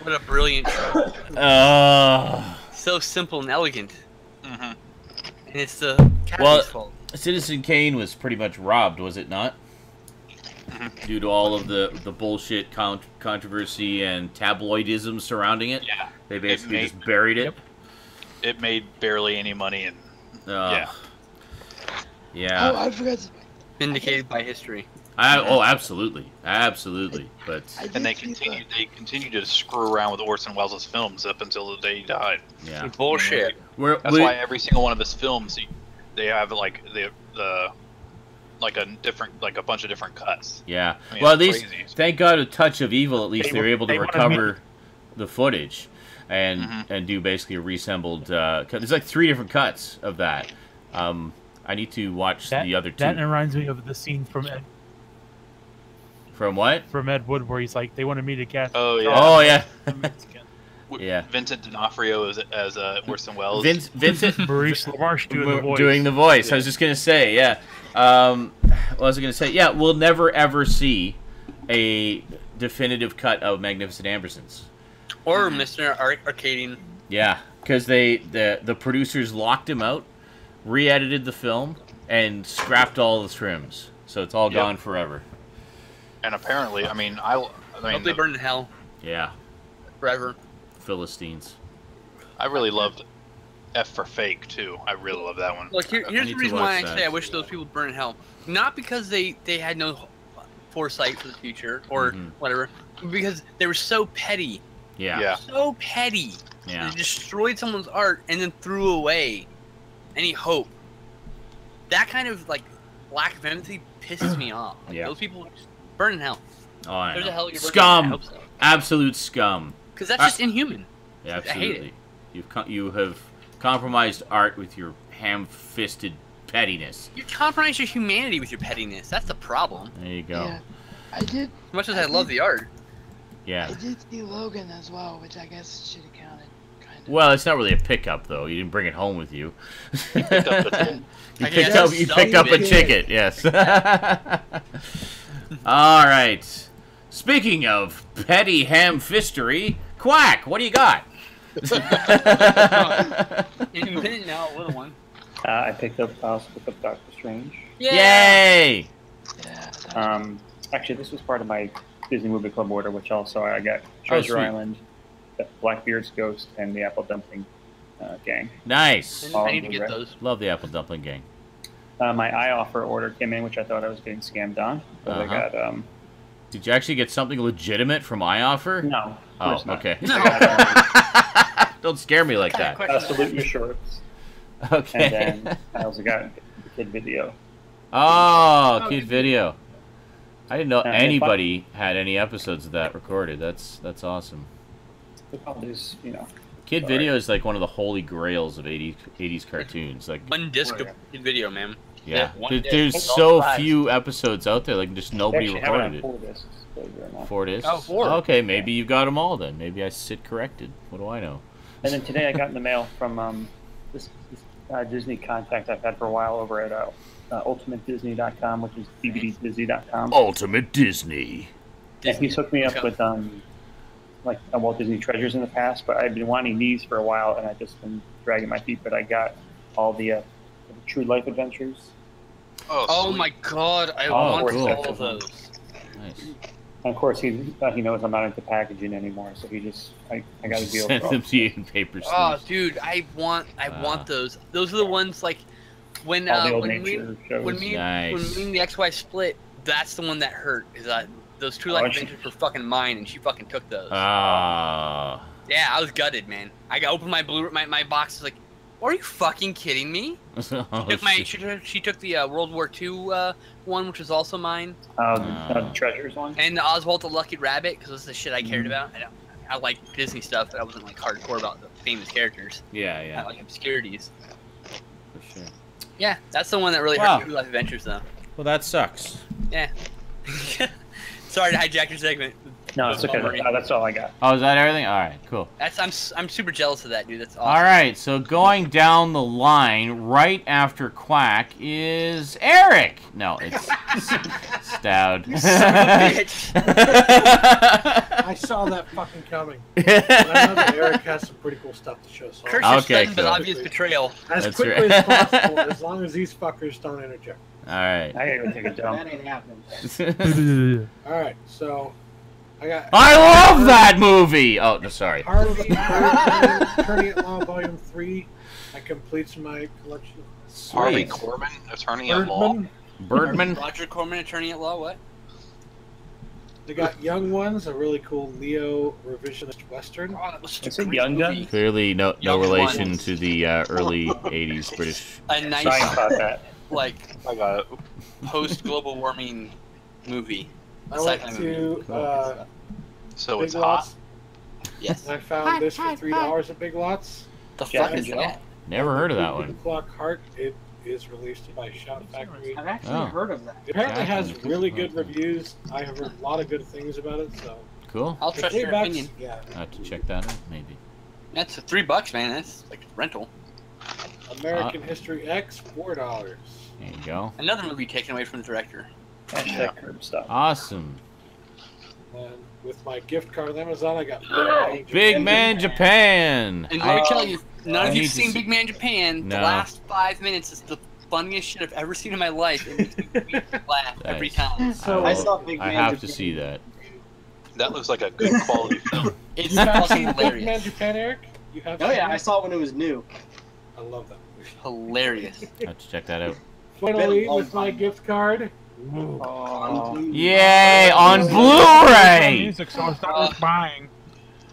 Speaker 4: What a brilliant show.
Speaker 1: Uh,
Speaker 4: So simple and elegant.
Speaker 6: Mm-hmm.
Speaker 4: And it's the Academy's
Speaker 1: Well-
Speaker 4: fault.
Speaker 1: Citizen Kane was pretty much robbed, was it not?
Speaker 6: Mhm.
Speaker 1: Due to all of the, the bullshit con- controversy and tabloidism surrounding it,
Speaker 6: Yeah,
Speaker 1: they basically
Speaker 6: made-
Speaker 1: just buried it.
Speaker 6: it made barely any money, and
Speaker 1: Uh,
Speaker 7: Oh,
Speaker 1: Yeah.
Speaker 7: I forgot. To,
Speaker 4: Vindicated by history.
Speaker 1: I, oh, absolutely, absolutely. But
Speaker 6: and they
Speaker 7: see the-
Speaker 6: continued they continued to screw around with Orson Welles' films up until the day he died.
Speaker 1: yeah,
Speaker 4: Bullshit.
Speaker 1: we're,
Speaker 6: That's
Speaker 1: we-
Speaker 6: why every single one of his films, they have like the the like a different like a bunch of different cuts.
Speaker 1: yeah.
Speaker 6: I mean,
Speaker 1: well, at least
Speaker 6: crazy.
Speaker 1: thank God, a touch of evil. At least
Speaker 8: They
Speaker 1: they, were
Speaker 8: were-
Speaker 1: able to
Speaker 8: they
Speaker 1: recover the footage and
Speaker 6: Mhm.
Speaker 1: and do basically a reassembled. Uh, cut. There's like three different cuts of that. Um, I need to watch
Speaker 8: that,
Speaker 1: the other two.
Speaker 8: that reminds me of the scene from Ed,
Speaker 1: From what?
Speaker 8: from Ed Wood where he's like, they wanted me to guess.
Speaker 6: Oh yeah.
Speaker 1: Oh yeah,
Speaker 8: the Mexican.
Speaker 6: W-
Speaker 1: yeah.
Speaker 6: Vincent D'Onofrio as as uh, Orson Welles.
Speaker 1: Vince, Vincent
Speaker 8: Maurice LaMarche doing the voice.
Speaker 1: doing the voice. I was just gonna say, yeah. Um, what was I gonna say? Yeah, we'll never ever see a definitive cut of Magnificent Ambersons.
Speaker 4: Or Mr. Ar- Arkadin.
Speaker 1: Yeah, because they the the producers locked him out, re-edited the film, and scrapped all the trims, so it's all
Speaker 6: Yep.
Speaker 1: gone forever.
Speaker 6: and apparently, I mean, I, I mean,
Speaker 4: Hope they
Speaker 6: the-
Speaker 4: burn in hell
Speaker 1: Yeah,
Speaker 4: forever.
Speaker 1: Philistines.
Speaker 6: I really loved F for Fake too. I really love that one.
Speaker 4: Look, here, here's the reason why I
Speaker 1: that.
Speaker 4: say I wish those people burn in hell. Not because they, they had no foresight for the future or
Speaker 1: Mhm.
Speaker 4: whatever, because they were so petty.
Speaker 1: Yeah,
Speaker 6: Yeah.
Speaker 4: So petty.
Speaker 1: yeah.
Speaker 4: They destroyed someone's art and then threw away any hope. That kind of like lack of empathy pisses me off. Like,
Speaker 1: Yeah.
Speaker 4: Those people just burn in hell.
Speaker 1: Oh, I
Speaker 4: There's a hell you're burning. I
Speaker 1: Scum,
Speaker 4: hope so.
Speaker 1: absolute scum.
Speaker 4: Because that's
Speaker 1: I-
Speaker 4: just inhuman.
Speaker 1: Yeah,
Speaker 4: I hate it.
Speaker 1: absolutely. You've co- you have compromised art with your ham-fisted pettiness.
Speaker 4: You compromise your humanity with your pettiness. That's the problem.
Speaker 1: There you go.
Speaker 7: Yeah. I did.
Speaker 4: As much as I love the art.
Speaker 1: Yeah.
Speaker 7: I did see Logan as well, which I guess should have counted.
Speaker 1: Well, it's not really a pickup though. You didn't bring it home with you. you
Speaker 6: picked up the-
Speaker 1: You picked up. You picked up a ticket. Yes. All right. Speaking of petty ham fistery, Quack, what do you got?
Speaker 4: Infinite now, little one.
Speaker 9: Uh, I picked up. I also picked up Doctor Strange.
Speaker 1: Yay!
Speaker 9: Um, actually, this was part of my Disney Movie Club order, which also I got Treasure
Speaker 1: sweet.
Speaker 9: Island, Blackbeard's Ghost, and the Apple Dumpling uh, Gang.
Speaker 1: Nice.
Speaker 9: All
Speaker 4: I need to get
Speaker 9: Blu-ray.
Speaker 4: those.
Speaker 1: Love the apple dumpling gang.
Speaker 9: Uh, my iOffer order came in, which I thought I was getting scammed on, but I
Speaker 1: Uh-huh.
Speaker 9: got um,
Speaker 1: Did you actually get something legitimate from iOffer?
Speaker 9: no. of
Speaker 1: Oh,
Speaker 9: not.
Speaker 1: okay.
Speaker 9: I got, um,
Speaker 1: Don't scare me like that.
Speaker 9: uh, salute your shorts,
Speaker 1: Okay.
Speaker 9: and then I also got the Kidd Video.
Speaker 1: Oh, Kidd Video. I didn't know
Speaker 9: Uh, if I-
Speaker 1: anybody had any episodes of that recorded. That's that's awesome.
Speaker 9: All these, you know,
Speaker 1: Kidd
Speaker 9: Sorry.
Speaker 1: video is like one of the holy grails of 80s, 80s cartoons. Like,
Speaker 4: One disc
Speaker 9: Oh, yeah.
Speaker 4: of video, man.
Speaker 1: Yeah, there-
Speaker 4: disc.
Speaker 1: there's so
Speaker 4: five.
Speaker 1: few episodes out there. Like, just nobody
Speaker 9: actually have it on
Speaker 1: recorded it.
Speaker 9: four discs, believe it or not.
Speaker 1: Four discs.
Speaker 4: Oh, four.
Speaker 1: Okay, maybe you got them all then. Maybe I sit corrected. What do I know?
Speaker 9: And then today I got in the mail from um, this, this uh, Disney contact I've had for a while over at uh, uh, UltimateDisney.com, which is DVDizzy.com.
Speaker 1: Ultimate Disney.
Speaker 9: And he's hooked me up with um, like uh, Walt Disney Treasures in the past, but I've been wanting these for a while, and I've just been dragging my feet. But I got all the, uh, the True Life Adventures.
Speaker 6: Oh,
Speaker 4: Oh my god, I
Speaker 1: Oh,
Speaker 4: want
Speaker 9: cool.
Speaker 4: all of those.
Speaker 1: Nice.
Speaker 9: And of course, he uh, he knows I'm not into packaging anymore, so he just I, I got a deal.
Speaker 1: Send
Speaker 9: for all-
Speaker 1: them to you in paper
Speaker 4: Oh, dude, I want, I
Speaker 1: Ah.
Speaker 4: want those. Those are the ones like when
Speaker 9: all the
Speaker 4: uh, when me, when me,
Speaker 1: Nice.
Speaker 4: when me and the ex-wife split. That's the one that hurt. Is that those True
Speaker 9: Oh,
Speaker 4: Life
Speaker 9: she-
Speaker 4: Adventures were fucking mine, and she fucking took those.
Speaker 1: Ah.
Speaker 4: yeah, I was gutted, man. I got opened my blue, my my box. Was like, are you fucking kidding me?
Speaker 1: Oh,
Speaker 4: took my,
Speaker 1: shit.
Speaker 4: she, took, she took the uh, World War II uh, one, which was also mine,
Speaker 9: uh, the, uh, the Treasures one.
Speaker 4: and the Oswald the Lucky Rabbit, because this is the shit I cared about. I, don't, I like Disney stuff, but I wasn't like hardcore about the famous characters.
Speaker 1: yeah, yeah.
Speaker 4: I like obscurities.
Speaker 1: for sure.
Speaker 4: Yeah, that's the one that really
Speaker 1: Wow.
Speaker 4: hurt True Life Adventures, though.
Speaker 1: Well, that sucks.
Speaker 4: Yeah. Sorry to hijack your segment.
Speaker 9: No, it's okay.
Speaker 4: Bummer.
Speaker 9: Uh, that's all I got.
Speaker 1: Oh, is that everything? All right, cool.
Speaker 4: That's I'm s- I'm super jealous of that dude. That's awesome.
Speaker 1: All right, so going down the line, right after Quack is Eric. No, it's Stout.
Speaker 4: bitch.
Speaker 2: I saw that fucking coming. But I know that Eric has some pretty cool stuff to show. So
Speaker 4: Curse
Speaker 2: I'll-
Speaker 4: your
Speaker 1: Okay,
Speaker 4: sudden but
Speaker 1: cool.
Speaker 4: obvious betrayal.
Speaker 2: as
Speaker 1: That's
Speaker 2: quickly
Speaker 1: right.
Speaker 2: as possible, as long as these fuckers don't interject.
Speaker 1: All right.
Speaker 9: I gotta take a dump.
Speaker 11: that ain't happening.
Speaker 2: All right, so I got
Speaker 1: I love that movie. Oh, no, sorry.
Speaker 2: Harvey Birdman, Attorney at Law Volume Three. That completes my collection.
Speaker 6: Harvey
Speaker 1: Sweet.
Speaker 6: Corman, attorney at law.
Speaker 2: Birdman.
Speaker 1: Birdman.
Speaker 4: Roger Corman, attorney at law. What?
Speaker 2: They got Young Ones, a really cool neo revisionist western.
Speaker 4: Oh, that
Speaker 9: Is
Speaker 4: a
Speaker 9: it Young
Speaker 4: movie.
Speaker 9: Guns?
Speaker 1: Clearly, no no
Speaker 4: Young
Speaker 1: relation
Speaker 4: ones.
Speaker 1: to the uh, early '80s British.
Speaker 4: A
Speaker 9: Ryan
Speaker 4: nice,
Speaker 9: caught that.
Speaker 4: like,
Speaker 6: I got it.
Speaker 4: post global warming movie.
Speaker 2: I went to uh,
Speaker 6: So
Speaker 2: Big
Speaker 6: it's hot.
Speaker 2: Lots,
Speaker 4: Yes.
Speaker 2: and I found this for three dollars at Big Lots.
Speaker 4: The
Speaker 9: Jack
Speaker 4: fuck is
Speaker 9: Jill.
Speaker 4: that?
Speaker 1: Never heard of that one.
Speaker 2: Clock Heart. It is released by Shout Factory.
Speaker 11: I've actually
Speaker 1: Oh.
Speaker 11: heard of that.
Speaker 2: It apparently
Speaker 1: Jack
Speaker 2: has really
Speaker 1: Jill.
Speaker 2: good reviews. I have heard a lot of good things about it. So
Speaker 1: Cool.
Speaker 4: I'll
Speaker 2: for
Speaker 4: trust your
Speaker 2: bucks,
Speaker 4: opinion.
Speaker 2: yeah.
Speaker 1: I have to check that out. Maybe.
Speaker 4: That's three bucks, man. That's like rental.
Speaker 2: American
Speaker 1: Uh,
Speaker 2: History X, four dollars.
Speaker 1: There you go.
Speaker 4: Another movie taken away from the director.
Speaker 9: Hashtag curb stuff.
Speaker 1: Awesome.
Speaker 2: And with my gift card on Amazon, I got Big Man
Speaker 1: Big
Speaker 2: Japan.
Speaker 1: Man Japan.
Speaker 4: And
Speaker 1: I-
Speaker 4: let me tell you, none
Speaker 1: I
Speaker 4: of you've seen
Speaker 1: see-
Speaker 4: Big Man Japan. The last five minutes is the funniest shit I've ever seen in my life. It makes me weep and laugh every time.
Speaker 11: So
Speaker 1: I
Speaker 11: I saw Big Man.
Speaker 1: I
Speaker 11: Man
Speaker 1: have to see that.
Speaker 6: That looks like a good quality film.
Speaker 4: It's
Speaker 2: You have
Speaker 4: fucking
Speaker 2: seen Big Man
Speaker 4: hilarious.
Speaker 2: Japan, Eric? You have?
Speaker 11: Oh yeah,
Speaker 2: it?
Speaker 11: I saw it when it was new.
Speaker 2: I love that. movie.
Speaker 4: Hilarious.
Speaker 1: I have to check that out.
Speaker 2: Finally,
Speaker 11: Been a long
Speaker 2: with my gift card,
Speaker 11: Oh,
Speaker 1: Yay! On Blu-ray.
Speaker 8: music, so it's buying.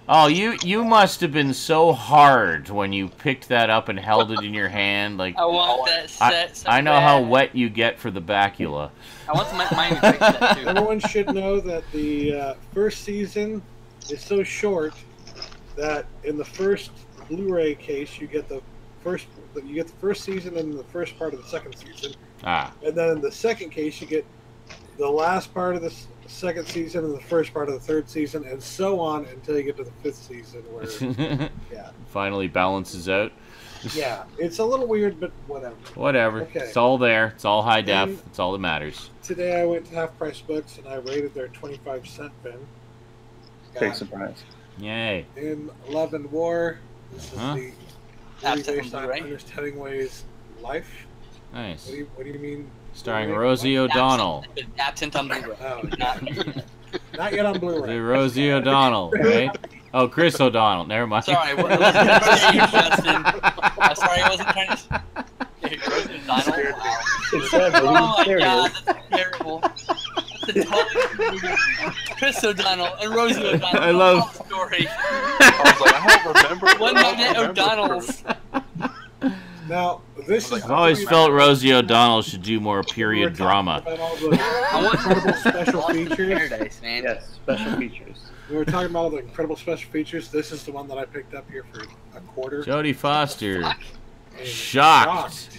Speaker 1: Oh, you you must have been so hard when you picked that up and held it in your hand. Like
Speaker 4: I want that set. so
Speaker 1: I know how wet you get for the bacula.
Speaker 4: I want the Mi- Miami Vice set too.
Speaker 2: everyone should know that the uh, first season is so short that in the first Blu-ray case you get the first. You get the first season and the first part of the second season,
Speaker 1: Ah,
Speaker 2: and then in the second case, you get the last part of the second season and the first part of the third season, and so on until you get to the fifth season, where yeah,
Speaker 1: finally balances out.
Speaker 2: yeah, it's a little weird, but whatever.
Speaker 1: Whatever.
Speaker 2: Okay.
Speaker 1: It's all there. It's all high def.
Speaker 2: And-
Speaker 1: It's all that matters.
Speaker 2: Today I went to Half Price Books and I rated their twenty-five cent bin.
Speaker 9: Big surprise.
Speaker 1: Yay.
Speaker 2: In Love and War, this is
Speaker 1: Huh?
Speaker 2: the
Speaker 4: Half
Speaker 2: movie
Speaker 4: second
Speaker 2: based on
Speaker 4: Blu-ray?
Speaker 2: Ernest Hemingway's life.
Speaker 1: Nice.
Speaker 2: What do you, what do you mean?
Speaker 1: Starring
Speaker 2: Blu-ray?
Speaker 1: Rosie O'Donnell.
Speaker 4: Absent on Blu-ray.
Speaker 2: Oh,
Speaker 4: Not-
Speaker 2: not yet on Blu-ray.
Speaker 1: The Rosie O'Donnell, right? Oh, Chris O'Donnell. Never mind.
Speaker 4: Sorry, I wasn't trying to Justin. I'm sorry, I wasn't trying to. Hey, Rosie O'Donnell. Wow.
Speaker 9: It's
Speaker 4: Oh my
Speaker 9: there
Speaker 4: god, that's terrible. That's a totally movie. Chris O'Donnell and Rosie O'Donnell.
Speaker 1: I love-
Speaker 4: story.
Speaker 6: I was like, I don't remember.
Speaker 4: One
Speaker 6: I don't
Speaker 4: minute
Speaker 6: remember.
Speaker 4: O'Donnell's.
Speaker 2: Now this is.
Speaker 1: I've always felt Rosie O'Donnell should do more period drama.
Speaker 2: About all the
Speaker 4: I want
Speaker 2: incredible special features.
Speaker 4: Paradise, man.
Speaker 9: Yes, special features.
Speaker 2: We were talking about all the incredible special features. This is the one that I picked up here for a quarter.
Speaker 1: Jodie Foster.
Speaker 2: And
Speaker 1: Shocked.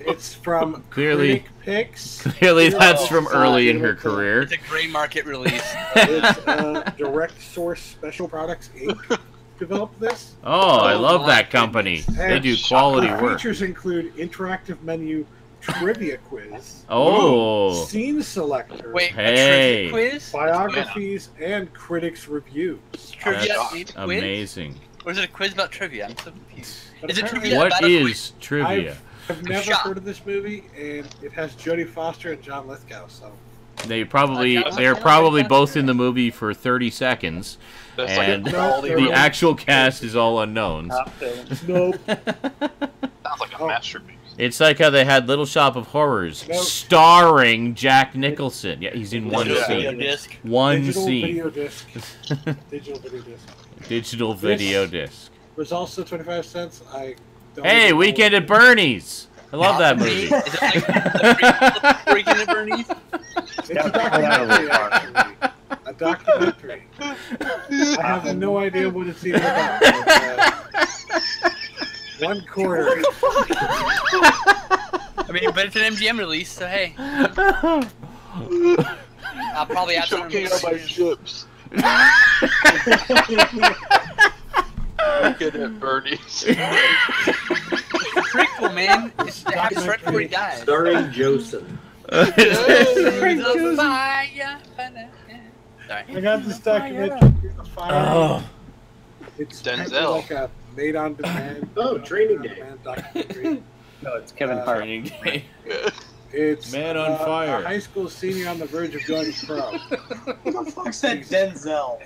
Speaker 2: It's from
Speaker 1: Clearly-
Speaker 2: Picks.
Speaker 1: Clearly, that's from early in her career.
Speaker 4: It's a gray market release.
Speaker 2: It's uh, Direct Source Special Products Inc. developed this.
Speaker 1: Oh, I
Speaker 4: Oh,
Speaker 1: love that company. They do quality
Speaker 2: the
Speaker 1: work.
Speaker 2: Features include interactive menu trivia quiz,
Speaker 1: Oh,
Speaker 2: scene selector,
Speaker 4: Wait,
Speaker 1: Hey.
Speaker 4: a trivia quiz?
Speaker 2: biographies, and critics reviews.
Speaker 4: Trivia
Speaker 1: that's
Speaker 4: quiz?
Speaker 1: amazing.
Speaker 4: Or is it a quiz about trivia? I'm so confused.
Speaker 2: But
Speaker 4: Is it
Speaker 2: apparently-
Speaker 4: trivia
Speaker 1: What
Speaker 4: about a quiz?
Speaker 1: is trivia?
Speaker 2: I've, I've never
Speaker 4: Shot.
Speaker 2: heard of this movie, and it has Jodie Foster and John Lithgow. So
Speaker 1: They probably
Speaker 4: Uh,
Speaker 1: they're probably both in the movie for 30 seconds,
Speaker 6: That's
Speaker 1: and
Speaker 6: a quality
Speaker 2: No,
Speaker 1: the
Speaker 2: no.
Speaker 1: actual cast is all unknowns.
Speaker 2: Nope.
Speaker 6: Sounds like a
Speaker 2: Oh.
Speaker 6: masterpiece.
Speaker 1: It's like how they had Little Shop of Horrors,
Speaker 2: Nope.
Speaker 1: starring Jack Nicholson. Yeah, he's in one
Speaker 4: Video
Speaker 1: scene.
Speaker 4: disc.
Speaker 1: One
Speaker 2: digital
Speaker 1: scene.
Speaker 2: video disc. digital video disc.
Speaker 1: Digital video disc.
Speaker 2: Was also twenty five cents. I. Don't
Speaker 1: Hey, Weekend at Bernie's. I love that movie.
Speaker 4: Is it like the Freaking at Bernie's?
Speaker 2: It's a
Speaker 9: Gotta pull that a little
Speaker 2: documentary, actually. A documentary. I have no idea what it's even about. but, uh, one quarter.
Speaker 4: I mean, but it's an MGM release, so hey. I'll probably have some.
Speaker 6: Choking on my chips. Looking at Bernie's.
Speaker 4: Pretty man. It's it happens right before he dies.
Speaker 3: Starring Joseph.
Speaker 4: Birds of fire.
Speaker 2: I got this documentary. Here's a fire.
Speaker 1: oh,
Speaker 2: It's
Speaker 6: Denzel.
Speaker 2: like a made on demand.
Speaker 3: Oh, Training Day.
Speaker 9: No, it's Kevin
Speaker 2: Uh,
Speaker 9: Hart.
Speaker 2: It's
Speaker 1: Man on
Speaker 2: uh,
Speaker 1: fire.
Speaker 2: A high school senior on the verge of going pro.
Speaker 11: Who the fuck said Denzel?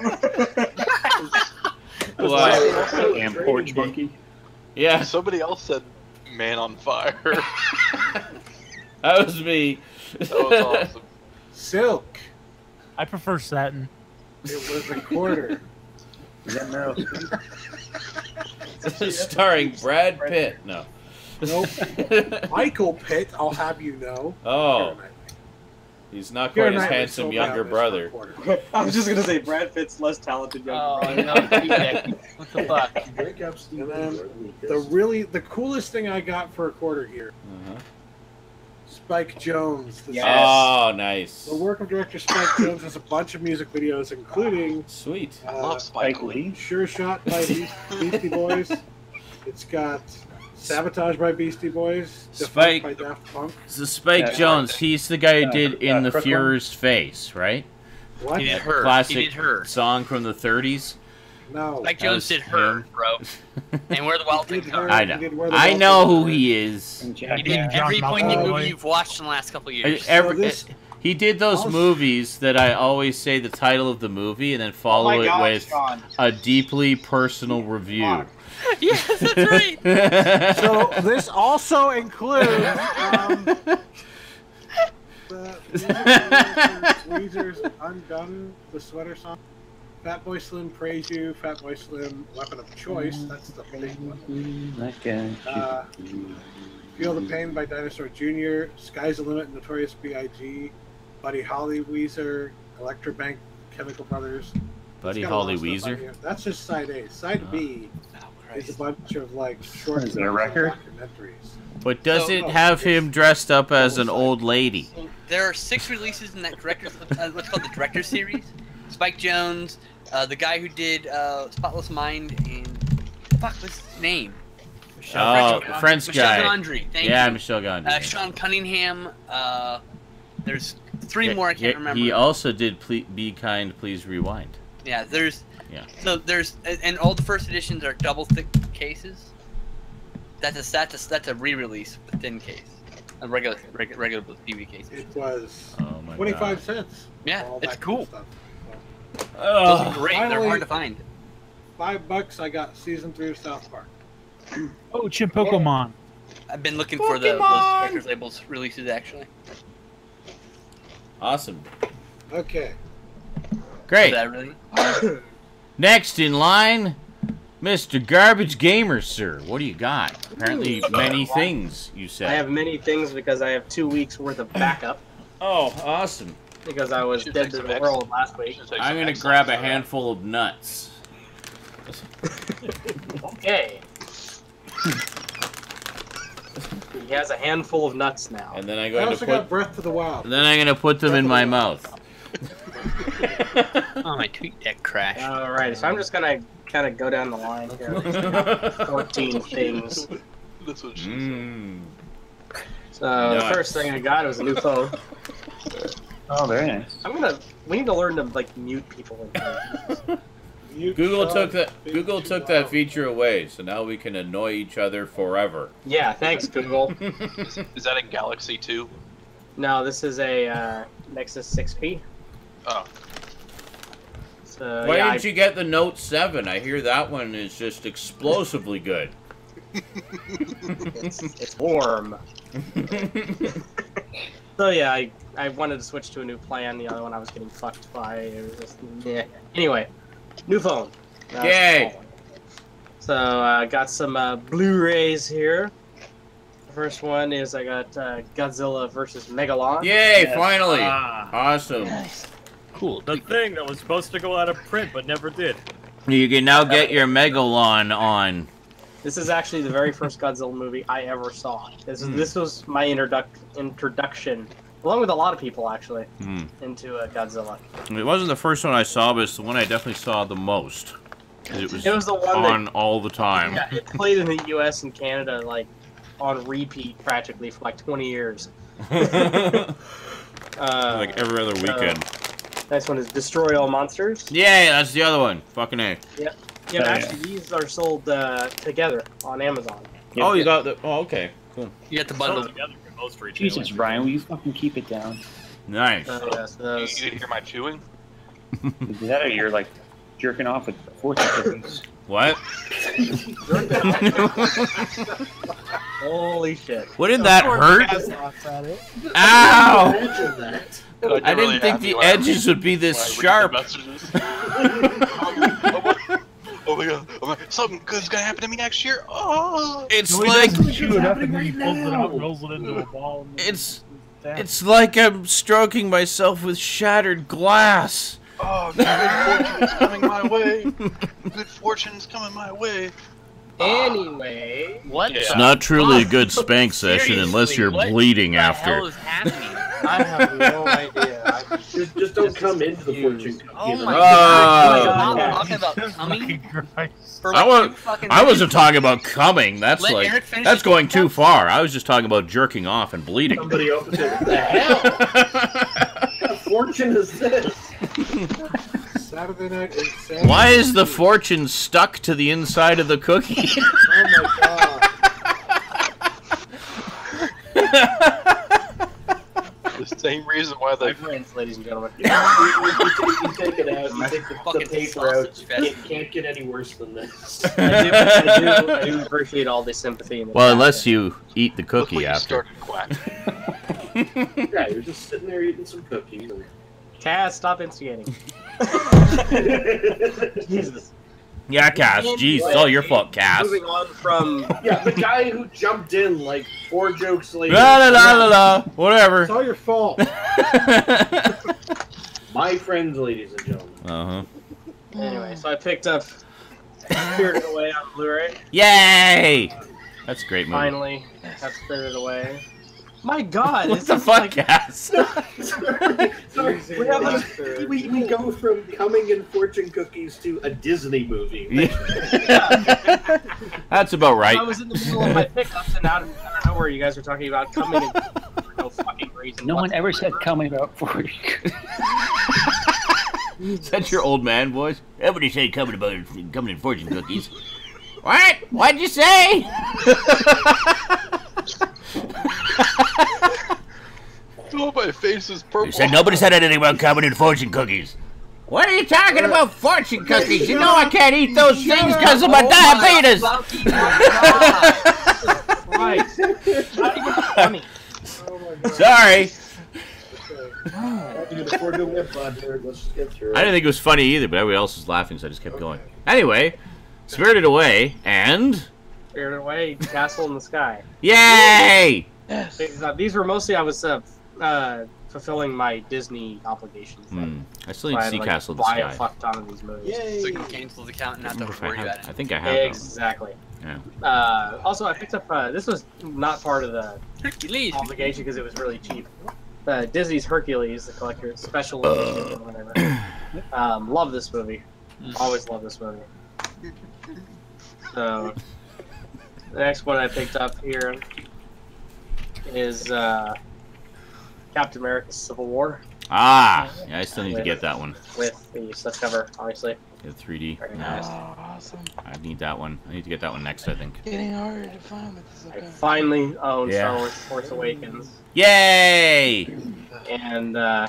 Speaker 1: Wow.
Speaker 9: And Porch Monkey.
Speaker 1: Yeah,
Speaker 6: Somebody else said "Man on Fire."
Speaker 1: that was me.
Speaker 6: That was awesome.
Speaker 2: Silk.
Speaker 8: I prefer satin.
Speaker 2: It was a quarter.
Speaker 9: Is that Meryl Streep?
Speaker 1: Starring Brad Pitt. No.
Speaker 2: Nope. Michael Pitt, I'll have you know.
Speaker 1: Oh, he's not
Speaker 2: Keira
Speaker 1: quite his
Speaker 2: Knightley
Speaker 1: handsome younger brother.
Speaker 2: for a quarter.
Speaker 11: I was just gonna say Brad Pitt's less talented younger
Speaker 4: Oh
Speaker 11: brother.
Speaker 4: no. What the fuck?
Speaker 3: Drink up Steve
Speaker 2: And then The really the coolest thing I got for a quarter here,
Speaker 1: Uh-huh.
Speaker 2: Spike Jonze.
Speaker 11: Yes.
Speaker 1: Oh, nice.
Speaker 2: the work of director Spike Jonze has a bunch of music videos, including
Speaker 1: Sweet.
Speaker 6: I
Speaker 2: uh,
Speaker 6: love Spike
Speaker 9: Spike
Speaker 6: Lee.
Speaker 9: Lee.
Speaker 2: Sure Shot by Beast- Beastie Boys. It's got Sabotage by Beastie Boys. Da Funk
Speaker 1: Spike-
Speaker 2: by Daft Punk.
Speaker 1: So Spike
Speaker 9: Yeah.
Speaker 1: Jones, he's the guy who did In the
Speaker 9: Crooklyn?
Speaker 1: Fuhrer's Face, right?
Speaker 2: What?
Speaker 4: He did her.
Speaker 1: Classic
Speaker 4: He did her.
Speaker 1: song from the 30s.
Speaker 2: No.
Speaker 4: Mike
Speaker 1: That
Speaker 4: Jones did her,
Speaker 1: him.
Speaker 4: bro. And where the wild
Speaker 2: Things
Speaker 4: thing
Speaker 2: did her.
Speaker 4: comes.
Speaker 1: I know.
Speaker 2: did Where the
Speaker 1: I know who he is.
Speaker 4: He did
Speaker 8: Yeah.
Speaker 4: Every
Speaker 8: John
Speaker 4: poignant
Speaker 2: Malkovich.
Speaker 4: movie you've watched in the last couple of years.
Speaker 1: Every-
Speaker 2: this-
Speaker 1: he did those
Speaker 2: Also-
Speaker 1: movies that I always say the title of the movie and then
Speaker 11: Oh
Speaker 1: follow
Speaker 11: my
Speaker 1: it
Speaker 11: God,
Speaker 1: with
Speaker 11: Sean.
Speaker 1: a deeply personal review.
Speaker 4: yes, that's right.
Speaker 2: So this also includes um, the music Weezer's "Undone," the sweater song. Fatboy Slim praise you. Fatboy Slim weapon of choice. That's the big one.
Speaker 9: That guy.
Speaker 2: Uh, Feel the Pain by Dinosaur Jr., Sky's the Limit, Notorious B.I.G., Buddy Holly, Weezer, Elektrobank, Chemical Brothers,
Speaker 1: Buddy
Speaker 2: It's got a
Speaker 1: Holly
Speaker 2: lot of stuff on
Speaker 1: Weezer.
Speaker 2: That's just side A. Side
Speaker 1: Oh.
Speaker 2: B is a bunch of like short
Speaker 9: Is it a record?
Speaker 2: documentaries.
Speaker 1: But does
Speaker 4: So-
Speaker 1: it have him dressed up as an old lady?
Speaker 4: There are six releases in that director's uh, what's called the director series. Spike Jonze, uh, the guy who did uh, Spotless Mind, and fuck, what's his name?
Speaker 1: Oh, French
Speaker 4: Michel
Speaker 1: guy.
Speaker 4: Gondry. Thank
Speaker 1: yeah,
Speaker 4: you.
Speaker 1: Michel Gondry.
Speaker 4: Uh, Sean Cunningham. Uh, there's three
Speaker 1: Yeah,
Speaker 4: more I can't
Speaker 1: yeah,
Speaker 4: remember.
Speaker 1: He also did ple- Be Kind, Please Rewind.
Speaker 4: Yeah, there's.
Speaker 1: Yeah.
Speaker 4: So there's and all the first editions are double thick cases. That's a that's a that's a re-release with a thin case, a regular regular, regular DVD case.
Speaker 2: It was
Speaker 1: Oh my
Speaker 2: 25
Speaker 1: god.
Speaker 2: cents.
Speaker 4: Yeah, it's cool.
Speaker 2: Stuff.
Speaker 4: Those are great. They're hard to find.
Speaker 2: Five bucks. I got season three of South Park.
Speaker 8: Oh, Chim Pokemon.
Speaker 4: I've been looking for the those
Speaker 1: Pokemon!
Speaker 4: records labels releases actually.
Speaker 1: Awesome.
Speaker 2: Okay.
Speaker 1: Great.
Speaker 4: Is that really?
Speaker 1: Next in line, Mr. Garbage Gamer, sir. What do you got? Apparently, many things, you said.
Speaker 5: I have many things because I have two weeks worth of backup
Speaker 1: Oh, awesome.
Speaker 5: because I was dead to the
Speaker 6: X-
Speaker 5: world last week.
Speaker 1: I'm gonna grab a handful of nuts.
Speaker 5: Okay. he has a handful of nuts now.
Speaker 1: And then I'm
Speaker 2: I
Speaker 1: going to
Speaker 2: also
Speaker 1: put
Speaker 2: got Breath of the Wild.
Speaker 1: and then I'm going to put them in my mouth.
Speaker 4: Oh, my TweetDeck crashed.
Speaker 5: All right, so I'm just gonna kind of go down the line here. 14 things.
Speaker 6: That's what she said.
Speaker 1: Mm.
Speaker 5: So the first thing I got was a new phone.
Speaker 9: Oh, very nice.
Speaker 5: I'm gonna. We need to learn to like mute people. In.
Speaker 2: You
Speaker 1: Google took that Google
Speaker 2: too
Speaker 1: took that feature away, so now we can annoy each other forever.
Speaker 5: Yeah, thanks Google.
Speaker 6: Is that a Galaxy 2?
Speaker 5: no, this is a uh, Nexus 6P.
Speaker 6: Oh,
Speaker 5: So
Speaker 1: Why
Speaker 5: yeah,
Speaker 1: didn't you get the Note 7? I hear that one is just explosively good.
Speaker 5: It's, it's warm. So yeah, I, I wanted to switch to a new plan. The other one I was getting fucked by. It was just, yeah. Anyway, new phone. That's
Speaker 1: Yay.
Speaker 5: So I uh, got some uh, Blu-rays here. The first one is I got uh, Godzilla versus Megalon.
Speaker 1: Yay,
Speaker 9: Yes.
Speaker 1: finally!
Speaker 10: Ah,
Speaker 1: Awesome.
Speaker 10: Cool. The thing that was supposed to go out of print but never did.
Speaker 1: You can now get your Megalon on.
Speaker 5: This is actually the very first Godzilla movie I ever saw. This is
Speaker 1: Hmm.
Speaker 5: this was my introduc- introduction, along with a lot of people actually,
Speaker 1: Hmm.
Speaker 5: into uh, Godzilla.
Speaker 1: It wasn't the first one I saw, but it's the one I definitely saw the most. It was,
Speaker 5: It was the one that-
Speaker 1: on all the time.
Speaker 5: Yeah, it played in the U.S. and Canada like on repeat practically for like 20 years. Uh,
Speaker 1: like every other weekend.
Speaker 5: Next one is Destroy All Monsters.
Speaker 1: Yay, that's the other one. Fucking A.
Speaker 5: Yeah,
Speaker 9: Oh, yeah.
Speaker 5: actually, these are sold uh, together on Amazon.
Speaker 9: Yep.
Speaker 1: Oh, you got the. Oh, okay. Cool.
Speaker 4: You got the
Speaker 10: Sold
Speaker 4: bundle.
Speaker 10: together for most retailers.
Speaker 9: Jesus, Brian, will you fucking keep it down?
Speaker 1: Nice.
Speaker 5: So, yes,
Speaker 6: you,
Speaker 5: those.
Speaker 6: you didn't hear my chewing?
Speaker 9: Is that or you're like jerking off with fortune cookies?
Speaker 1: What?
Speaker 5: Holy shit!
Speaker 1: what did that hurt? Ow!
Speaker 3: Imagine.
Speaker 6: God,
Speaker 1: I
Speaker 6: you're really
Speaker 1: didn't think the
Speaker 6: when I read-
Speaker 1: edges would be this
Speaker 6: I read the
Speaker 1: sharp.
Speaker 6: oh, my, oh my god! Oh my, something good's gonna happen to me next year. Oh,
Speaker 1: It's
Speaker 8: No,
Speaker 1: like
Speaker 8: doesn't chew it up and then he pulls it out, rolls it into a ball.
Speaker 1: it's it's like I'm stroking myself with shattered glass.
Speaker 6: Oh, good fortune is coming my way. Good fortune is coming my way.
Speaker 5: Anyway,
Speaker 4: What?
Speaker 6: Yeah.
Speaker 1: It's not truly a good spank session unless you're bleeding
Speaker 4: the
Speaker 1: after.
Speaker 4: Hell is happening?
Speaker 5: I have no idea. I,
Speaker 3: Just, just don't come into the fortune cookie.
Speaker 4: Oh my god!
Speaker 5: Oh.
Speaker 4: We're talking about coming
Speaker 8: Fucking
Speaker 4: for
Speaker 1: I
Speaker 4: like
Speaker 1: wa-
Speaker 4: two
Speaker 1: I wasn't
Speaker 4: minutes?
Speaker 1: talking about coming. That's
Speaker 4: Let
Speaker 1: like that's going too
Speaker 4: thoughts.
Speaker 1: far. I was just talking about jerking off and bleeding.
Speaker 3: Somebody opens it. What the hell? What kind of fortune is this?
Speaker 2: Saturday night insanity.
Speaker 1: Why is the fortune stuck to the inside of the cookie?
Speaker 2: Oh my god.
Speaker 6: The same reason why
Speaker 5: my
Speaker 6: they.
Speaker 5: friends, ladies and gentlemen.
Speaker 3: you, you, you, take, you take it out, you take the, the
Speaker 4: Fucking
Speaker 3: paper out.
Speaker 4: fest.
Speaker 3: It can't get any worse than this.
Speaker 5: I do, I do, I do appreciate all the sympathy. And the
Speaker 1: well, unless you eat the cookie
Speaker 6: what you
Speaker 1: after.
Speaker 6: started.
Speaker 3: Yeah, you're just sitting there eating some cookies. And...
Speaker 5: Cass, stop instigating. Jesus.
Speaker 1: Yeah, Cass. Jeez, it's all your fault, Cass.
Speaker 5: Moving on from
Speaker 3: yeah, the guy who jumped in like four jokes later.
Speaker 1: La la la la la. Whatever.
Speaker 2: It's all your fault.
Speaker 3: My friends, ladies and gentlemen.
Speaker 1: Uh huh.
Speaker 5: Anyway, so I picked up Spirited Away on Blu-ray.
Speaker 1: Yay! That's a great movie.
Speaker 5: Finally, have Spirited Away. My God,
Speaker 1: What
Speaker 5: this
Speaker 1: the
Speaker 5: is
Speaker 1: fuck,
Speaker 5: like
Speaker 1: Cass?
Speaker 3: Sorry, sorry. We, have we, we go from coming in fortune cookies to a Disney movie.
Speaker 1: That's about right.
Speaker 5: I was in the middle of my pickups, and out of, out of nowhere, you guys were talking about coming in for no fucking reason.
Speaker 9: No one ever said coming about fortune. you.
Speaker 1: Is that your old man voice? Everybody said coming about coming in fortune cookies. what? What'd you say?
Speaker 6: Oh, my face is purple.
Speaker 1: You said nobody said anything about coming in fortune cookies. What are you talking about fortune cookies? You know I can't eat those things because of my oh diabetes.
Speaker 5: Right. Not even.
Speaker 1: Sorry.
Speaker 3: Dude, before doing whip on here, let's just get through it.
Speaker 1: I didn't think it was funny either, but everybody else was laughing, so I just kept going. Anyway, Spirited Away, and
Speaker 5: Spirited Away, Castle in the Sky.
Speaker 1: yay!
Speaker 7: Yes.
Speaker 5: These, uh, these were mostly I was uh, uh, fulfilling my Disney obligations.
Speaker 1: Hmm. I still
Speaker 5: So
Speaker 1: need to see
Speaker 5: like,
Speaker 1: Castle in the
Speaker 5: buy a
Speaker 1: Sky.
Speaker 5: fuck ton of these movies.
Speaker 4: So you can cancel the account and
Speaker 1: I
Speaker 4: not have to
Speaker 1: if I
Speaker 4: worry
Speaker 1: have.
Speaker 4: about
Speaker 1: I think I have. them.
Speaker 5: Exactly.
Speaker 1: Yeah.
Speaker 5: Uh, also, I picked up. Uh, this was not part of the
Speaker 4: Hercules.
Speaker 5: obligation because it was really cheap. Uh, Disney's Hercules, the collector special edition, or whatever. Um, love this movie. Always love this movie. So, the next one I picked up here is uh, Captain America: Civil War
Speaker 1: Ah, yeah, I still need to get that one.
Speaker 5: with the slipcover, obviously.
Speaker 1: Get 3D.
Speaker 5: Very
Speaker 1: No,
Speaker 5: nice.
Speaker 7: Oh, awesome.
Speaker 1: I need that one. I need to get that one next, I think.
Speaker 7: Getting harder to find with this.
Speaker 5: I finally own
Speaker 1: Yeah.
Speaker 5: Star Wars: Force Awakens.
Speaker 1: Yay!
Speaker 5: and uh,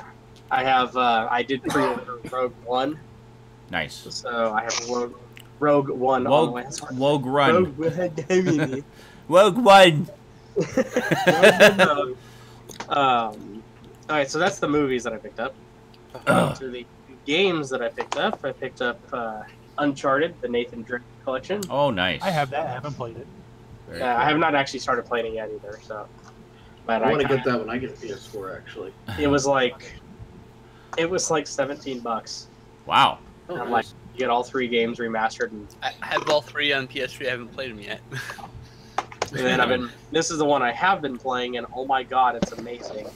Speaker 5: I have uh, I did pre-order Rogue One,
Speaker 1: Nice.
Speaker 5: so I have Rogue, Rogue One on the way.
Speaker 1: Wogue, Wogue Run.
Speaker 5: Rogue One.
Speaker 1: Wogue One.
Speaker 5: um, all right, so that's the movies that I picked up.
Speaker 1: Ugh.
Speaker 5: to the games that I picked up, I picked up uh, Uncharted, the Nathan Drake collection.
Speaker 1: Oh, nice.
Speaker 8: I have that. I haven't played it.
Speaker 1: Very
Speaker 5: Uh, I have not actually started playing it yet either, so. But
Speaker 3: I want to get that when I get a PS4, actually.
Speaker 5: It was like, it was like seventeen bucks.
Speaker 1: Wow.
Speaker 3: Oh,
Speaker 5: I'm
Speaker 3: nice.
Speaker 5: like, you get all three games remastered and
Speaker 4: I I have all three on PS3. I haven't played them yet.
Speaker 5: And then I've been. This is the one I have been playing, and oh my god, it's amazing.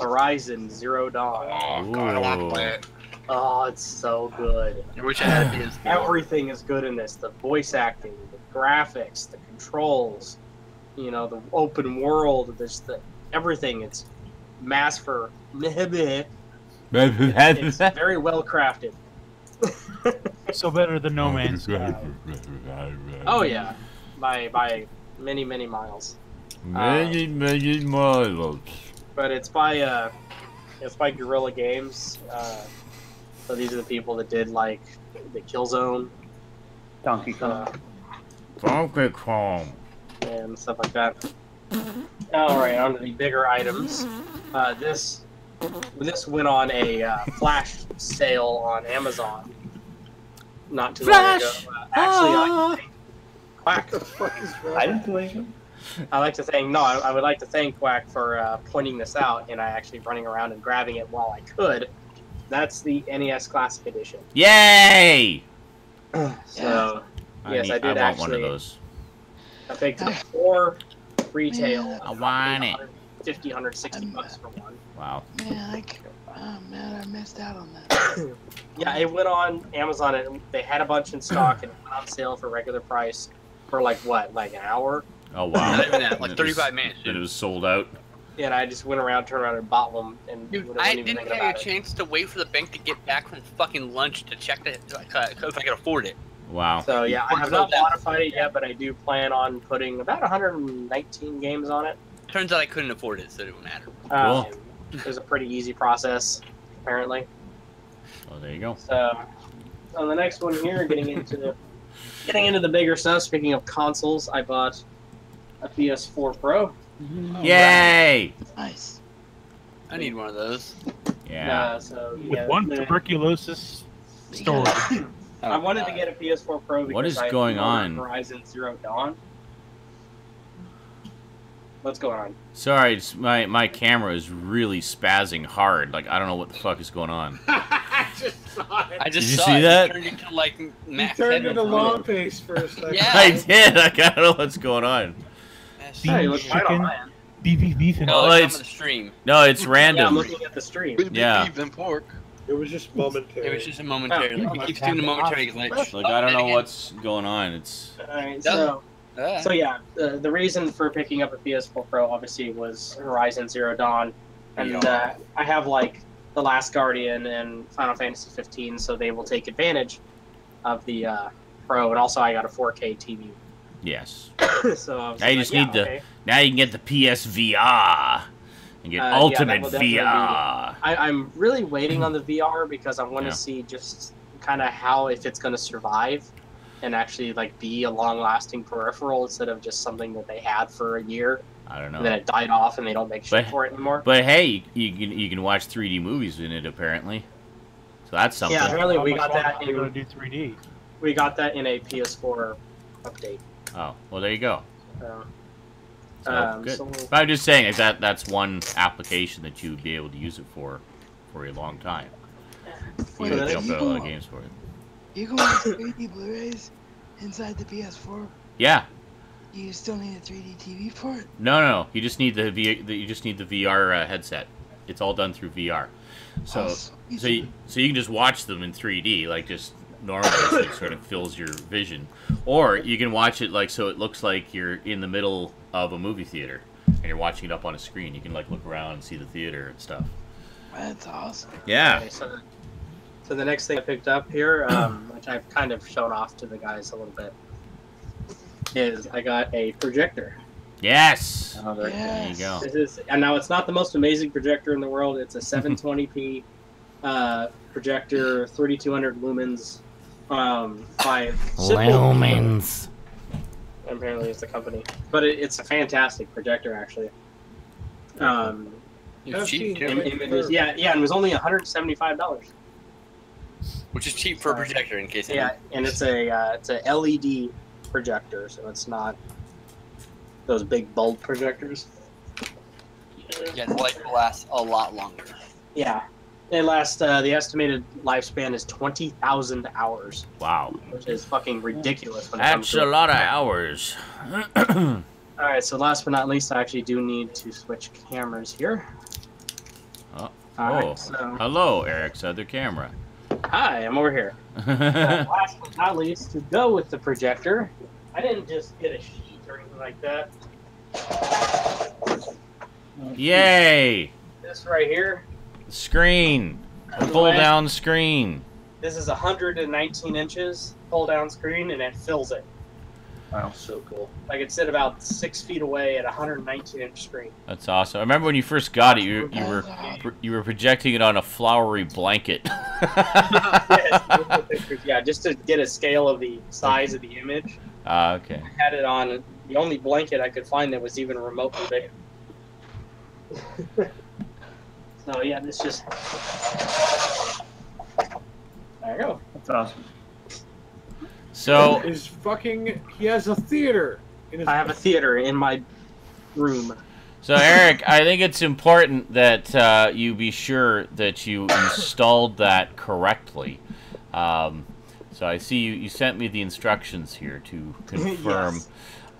Speaker 5: Horizon Zero Dawn.
Speaker 4: Oh god, I want to play it.
Speaker 5: Oh, it's so good.
Speaker 4: I wish I had PS4.
Speaker 5: Everything is good in this. The voice acting, the graphics, the controls. You know, the open world. There's the everything. It's mass for. It's very well crafted.
Speaker 8: So better than No Man's Sky.
Speaker 5: Oh yeah, by by many many miles.
Speaker 1: Many, many miles.
Speaker 5: but it's by uh, it's by Guerrilla Games. Uh, so these are the people that did like the Killzone
Speaker 9: Donkey Kong.
Speaker 5: uh,
Speaker 1: Donkey Kong.
Speaker 5: and stuff like that. All right, on to the bigger items. Uh, this this went on a uh, flash sale on Amazon not too
Speaker 1: Flash!
Speaker 5: long ago. Uh, actually, I, Quack.
Speaker 2: What the is wrong?
Speaker 9: I didn't do anything.
Speaker 5: I like to thank no, I, I would like to thank Quack for uh, pointing this out and I actually running around and grabbing it while I could. That's the NES Classic Edition.
Speaker 1: Yay!
Speaker 5: So
Speaker 1: I,
Speaker 5: Yes,
Speaker 1: need,
Speaker 5: I did
Speaker 1: I want one of
Speaker 5: actually-
Speaker 1: those.
Speaker 5: I picked up four retail.
Speaker 1: I want it.
Speaker 5: 50, 160 bucks for one.
Speaker 1: Wow.
Speaker 7: Man, I, c- oh, man, I missed out on that.
Speaker 5: Yeah, it went on Amazon and they had a bunch in stock and it went on sale for regular price for like what, like an hour?
Speaker 1: Oh wow.
Speaker 4: Not even that, like
Speaker 1: And it was-
Speaker 4: 35 minutes,
Speaker 1: And it was sold out.
Speaker 5: And I just went around, turned around, and bought them. And
Speaker 4: Dude, I
Speaker 5: even
Speaker 4: didn't
Speaker 5: thinking
Speaker 4: get a
Speaker 5: about it.
Speaker 4: chance to wait for the bank to get back from fucking lunch to check the, like, uh, if I could afford it.
Speaker 1: Wow.
Speaker 5: So yeah, I have
Speaker 4: Well,
Speaker 5: not
Speaker 4: that-
Speaker 5: modified it yet, but I do plan on putting about 119 games on it.
Speaker 4: Turns out I couldn't afford it, so it didn't matter.
Speaker 5: Um, It was a pretty easy process, apparently.
Speaker 1: Oh, there you go.
Speaker 5: So, on the next one here, getting into the getting into the bigger stuff. Speaking of consoles, I bought a PS4 Pro.
Speaker 1: Yay!
Speaker 7: Nice.
Speaker 4: I need one of those.
Speaker 1: Yeah.
Speaker 5: Uh, so
Speaker 8: With
Speaker 5: yeah,
Speaker 8: one
Speaker 5: the-
Speaker 8: tuberculosis story.
Speaker 5: I wanted to get a PS4 Pro because
Speaker 1: What is
Speaker 5: I
Speaker 1: going
Speaker 5: own
Speaker 1: on?
Speaker 5: Horizon Zero Dawn. What's going on?
Speaker 1: Sorry, it's my my camera is really spazzing hard. Like I don't know what the fuck is going on.
Speaker 2: I just saw it.
Speaker 4: I just
Speaker 1: Did you
Speaker 4: saw
Speaker 1: see
Speaker 4: it.
Speaker 1: that?
Speaker 4: It turned into like
Speaker 2: He
Speaker 4: Max
Speaker 2: turned into long face for a second.
Speaker 4: Yeah.
Speaker 1: I did. Like, I don't know what's going on.
Speaker 4: That's
Speaker 5: Hey,
Speaker 8: Beef,
Speaker 5: look on
Speaker 8: chicken,
Speaker 5: my
Speaker 8: beef, beef, beef, and
Speaker 4: No,
Speaker 1: Oh,
Speaker 4: it's,
Speaker 1: it's-
Speaker 4: the stream.
Speaker 1: No, it's random.
Speaker 5: Yeah, I'm looking at the stream.
Speaker 1: Yeah.
Speaker 6: Beef and pork.
Speaker 2: It was just momentary.
Speaker 4: It was just a momentary.
Speaker 5: Oh,
Speaker 4: Like, he keeps doing a momentary glitch.
Speaker 1: Like I don't
Speaker 4: oh,
Speaker 1: know what's going on. It's
Speaker 5: Alright, so So yeah, the, the reason for picking up a PS4 Pro obviously was Horizon Zero Dawn, and uh, I have like The Last Guardian and Final Fantasy 15, so they will take advantage of the uh, Pro, and also I got a 4K TV.
Speaker 1: yes.
Speaker 5: so I
Speaker 1: Now you just
Speaker 5: yeah,
Speaker 1: need the-. Now you can get the PSVR and get
Speaker 5: Uh,
Speaker 1: Ultimate
Speaker 5: be-
Speaker 1: VR.
Speaker 5: I, I'm really waiting on the VR because I want to
Speaker 1: Yeah.
Speaker 5: see just kind of how if it's going to survive and actually like be a long-lasting peripheral instead of just something that they had for a year
Speaker 1: I don't know.
Speaker 5: and then it died off and they don't make shit
Speaker 1: But-
Speaker 5: for it anymore.
Speaker 1: But hey, you can you can watch 3D movies in it apparently. So that's something.
Speaker 5: Yeah, apparently we got that
Speaker 8: are gonna
Speaker 5: in
Speaker 8: do 3D.
Speaker 5: we got that in a PS4 update.
Speaker 1: Oh, well there you go.
Speaker 5: So,
Speaker 1: So,
Speaker 5: um,
Speaker 1: good.
Speaker 5: so
Speaker 1: But I'm just saying is that that's one application that you would be able to use it for for a long time. You
Speaker 7: Wait,
Speaker 1: would
Speaker 5: that's
Speaker 1: jump out a lot of games for it.
Speaker 7: You can watch 3D Blu-rays inside the PS4.
Speaker 1: Yeah.
Speaker 7: You still need a 3D TV for it.
Speaker 1: No, no, no. You just need the, v, the you just need the VR uh, headset. It's all done through VR. So
Speaker 7: Oh,
Speaker 1: so you, so you can just watch them in 3D like just normally so it sort of fills your vision. Or you can watch it like so it looks like you're in the middle of a movie theater and you're watching it up on a screen. You can like look around and see the theater and stuff.
Speaker 7: That's awesome.
Speaker 1: Yeah.
Speaker 5: okay, so, so the next thing I picked up here, um, which I've kind of shown off to the guys a little bit, is I got a projector.
Speaker 1: Yes.
Speaker 5: Another-
Speaker 1: There you go.
Speaker 5: This is, and now it's not the most amazing projector in the world. It's a 720p uh, projector, 3200 lumens, um, by Simple. Apparently, it's the company, but it, it's a fantastic projector actually. Um,
Speaker 4: It's cheap,
Speaker 2: seen
Speaker 4: too.
Speaker 5: it- it was- yeah, yeah, and it was only 175 dollars.
Speaker 4: Which is cheap for a projector in case.
Speaker 5: Yeah, and it's a uh, it's a LED projector, so it's not those big bulb projectors.
Speaker 4: Yeah, the light will last a lot longer.
Speaker 5: Yeah, they last. Uh, the estimated lifespan is twenty thousand hours,
Speaker 1: Wow.
Speaker 5: which is fucking ridiculous. When it
Speaker 1: That's
Speaker 5: comes to
Speaker 1: a lot of hours.
Speaker 5: All right, so last but not least, I actually do need to switch cameras here.
Speaker 1: Oh.
Speaker 5: All right,
Speaker 1: Oh.
Speaker 5: so
Speaker 1: Hello, Eric's other camera.
Speaker 5: Hi, I'm over here. Uh, last but not least, to go with the projector, I didn't just get a sheet or anything like that.
Speaker 1: Yay!
Speaker 5: This right here,
Speaker 1: Screen.
Speaker 5: By the
Speaker 1: Pull
Speaker 5: way-
Speaker 1: down screen.
Speaker 5: this is 119 inches pull down screen, and it fills it.
Speaker 3: Wow, so cool.
Speaker 5: I could sit about six feet away at a 119 inch screen.
Speaker 1: That's awesome. I remember when you first got it, you, you were you were projecting it on a flowery blanket.
Speaker 5: Yes, yeah, just to get a scale of the size of the image.
Speaker 1: Ah, okay.
Speaker 5: I had it on the only blanket I could find that was even remotely big. so yeah, this just there you go.
Speaker 9: That's awesome.
Speaker 1: So
Speaker 2: Is fucking. He has a theater. In his
Speaker 5: I have a theater in my room.
Speaker 1: So Eric, I think it's important that uh, you be sure that you installed that correctly. Um, so I see you, you sent me the instructions here to confirm.
Speaker 5: Yes.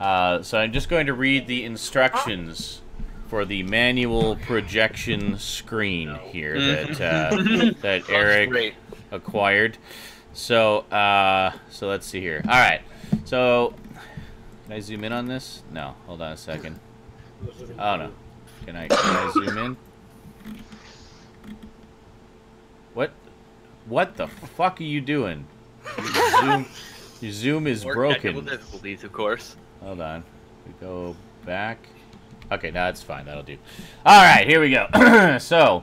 Speaker 1: uh, so I'm just going to read the instructions for the manual projection screen here that uh, that Eric
Speaker 4: Great.
Speaker 1: acquired. So uh, so let's see here. All right. So can I zoom in on this? No. Hold on a second. Oh no. Can I can I zoom in? What what the fuck are you doing? Your zoom your zoom is
Speaker 4: Or technical
Speaker 1: broken.
Speaker 4: difficulties, of course.
Speaker 1: Hold on. We go back. Okay, now it's fine. That'll do. All right, here we go. so,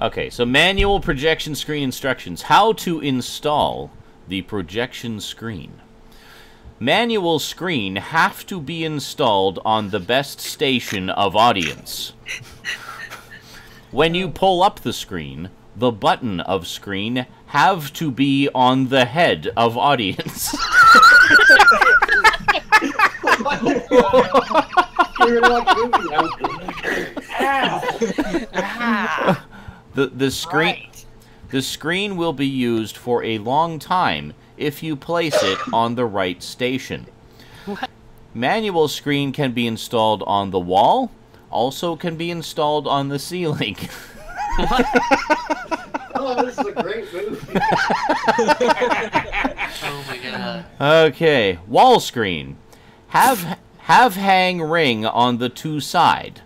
Speaker 1: okay, so manual projection screen instructions. How to install the projection screen. Manual screen have to be installed on the best station of audience. When you pull up the screen, the button of screen have to be on the head of audience. The the screen the screen will be used for a long time if you place it on the right station. Manual screen can be installed on the wall, also can be installed on the ceiling.
Speaker 3: Oh, this is a great movie.
Speaker 4: Oh my god.
Speaker 1: Okay, wall screen. Have have hang ring on the two side.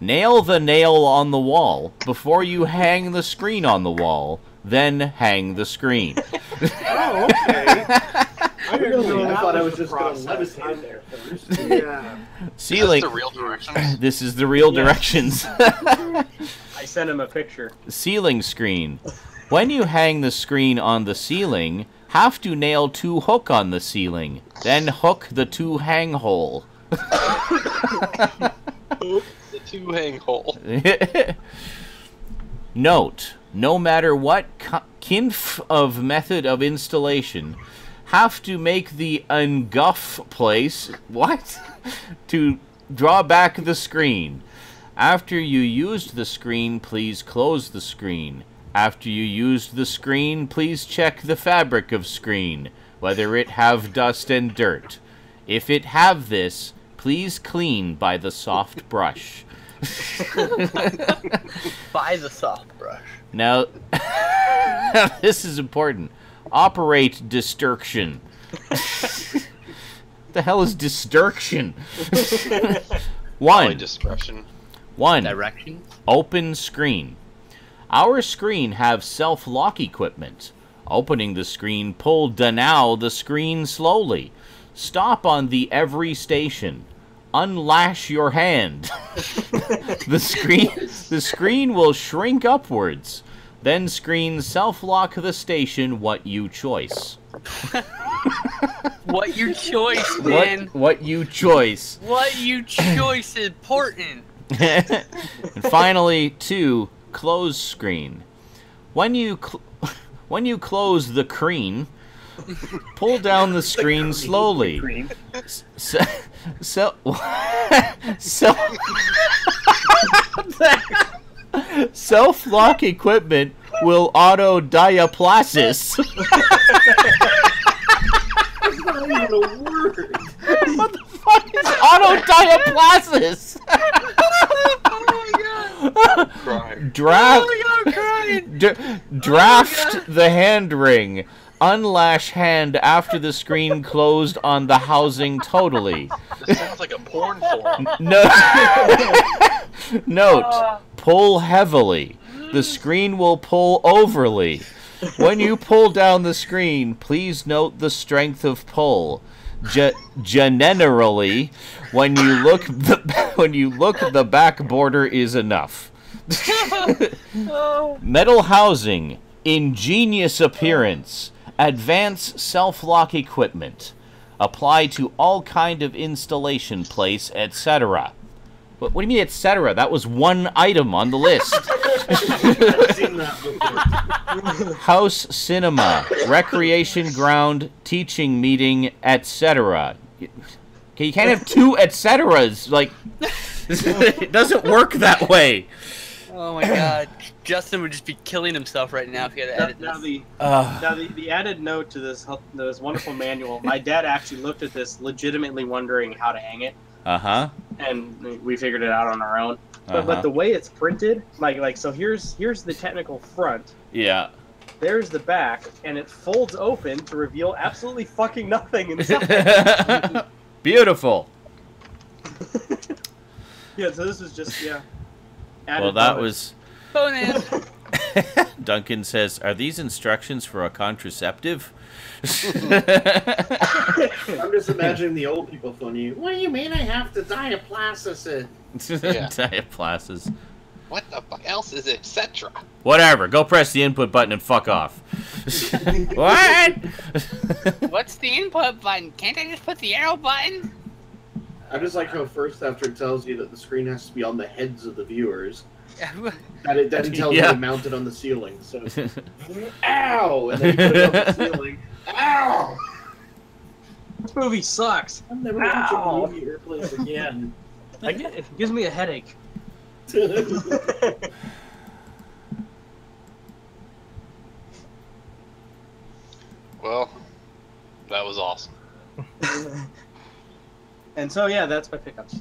Speaker 1: Nail the nail on the wall before you hang the screen on the wall. Then hang the screen.
Speaker 2: Oh, okay. I
Speaker 3: Really? I
Speaker 2: that
Speaker 3: thought I
Speaker 2: was
Speaker 3: was just going to levitate there first.
Speaker 2: Yeah.
Speaker 1: Ceiling.
Speaker 6: That's the real directions.
Speaker 1: This is the real
Speaker 5: Yeah.
Speaker 1: directions.
Speaker 5: I sent him a picture.
Speaker 1: ceiling screen. When you hang the screen on the ceiling, have to nail two hook on the ceiling. Then hook the two hang hole.
Speaker 6: Hang hole.
Speaker 1: Note, no matter what ki- kinf of method of installation, have to make the unguff place what to draw back the screen. After you used the screen, please close the screen. After you used the screen, please check the fabric of screen, whether it have dust and dirt. If it have this, please clean by the soft brush.
Speaker 4: Buy the soft brush.
Speaker 1: Now, this is important. Operate destruction. the hell is destruction?
Speaker 6: Probably
Speaker 1: One.
Speaker 6: discretion.
Speaker 1: One.
Speaker 4: Direction.
Speaker 1: Open screen. Our screen have self-lock equipment. Opening the screen, pull down the screen slowly. Stop on the every station. Unlash your hand. the screen the screen will shrink upwards. Then screen self-lock the station what you choice.
Speaker 4: What you choice,
Speaker 1: What
Speaker 4: man.
Speaker 1: what you choice.
Speaker 4: What you choice is important.
Speaker 1: and finally, two, close screen. When you cl- when you close the screen, pull down the screen slowly. So, so, so self lock equipment will auto diaplasis.
Speaker 3: That's not even a word.
Speaker 1: what the fuck is auto diaplasis?
Speaker 6: Oh
Speaker 1: draft.
Speaker 4: Oh my god, I'm crying.
Speaker 1: D- oh draft the hand ring. Unlash hand after the screen closed on the housing totally.
Speaker 6: This sounds like a porn form.
Speaker 1: No. Note: pull heavily. The screen will pull overly. When you pull down the screen, please note the strength of pull. Ge- generally, when you look, the, when you look, the back border is enough. Metal housing, ingenious appearance, advanced self-lock equipment. Apply to all kind of installation place, etc. What, what do you mean, etc.? That was one item on the list.
Speaker 3: I've seen that before.
Speaker 1: House cinema, recreation ground, teaching meeting, etc. Okay, you can't have two etceteras. Like, it doesn't work that way.
Speaker 4: Oh my god. Justin would just be killing himself right now if he had to
Speaker 5: Now,
Speaker 4: edit
Speaker 5: now
Speaker 4: this.
Speaker 5: the
Speaker 1: Uh,
Speaker 5: now the, the added note to this this wonderful manual. My dad actually looked at this, legitimately wondering how to hang it,
Speaker 1: uh huh.
Speaker 5: and we figured it out on our own. But,
Speaker 1: Uh-huh.
Speaker 5: but the way it's printed, like like so here's here's the technical front.
Speaker 1: Yeah.
Speaker 5: There's the back, and it folds open to reveal absolutely fucking nothing inside.
Speaker 1: Beautiful.
Speaker 5: yeah, so this is just yeah. Added
Speaker 1: Well, that
Speaker 5: bonus.
Speaker 1: was.
Speaker 4: Bonus.
Speaker 1: Duncan says, "Are these instructions for a contraceptive?"
Speaker 3: I'm just imagining the old people phoning you. What do you mean I have to diaplasis it?
Speaker 6: Yeah.
Speaker 1: Diaplasis.
Speaker 6: What the fuck else is it, etc.
Speaker 1: Whatever. Go press the input button and fuck off. what?
Speaker 4: What's the input button? Can't I just put the arrow button?
Speaker 3: I just like how first after it tells you that the screen has to be on the heads of the viewers, that it then tells you to mount it on the ceiling. So, ow! And then you put it on the ceiling. Ow!
Speaker 5: This movie sucks.
Speaker 3: I'm never
Speaker 5: watch
Speaker 3: watching movie airplanes again.
Speaker 5: I get, it gives me a headache.
Speaker 6: well, that was awesome
Speaker 5: and so yeah, that's my pickups.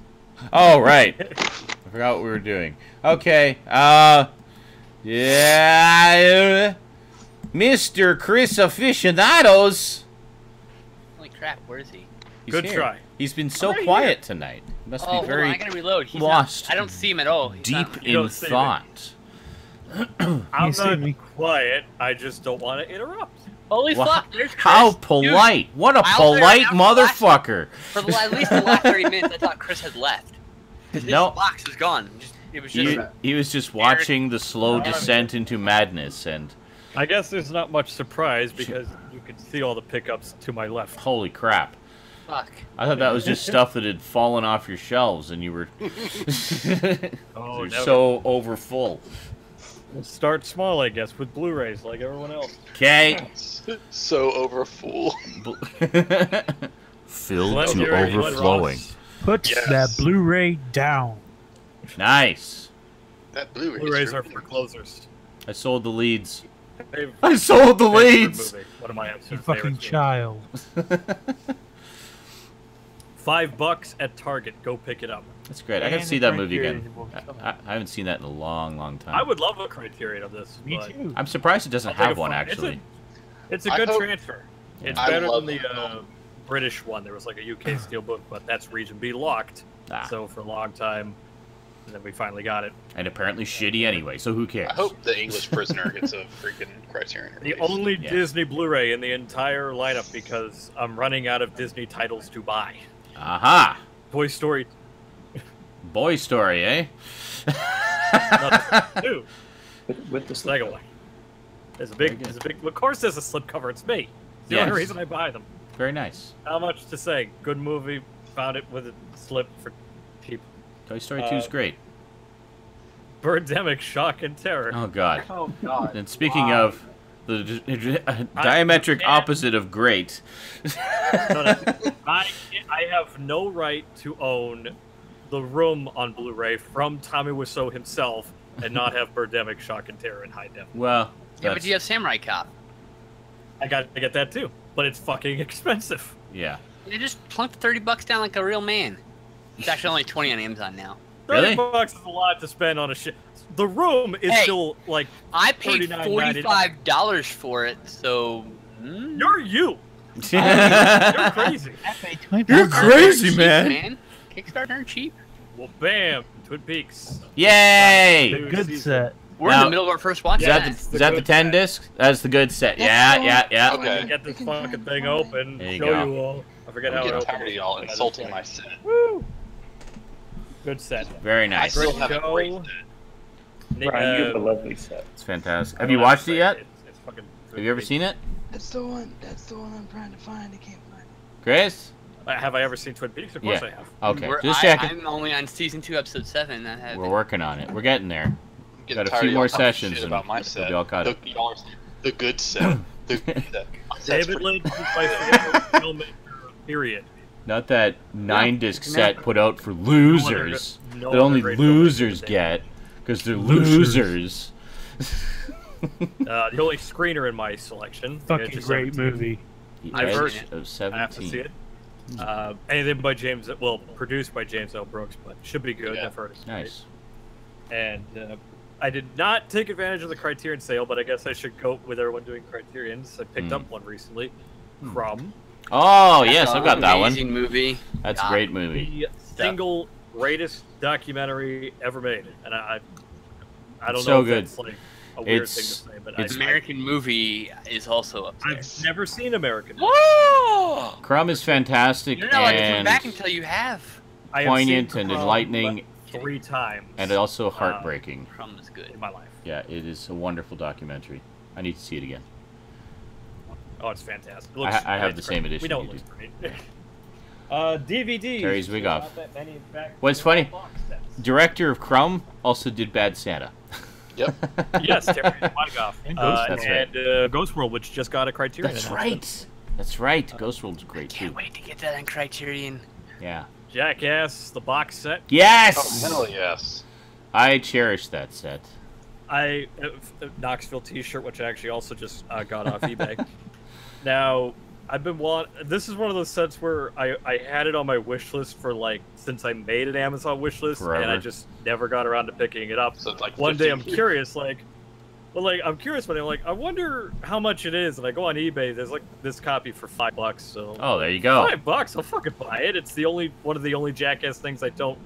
Speaker 1: Oh right, I forgot what we were doing. Okay, uh, yeah, Mr. Chris Aficionados.
Speaker 4: Holy crap, where is he?
Speaker 1: He's
Speaker 10: Good
Speaker 1: here.
Speaker 10: try.
Speaker 1: He's been so
Speaker 4: right
Speaker 1: quiet tonight. He must
Speaker 4: oh,
Speaker 1: be
Speaker 4: hold
Speaker 1: very
Speaker 4: on, I gotta reload. He's
Speaker 1: lost
Speaker 4: Not, I don't see him at all. He's
Speaker 1: deep
Speaker 4: not-
Speaker 10: You
Speaker 1: in
Speaker 10: don't see me.
Speaker 1: thought.
Speaker 10: I'm
Speaker 8: You see
Speaker 10: not
Speaker 8: me.
Speaker 10: quiet. I just don't want to interrupt.
Speaker 4: Holy
Speaker 1: Well,
Speaker 4: fuck! There's Chris.
Speaker 1: How
Speaker 4: Dude,
Speaker 1: polite! what a polite
Speaker 4: after last-
Speaker 1: motherfucker!
Speaker 4: For the, at least the last 30 minutes, I thought Chris had left. His
Speaker 1: No.
Speaker 4: box is gone. Just, it was just.
Speaker 1: He, he was just watching the slow descent into madness, and
Speaker 10: I guess there's not much surprise because you could see all the pickups to my left.
Speaker 1: holy crap!
Speaker 4: Fuck.
Speaker 1: I thought that was just stuff that had fallen off your shelves, and you were
Speaker 10: Oh,
Speaker 1: you're so over full.
Speaker 10: We'll start small, I guess, with Blu-rays like everyone else.
Speaker 1: Okay,
Speaker 6: So overfull.
Speaker 1: filled
Speaker 10: Glenn
Speaker 1: to overflowing.
Speaker 8: Put
Speaker 6: Yes.
Speaker 8: that Blu-ray down.
Speaker 1: Nice.
Speaker 6: That Blu-ray.
Speaker 10: Blu-rays are for closers.
Speaker 1: I sold the leads.
Speaker 10: They've-
Speaker 1: I sold the
Speaker 10: Favorite
Speaker 1: leads.
Speaker 10: movie, One of my
Speaker 8: You
Speaker 10: absolute
Speaker 8: fucking child.
Speaker 10: Five bucks at Target. Go pick it up.
Speaker 1: That's great. I got to see that movie again.
Speaker 8: Criterion will be coming.
Speaker 1: I, I haven't seen that in a long, long time.
Speaker 10: I would love a Criterion of this.
Speaker 8: Me too.
Speaker 1: I'm surprised it doesn't
Speaker 10: I'll
Speaker 1: have
Speaker 10: a
Speaker 1: one
Speaker 10: actually. it's a- It's a
Speaker 6: I
Speaker 10: good
Speaker 6: hope-
Speaker 10: transfer. It's
Speaker 6: I
Speaker 10: better than the uh. British one. There was like a UK steelbook, but that's region B locked.
Speaker 1: Ah,
Speaker 10: So for a long time, and then we finally got it.
Speaker 1: and apparently shitty anyway. So who cares?
Speaker 6: I hope the English Prisoner gets a freaking Criterion.
Speaker 10: The only
Speaker 1: Yeah.
Speaker 10: Disney Blu-ray in the entire lineup because I'm running out of Disney titles to buy.
Speaker 1: Aha!
Speaker 10: Toy Story
Speaker 1: Boy Story, eh?
Speaker 10: Two,
Speaker 9: With, with the
Speaker 10: the
Speaker 9: slip.
Speaker 10: one. There's a big,
Speaker 1: good.
Speaker 10: there's a big. Of course, there's a slipcover. It's me. It's the
Speaker 1: Yes.
Speaker 10: only reason I buy them.
Speaker 1: Very nice.
Speaker 10: How much to say? Good movie. Found it with a slip for cheap.
Speaker 1: Toy Story 2 is
Speaker 10: Uh,
Speaker 1: great.
Speaker 10: Birdemic Shock and Terror.
Speaker 1: Oh god.
Speaker 5: Oh god.
Speaker 1: And speaking
Speaker 5: Wow.
Speaker 1: of the d- d- diametric
Speaker 10: can't-
Speaker 1: opposite of great.
Speaker 10: No, no. I, I have no right to own the room on Blu-ray from Tommy Wiseau himself and not have Birdemic Shock and Terror in high def.
Speaker 1: well,
Speaker 4: Yeah,
Speaker 1: that's,
Speaker 4: but you have Samurai Cop.
Speaker 10: I got I get that too, but it's fucking expensive.
Speaker 1: yeah.
Speaker 4: You just plunked 30 bucks down like a real man. It's actually only 20 on Amazon now.
Speaker 10: Thirty
Speaker 1: Really?
Speaker 10: bucks is a lot to spend on a shit. The room is
Speaker 4: Hey.
Speaker 10: still like
Speaker 4: I paid $45 for it, so. hmm?
Speaker 10: you're you. You're
Speaker 1: You're
Speaker 10: crazy.
Speaker 1: You're crazy,
Speaker 4: Cheap,
Speaker 1: man.
Speaker 4: Kickstarter aren't cheap.
Speaker 10: Well, bam, Twin Peaks.
Speaker 1: Yay!
Speaker 10: New
Speaker 8: Good
Speaker 10: season.
Speaker 8: set.
Speaker 4: We're in the middle of our first watch.
Speaker 1: Is
Speaker 10: Yeah.
Speaker 1: that the, is
Speaker 10: the
Speaker 1: that the 10
Speaker 10: set.
Speaker 1: disc? That's the good set.
Speaker 7: That's
Speaker 1: Yeah,
Speaker 7: the
Speaker 1: yeah,
Speaker 7: one-
Speaker 1: yeah.
Speaker 6: Okay.
Speaker 10: Get this fucking thing open.
Speaker 1: There you
Speaker 10: show
Speaker 1: go.
Speaker 10: you all. I forget
Speaker 6: I'm
Speaker 10: how it
Speaker 6: getting
Speaker 10: opens.
Speaker 6: tired of y'all insulting my set.
Speaker 10: Woo! Good set.
Speaker 1: Very nice.
Speaker 6: I
Speaker 1: nice.
Speaker 6: still
Speaker 10: Ready
Speaker 6: have
Speaker 10: to
Speaker 6: a great set.
Speaker 10: Nick,
Speaker 9: Brian, you have a
Speaker 10: uh,
Speaker 9: lovely set.
Speaker 1: It's fantastic. Have you watched it yet?
Speaker 10: It's, it's fucking
Speaker 1: Have you ever seen it?
Speaker 7: That's the one. That's the one I'm trying to find. I can't find it.
Speaker 1: Chris?
Speaker 10: Have I ever seen Twin Peaks? Of course
Speaker 1: Yeah.
Speaker 10: I have.
Speaker 1: Okay,
Speaker 4: We're-
Speaker 1: just
Speaker 4: I,
Speaker 1: checking.
Speaker 4: I'm only on season two, episode seven. I have
Speaker 1: We're working on it. We're getting there.
Speaker 6: I'm
Speaker 1: Got a few more sessions
Speaker 6: shit
Speaker 1: and
Speaker 6: about my
Speaker 1: we'll
Speaker 6: set.
Speaker 1: be all caught
Speaker 6: the,
Speaker 1: up.
Speaker 6: the good set. The good set.
Speaker 10: David
Speaker 6: pretty-
Speaker 10: Lynch is my favorite filmmaker. Period.
Speaker 1: Not that nine disc
Speaker 4: Yeah.
Speaker 1: set put out for losers
Speaker 10: no
Speaker 1: that only losers get because they're
Speaker 8: Losers.
Speaker 1: losers.
Speaker 10: Uh, the only screener in my selection.
Speaker 8: Fucking great movie.
Speaker 10: I've heard
Speaker 1: of
Speaker 10: I have to see it. Uh, anything by James, well, produced by James L. Brooks, but should be good.
Speaker 6: Yeah.
Speaker 10: I've heard it's great.
Speaker 1: Nice.
Speaker 10: And uh, I did not take advantage of the Criterion sale, but I guess I should go with everyone doing Criterions. I picked
Speaker 1: Hmm.
Speaker 10: up one recently.
Speaker 1: Hmm.
Speaker 10: Crumb.
Speaker 1: Oh yes, I've got that one.
Speaker 4: Amazing movie.
Speaker 1: That's a great movie.
Speaker 10: The single greatest documentary ever made, and I, I, I don't
Speaker 1: So
Speaker 10: know if
Speaker 1: good.
Speaker 10: that's like a weird
Speaker 1: It's-
Speaker 10: thing to say, but
Speaker 1: it's-
Speaker 10: I,
Speaker 4: American movie is also up there.
Speaker 10: I've never seen American.
Speaker 4: Whoa!
Speaker 1: Crumb is fantastic
Speaker 4: You're not allowed to come back until you have.
Speaker 10: I have
Speaker 1: poignant
Speaker 10: seen
Speaker 1: and
Speaker 10: Crumb
Speaker 1: enlightening
Speaker 10: three times
Speaker 1: and also heartbreaking.
Speaker 4: Crumb is good.
Speaker 10: in my life.
Speaker 1: Yeah, it is a wonderful documentary. I need to see it again.
Speaker 10: Oh, it's fantastic. It
Speaker 1: I
Speaker 10: looks,
Speaker 1: ha- I have
Speaker 10: it's
Speaker 1: the same edition
Speaker 10: We know
Speaker 1: you
Speaker 10: it looks great. uh, DVD.
Speaker 1: Terry Zwigoff. What's funny? Director of Crumb also did Bad Santa.
Speaker 6: Yep.
Speaker 10: yes, Terry Zwigoff.
Speaker 8: And
Speaker 10: Uh,
Speaker 1: That's right.
Speaker 10: and uh, Ghost World, which just got a Criterion.
Speaker 1: That's right. That's right. Ghost World's great too.
Speaker 4: Can't wait to get that on Criterion.
Speaker 1: Yeah.
Speaker 10: Jackass, the box set.
Speaker 1: Yes.
Speaker 6: Oh, hell yes.
Speaker 1: I cherish that set.
Speaker 10: I uh, uh, Knoxville T-shirt, which I actually also just uh, got off eBay. Now, I've been want. This is one of those sets where I I had it on my wish list for like since I made an Amazon wish list, and I just never got around to picking it up.
Speaker 6: So it's like
Speaker 10: One day I'm curious, like, well, like I'm curious, but I'm like, I wonder how much it is, and I go on eBay. There's like this copy for five bucks, so
Speaker 1: Oh, there you go.
Speaker 10: five bucks, I'll fucking buy it. It's the only one of the only Jackass things I don't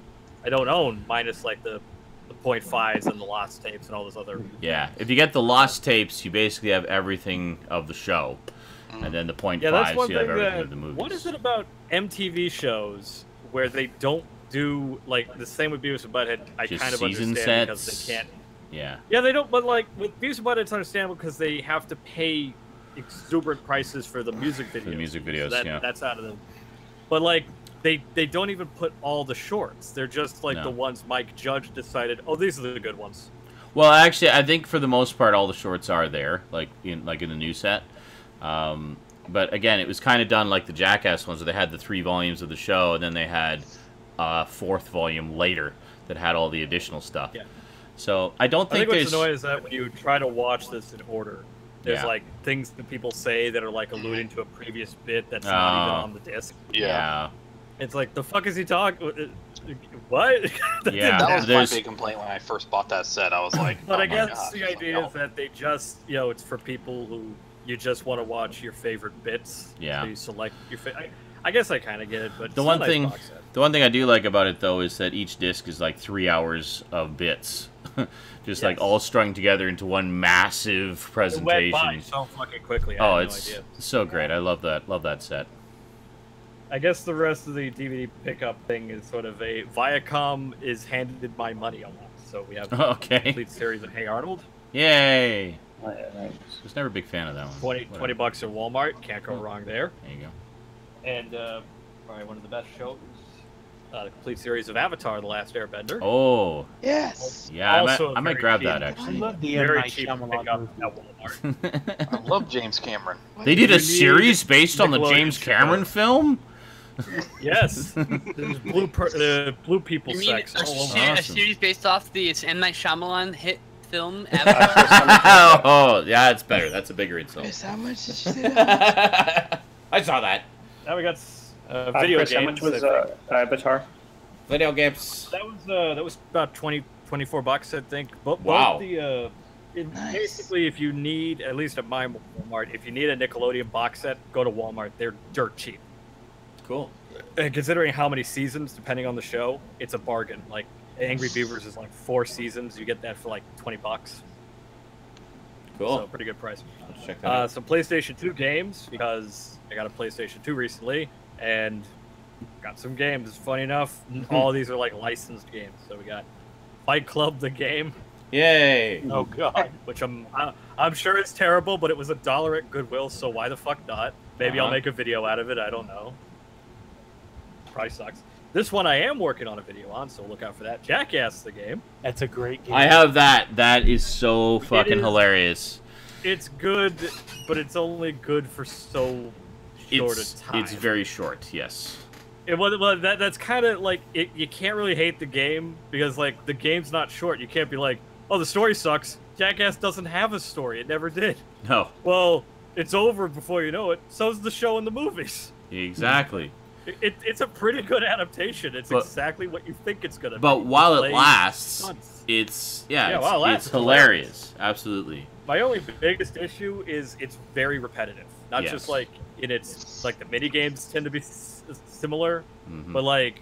Speaker 10: I don't own, minus like the the point fives and the lost tapes and all this other.
Speaker 1: Yeah, if you get the lost tapes, you basically have everything of the show, Mm. and then the point
Speaker 10: Yeah, that's
Speaker 1: fives,
Speaker 10: one
Speaker 1: you have
Speaker 10: thing
Speaker 1: everything
Speaker 10: that.
Speaker 1: of the movies.
Speaker 10: What is it about MTV shows where they don't do like the same with Beavis and Butthead? I
Speaker 1: Just
Speaker 10: kind of
Speaker 1: season
Speaker 10: understand
Speaker 1: sets?
Speaker 10: because they can't.
Speaker 1: Yeah,
Speaker 10: Yeah, they don't. But like with Beavis and Butthead, it's understandable because they have to pay exuberant prices for the music videos.
Speaker 1: the music
Speaker 10: So
Speaker 1: videos.
Speaker 10: that,
Speaker 1: yeah,
Speaker 10: that's out of them. But like they they don't even put all the shorts. They're just like
Speaker 1: No.
Speaker 10: the ones Mike Judge decided. Oh, these are the good ones.
Speaker 1: Well, actually, I think for the most part, all the shorts are there, like in like in the new set. Um, but again, it was kind of done like the Jackass ones, where they had the three volumes of the show, and then they had a fourth volume later that had all the additional stuff.
Speaker 10: Yeah.
Speaker 1: So I don't
Speaker 10: I
Speaker 1: think,
Speaker 10: think what's
Speaker 1: there's.
Speaker 10: annoying is that when you try to watch this in order, there's
Speaker 1: Yeah.
Speaker 10: like things that people say that are like alluding to a previous bit that's not even
Speaker 1: Oh.
Speaker 10: on the disc.
Speaker 1: yeah,
Speaker 10: It's like the fuck is he talking? What? That
Speaker 1: Yeah,
Speaker 6: that was my
Speaker 1: there's-
Speaker 6: big complaint when I first bought that set. I was like,
Speaker 10: But
Speaker 6: oh
Speaker 10: I
Speaker 6: my
Speaker 10: guess
Speaker 6: gosh.
Speaker 10: the idea
Speaker 6: like,
Speaker 10: is that they just, you know, it's for people who you just want to watch your favorite bits.
Speaker 1: Yeah.
Speaker 10: So you select your fa- I, I guess I kind of get it, but
Speaker 1: The one
Speaker 10: a nice
Speaker 1: thing-. The one thing I do like about it though is that each disc is like three hours of bits, just like all strung together into one massive
Speaker 10: It went by
Speaker 1: presentation.
Speaker 10: so fucking quickly. I
Speaker 1: Oh, it's
Speaker 10: no
Speaker 1: so great! I love that. Love that set.
Speaker 10: I guess the rest of the DVD pickup thing is sort of a Viacom is handed my money almost. So we have a
Speaker 1: Okay.
Speaker 10: complete series of Hey Arnold,
Speaker 1: Yay!
Speaker 9: Oh, yeah, right.
Speaker 1: Was never a big fan of that one.
Speaker 10: 20, 20 bucks at Walmart, can't go wrong there.
Speaker 1: There you go.
Speaker 10: And uh, probably one of the best shows, uh, the complete series of Avatar: The Last Airbender.
Speaker 1: Oh,
Speaker 7: Yes.
Speaker 1: yeah. I might, I might grab
Speaker 10: cheap.
Speaker 1: that actually.
Speaker 8: I love the M.
Speaker 10: Very cheap to
Speaker 8: Shyamalan
Speaker 10: pick up at Walmart.
Speaker 6: I love James Cameron.
Speaker 1: they did a series based on the
Speaker 10: Nickelodeon
Speaker 1: James
Speaker 10: show.
Speaker 1: Cameron film.
Speaker 10: Yes, there's blue per, uh, blue people
Speaker 4: You mean
Speaker 10: sex
Speaker 4: a,
Speaker 10: all over.
Speaker 4: se- a series based off the it's M Night Shyamalan hit film Avatar?
Speaker 1: oh, yeah, it's better. That's a bigger insult.
Speaker 7: Chris, how much did you say?
Speaker 1: I saw that.
Speaker 10: Now we got s- uh,
Speaker 9: Uh,
Speaker 10: video
Speaker 9: Chris,
Speaker 10: games.
Speaker 9: how much was
Speaker 10: I
Speaker 9: uh, Avatar?
Speaker 1: Video games.
Speaker 10: That was uh, that was about 20, 24 bucks, I think. But
Speaker 1: Wow.
Speaker 10: both the uh, it,
Speaker 7: Nice.
Speaker 10: basically, if you need at least at my Walmart, if you need a Nickelodeon box set, go to Walmart. They're dirt cheap.
Speaker 1: Cool.
Speaker 10: And considering how many seasons, depending on the show, it's a bargain. Like Angry Beavers is like four seasons. You get that for like twenty bucks.
Speaker 1: Cool.
Speaker 10: So pretty good price.
Speaker 1: Let's check that
Speaker 10: Uh,
Speaker 1: out.
Speaker 10: some PlayStation 2 games because I got a PlayStation 2 recently and got some games. Funny enough, all these are like licensed games. So we got Fight Club the game,
Speaker 1: Yay!
Speaker 8: Oh god.
Speaker 10: which I'm I, I'm sure it's terrible, but it was a dollar at Goodwill, so why the fuck not? Maybe I'll
Speaker 1: Uh-huh.
Speaker 10: make a video out of it. I don't know. Probably sucks. This one I am working on a video on, so look out for that. Jackass the game.
Speaker 8: That's a great game.
Speaker 1: I have that. That is so fucking
Speaker 10: is-
Speaker 1: hilarious.
Speaker 10: It's good, but it's only good for so short
Speaker 1: It's,
Speaker 10: a time.
Speaker 1: it's very short. Yes.
Speaker 10: It, well, well, that that's kind of like it, you can't really hate the game because like the game's not short. You can't be like, oh, the story sucks. Jackass doesn't have a story. It never did.
Speaker 1: No.
Speaker 10: Well, it's over before you know it. So's the show and the movies.
Speaker 1: Exactly.
Speaker 10: It, it, it's a pretty good adaptation. It's
Speaker 1: But-
Speaker 10: exactly what you think it's gonna be.
Speaker 1: But while it lasts, it's yeah,
Speaker 10: Yeah,
Speaker 1: it's,
Speaker 10: while it lasts,
Speaker 1: it's
Speaker 10: it's
Speaker 1: hilarious. Absolutely.
Speaker 10: My only biggest issue is it's very repetitive. Not
Speaker 1: Yes.
Speaker 10: just like in its like the mini games tend to be s- similar,
Speaker 1: Mhm.
Speaker 10: but like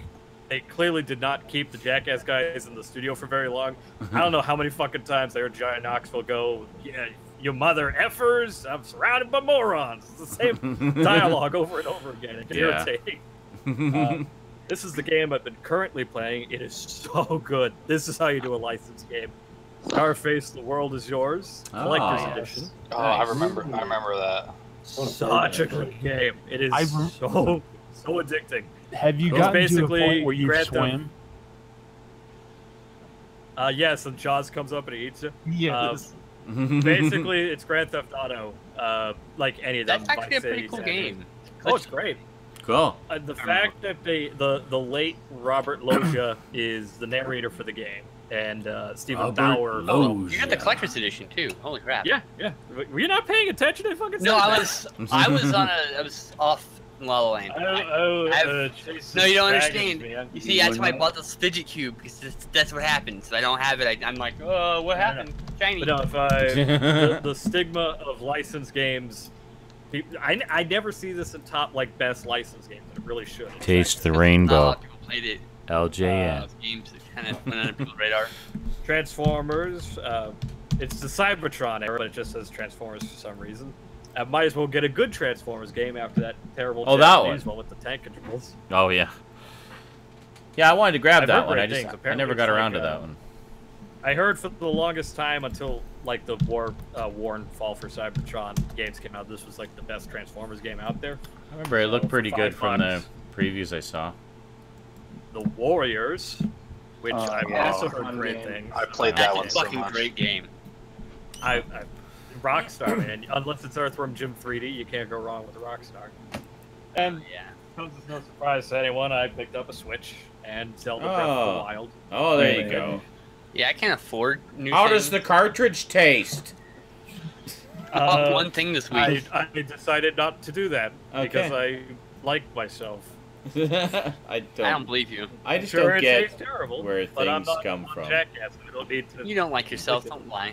Speaker 10: they clearly did not keep the Jackass guys in the studio for very long. I don't know how many fucking times I heard Johnny Knoxville go, "Yeah, you mother effers! I'm surrounded by morons." It's the same dialogue over and over again. It's
Speaker 1: Yeah.
Speaker 10: irritating. Uh, this is the game I've been currently playing. It is so good. This is how you do a licensed game. Scarface, the world is yours. Collector's
Speaker 1: Ah.
Speaker 10: edition.
Speaker 6: Oh, I remember. I remember that.
Speaker 10: Such a good game. It is
Speaker 8: I re-
Speaker 10: so so addicting.
Speaker 8: Have you
Speaker 10: It's
Speaker 8: gotten to the
Speaker 10: basically
Speaker 8: point where you
Speaker 10: Grand Theft-
Speaker 8: swim?
Speaker 10: Uh, yes, and Jaws comes up and he eats you.
Speaker 8: Yes.
Speaker 10: Um, basically, it's Grand Theft Auto, uh, like any of them.
Speaker 4: That's actually a pretty cool
Speaker 10: San
Speaker 4: game.
Speaker 10: Oh, it's great.
Speaker 1: Cool.
Speaker 10: Uh, the fact that they the the late Robert Loggia is the narrator for the game, and uh, Stephen
Speaker 1: Albert
Speaker 10: Bauer.
Speaker 1: Lowe's.
Speaker 4: You got the collector's edition too. Holy crap!
Speaker 10: Yeah, yeah. Were you not paying attention? I fucking
Speaker 4: No, I was I was on a I was off in La La Land.
Speaker 10: Oh, oh, uh,
Speaker 4: no, you don't understand.
Speaker 10: man.
Speaker 4: You see, that's why I bought this fidget cube because that's, that's what happens. If I don't have it, I, I'm like, oh, what happened? Shiny.
Speaker 10: But no, if I the, the stigma of licensed games, peop- I, I never see this in top like best licensed games. It really should. It's
Speaker 1: Taste the
Speaker 4: Not a lot
Speaker 1: rainbow.
Speaker 4: of people played it.
Speaker 1: LJN.
Speaker 4: Uh, games that kind of went under people's radar.
Speaker 10: Transformers. Uh, it's the Cybertron era, but it just says Transformers for some reason. I might as well get a good Transformers game after that terrible
Speaker 1: Oh, that
Speaker 10: Japanese
Speaker 1: one.
Speaker 10: with the tank controls.
Speaker 1: Oh yeah. Yeah, I wanted to grab
Speaker 10: I've
Speaker 1: that one. I just
Speaker 10: things.
Speaker 1: I
Speaker 10: Apparently
Speaker 1: never
Speaker 10: it's
Speaker 1: got
Speaker 10: like,
Speaker 1: around to
Speaker 10: uh,
Speaker 1: that one.
Speaker 10: I heard for the longest time until like the War, uh, War and Fall for Cybertron games came out. This was like the best Transformers game out there.
Speaker 1: I remember it
Speaker 10: So,
Speaker 1: looked pretty good
Speaker 10: five
Speaker 1: from the previews I saw.
Speaker 10: The Warriors, which
Speaker 9: Oh,
Speaker 10: I've
Speaker 9: yeah.
Speaker 10: also heard great
Speaker 11: game.
Speaker 10: things.
Speaker 6: I played
Speaker 4: That's
Speaker 6: that
Speaker 4: a
Speaker 6: one so
Speaker 4: fucking
Speaker 6: much.
Speaker 4: great game.
Speaker 10: I, I Rockstar, man. Unless it's Earthworm Jim 3D, you can't go wrong with Rockstar. And
Speaker 4: Yeah.
Speaker 10: comes as no surprise to anyone, I picked up a Switch and Zelda Breath of
Speaker 1: Oh.
Speaker 10: the Wild.
Speaker 1: Oh, there you
Speaker 10: Yeah.
Speaker 1: go.
Speaker 4: Yeah, I can't afford new
Speaker 1: How
Speaker 4: things.
Speaker 1: does the cartridge taste?
Speaker 4: I bought
Speaker 10: Uh,
Speaker 4: one thing this week.
Speaker 10: I, I decided not to do that because I like myself.
Speaker 1: I don't.
Speaker 4: I don't believe you.
Speaker 1: I just
Speaker 10: sure,
Speaker 1: don't get
Speaker 10: terrible,
Speaker 1: where
Speaker 10: but I'm
Speaker 1: things
Speaker 10: not,
Speaker 1: come
Speaker 10: I'm
Speaker 1: from.
Speaker 10: Jackass. I don't need to.
Speaker 4: You don't like yourself. Don't lie.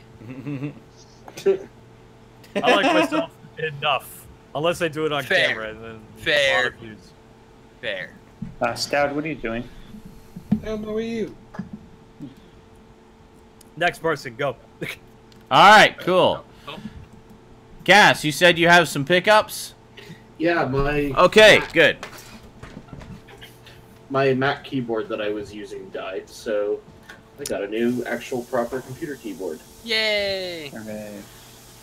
Speaker 10: I like myself enough, unless I do it on
Speaker 4: Fair.
Speaker 10: camera. And then
Speaker 4: Fair.
Speaker 10: a lot.
Speaker 4: Fair.
Speaker 9: Uh, Stout, what are you doing?
Speaker 2: Hell no, are you?
Speaker 10: Next person, go.
Speaker 1: All right, cool. Gas, you said you have some pickups.
Speaker 3: Yeah, my
Speaker 1: Okay, good.
Speaker 3: my Mac keyboard that I was using died, so I got a new actual proper computer keyboard.
Speaker 4: Yay!
Speaker 9: Okay.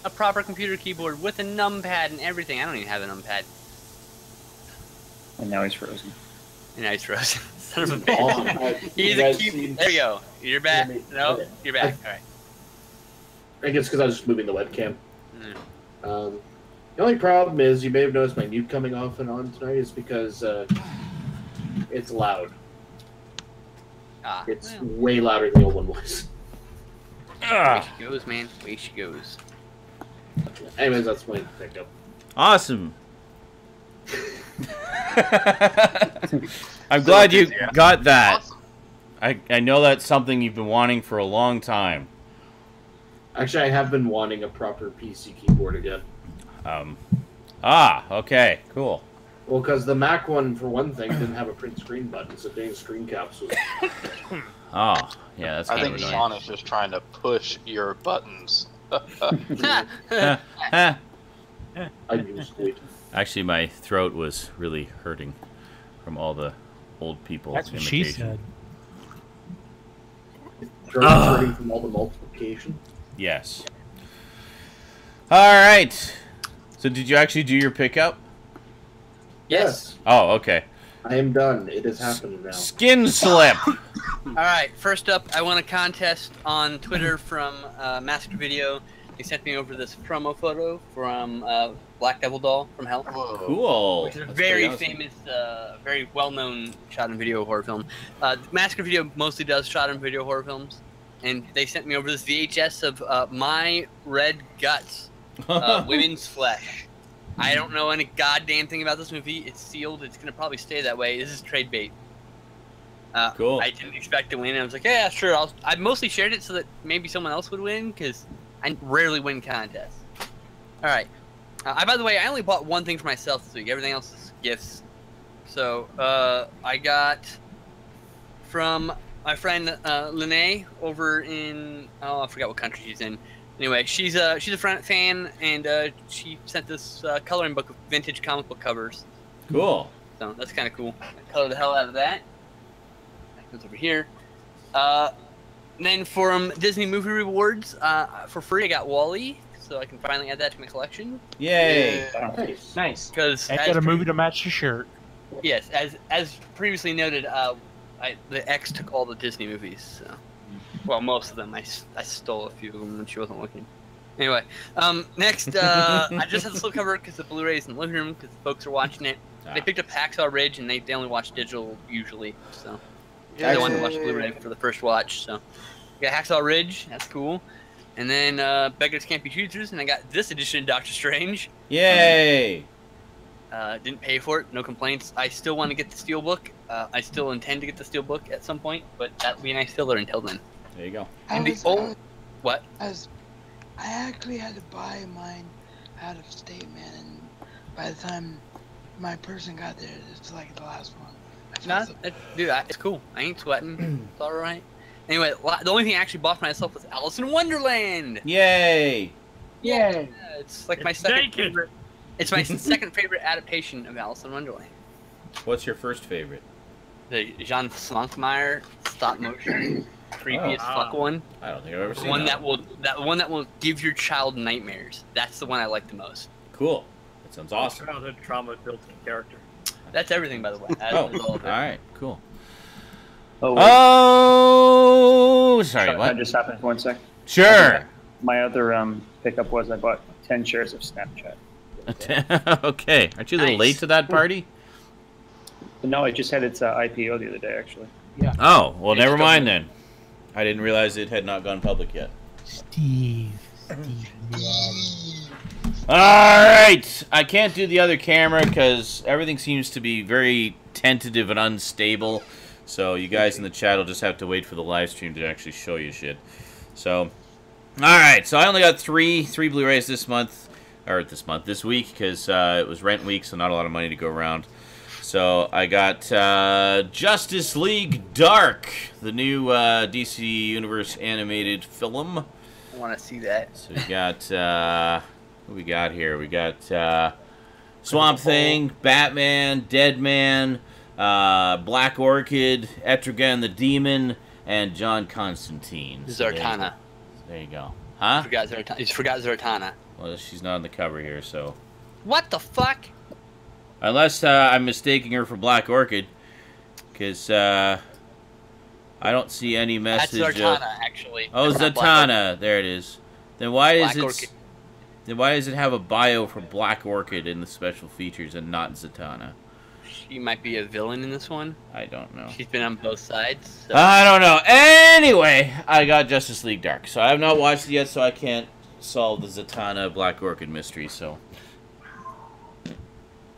Speaker 4: A proper computer keyboard with a numpad and everything. I don't even have a numpad.
Speaker 9: And now he's frozen.
Speaker 4: And now he's frozen. Son of a bitch. He's
Speaker 3: you
Speaker 4: a
Speaker 3: guys
Speaker 4: keyboard.
Speaker 3: seen-
Speaker 4: There you go. You're back.
Speaker 3: me-
Speaker 4: No,
Speaker 3: okay.
Speaker 4: you're back. All right.
Speaker 3: I guess because I was just moving the webcam.
Speaker 4: Mm.
Speaker 3: Um, the only problem is you may have noticed my mute coming off and on tonight is because uh, it's loud.
Speaker 4: Ah,
Speaker 3: It's
Speaker 4: well,
Speaker 3: way louder than the old one was.
Speaker 4: way
Speaker 1: Ah,
Speaker 4: she goes, man. Way she goes.
Speaker 3: Anyways, that's my pickup.
Speaker 1: awesome. I'm glad you got that.
Speaker 6: Awesome.
Speaker 1: I, I know that's something you've been wanting for a long time.
Speaker 3: Actually, I have been wanting a proper PC keyboard again.
Speaker 1: Um, ah, okay, cool.
Speaker 3: Well, because the Mac one, for one thing, didn't have a print screen button, so doing screen caps was.
Speaker 1: Oh, yeah, that's
Speaker 6: I think
Speaker 1: of annoying.
Speaker 6: Sean is just trying to push your buttons.
Speaker 1: Huh, huh.
Speaker 3: I used it.
Speaker 1: Actually, my throat was really hurting from all the old people
Speaker 8: That's what she said.
Speaker 3: Throat hurting from all the multiplication.
Speaker 1: Yes. All right. So, did you actually do your pickup?
Speaker 3: Yes,
Speaker 1: Oh, okay.
Speaker 3: I am done. It has happened now.
Speaker 1: Skin slip.
Speaker 4: All right. First up, I want a contest on Twitter from uh, Massacre Video. They sent me over this promo photo from uh, Black Devil Doll from Hell.
Speaker 6: Whoa.
Speaker 1: Cool.
Speaker 4: which is a
Speaker 1: That's
Speaker 4: very
Speaker 1: awesome.
Speaker 4: famous, uh, very well-known shot and video horror film. Uh, Massacre Video mostly does shot and video horror films, and they sent me over this VHS of uh, My Red Guts, uh, Women's Flesh. I don't know any goddamn thing about this movie. It's sealed. It's gonna probably stay that way. This is trade bait. Uh,
Speaker 1: Cool.
Speaker 4: I didn't expect to win. I was like, yeah, sure. I'll. I mostly shared it so that maybe someone else would win because I rarely win contests. All right. Uh, I, by the way, I only bought one thing for myself this week. Everything else is gifts. So uh, I got from my friend uh, Lene over in oh I forgot what country she's in. Anyway, she's a she's a friend, fan, and uh, she sent this uh, coloring book of vintage comic book covers.
Speaker 1: Cool.
Speaker 4: So that's kind of cool. I color the hell out of that. That goes over here. Uh, and then from Disney Movie Rewards, uh, for free, I got WALL-E, so I can finally add that to my collection.
Speaker 1: Yay.
Speaker 3: Nice.
Speaker 5: Nice.
Speaker 4: Because
Speaker 8: I got a movie to match your shirt.
Speaker 4: Yes, as as previously noted, uh, I, the ex took all the Disney movies. So. Well, most of them. I, I stole a few of them when she wasn't looking. Anyway, um, next, uh, I just had the slipcover because the Blu-ray's in the living room because folks are watching it. They
Speaker 1: Ah.
Speaker 4: picked up Hacksaw Ridge and they, they only watch digital usually, so they wanted to watch Blu-ray for the first watch. So got Hacksaw Ridge. That's cool. And then uh, Beggars Can't Be Choosers, and I got this edition of Doctor Strange.
Speaker 1: Yay!
Speaker 4: Uh, didn't pay for it. No complaints. I still want to get the Steelbook. Uh, I still intend to get the Steelbook at some point, but that'll be a nice filler until then.
Speaker 1: There you go.
Speaker 7: I
Speaker 4: And the old-
Speaker 7: I
Speaker 4: What?
Speaker 7: I was, I actually had to buy mine out of state, man, and by the time my person got there, it's like the last one. I felt
Speaker 4: Nah,
Speaker 7: so-
Speaker 4: it, dude, I, it's cool. I ain't sweating. it's all right. Anyway, the only thing I actually bought for myself was Alice in Wonderland.
Speaker 1: Yay!
Speaker 7: Yay!
Speaker 4: Yeah, it's like my second
Speaker 10: naked.
Speaker 4: favorite. It's my second favorite adaptation of Alice in Wonderland.
Speaker 1: What's your first favorite?
Speaker 4: The Jan Švankmajer stop motion, creepy as
Speaker 10: Oh.
Speaker 4: fuck one.
Speaker 1: I don't think I've ever
Speaker 4: The
Speaker 1: seen
Speaker 4: one
Speaker 1: that.
Speaker 4: that will that one that will give your child nightmares. That's the one I like the most.
Speaker 1: Cool. That sounds awesome.
Speaker 10: Childhood trauma built in character.
Speaker 4: That's everything, by the way. That
Speaker 1: Oh,
Speaker 4: is all
Speaker 1: all
Speaker 4: of it.
Speaker 1: right, cool.
Speaker 9: Oh, wait.
Speaker 1: Oh, sorry,
Speaker 9: Can I
Speaker 1: what?
Speaker 9: just happened for one sec?
Speaker 1: Sure.
Speaker 9: My other um, pickup was I bought 10 shares of Snapchat.
Speaker 1: okay. Aren't you a little
Speaker 4: Nice.
Speaker 1: late to that party?
Speaker 9: No, I just had its uh, IPO the other day, actually. Yeah.
Speaker 1: Oh, well,
Speaker 4: It's
Speaker 1: never mind then. I didn't realize it had not gone public yet.
Speaker 8: Steve. Steve.
Speaker 1: All right. I can't do the other camera because everything seems to be very tentative and unstable. So you guys in the chat will just have to wait for the live stream to actually show you shit. So, all right. So I only got three three Blu-rays this month, or this month, this week, because uh, it was rent week, so not a lot of money to go around. So I got uh, Justice League Dark, the new uh, DC Universe animated film.
Speaker 4: I want to see that.
Speaker 1: So we got uh what we got here? We got uh Swamp Thing, Batman, Deadman, uh Black Orchid, Etrigan the Demon, and John Constantine. So there you-
Speaker 4: Zatanna.
Speaker 1: There you go. Huh?
Speaker 4: forgot Zatanna. You forgot Zatanna.
Speaker 1: Well, she's not on the cover here, so
Speaker 4: What the fuck?
Speaker 1: unless uh, I'm mistaking her for Black Orchid, because uh, I don't see any
Speaker 4: That's
Speaker 1: message.
Speaker 4: Zatanna,
Speaker 1: of...
Speaker 4: actually.
Speaker 1: Oh,
Speaker 4: That's not
Speaker 1: Zatanna. There it is. Then why
Speaker 4: Black
Speaker 1: is it?
Speaker 4: Orchid.
Speaker 1: Then why does it have a bio for Black Orchid in the special features and not Zatanna?
Speaker 4: She might be a villain in this one.
Speaker 1: I don't know.
Speaker 4: She's been on both sides. So.
Speaker 1: I don't know. Anyway, I got Justice League Dark, so I have not watched it yet, so I can't solve the Zatanna Black Orchid mystery. So,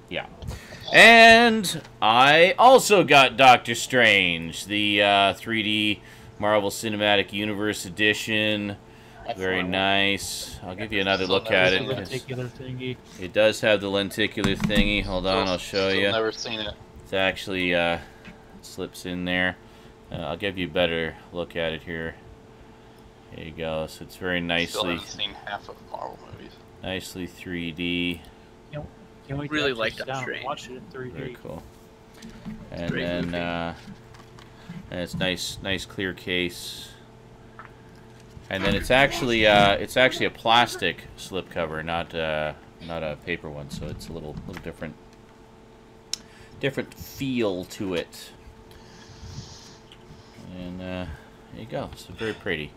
Speaker 1: yeah. And I also got Doctor Strange, the uh, 3D Marvel Cinematic Universe edition.
Speaker 4: That's
Speaker 1: Very nice. I'll give you another look at it.
Speaker 6: seen it.
Speaker 1: 'cause
Speaker 8: Particular thingy.
Speaker 1: It does have the lenticular thingy. Hold on, I'll show
Speaker 6: Still
Speaker 1: you.
Speaker 6: Never seen it.
Speaker 1: It's actually uh, slips in there. Uh, I'll give you a better look at it here. There you go. So it's very
Speaker 6: Still
Speaker 1: nicely,
Speaker 6: haven't seen half of Marvel movies.
Speaker 1: nicely 3D.
Speaker 8: Can't wait to
Speaker 4: Really like
Speaker 8: sit
Speaker 4: Doctor
Speaker 8: down
Speaker 4: Strange.
Speaker 8: Watch it in 3D.
Speaker 1: Very cool. And
Speaker 4: Great
Speaker 1: then uh, and it's nice, nice clear case. And then it's actually uh, it's actually a plastic slipcover, not uh, not a paper one. So it's a little little different different feel to it. And uh, there you go. So very pretty.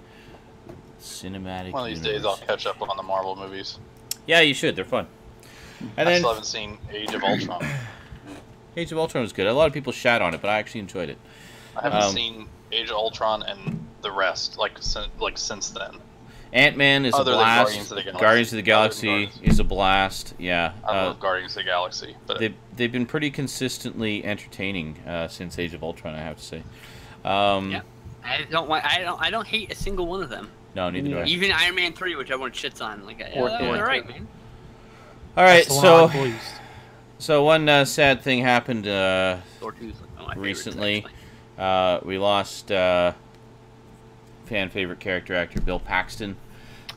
Speaker 1: Cinematic.
Speaker 6: One of these days, I'll catch up on the Marvel movies.
Speaker 1: Yeah, you should. They're fun. And
Speaker 6: I
Speaker 1: then
Speaker 6: still haven't seen Age of Ultron.
Speaker 1: Age of Ultron was good. A lot of people shat on it, but I actually enjoyed it.
Speaker 6: I haven't
Speaker 1: Um,
Speaker 6: seen Age of Ultron and the rest like since like since then.
Speaker 1: Ant Man is
Speaker 6: Other
Speaker 1: a
Speaker 6: than
Speaker 1: blast.
Speaker 6: Guardians of the Galaxy.
Speaker 1: Guardians of the Galaxy is a blast. Yeah,
Speaker 6: I
Speaker 1: uh,
Speaker 6: love Guardians of the Galaxy, but
Speaker 1: they've they've been pretty consistently entertaining uh, since Age of Ultron. I have to say. Um,
Speaker 4: Yeah. I don't want. I don't. I don't hate a single one of them.
Speaker 1: No, neither do I.
Speaker 4: Even Iron Man three, which everyone shits on. Like, yeah,
Speaker 9: Or
Speaker 4: that
Speaker 9: Thor
Speaker 4: alright, man.
Speaker 1: All right,
Speaker 8: That's the one
Speaker 1: so so one uh, sad thing happened. Uh,
Speaker 4: Thor two is like one of my favorites,
Speaker 1: Recently, uh, we lost uh, fan favorite character actor Bill Paxton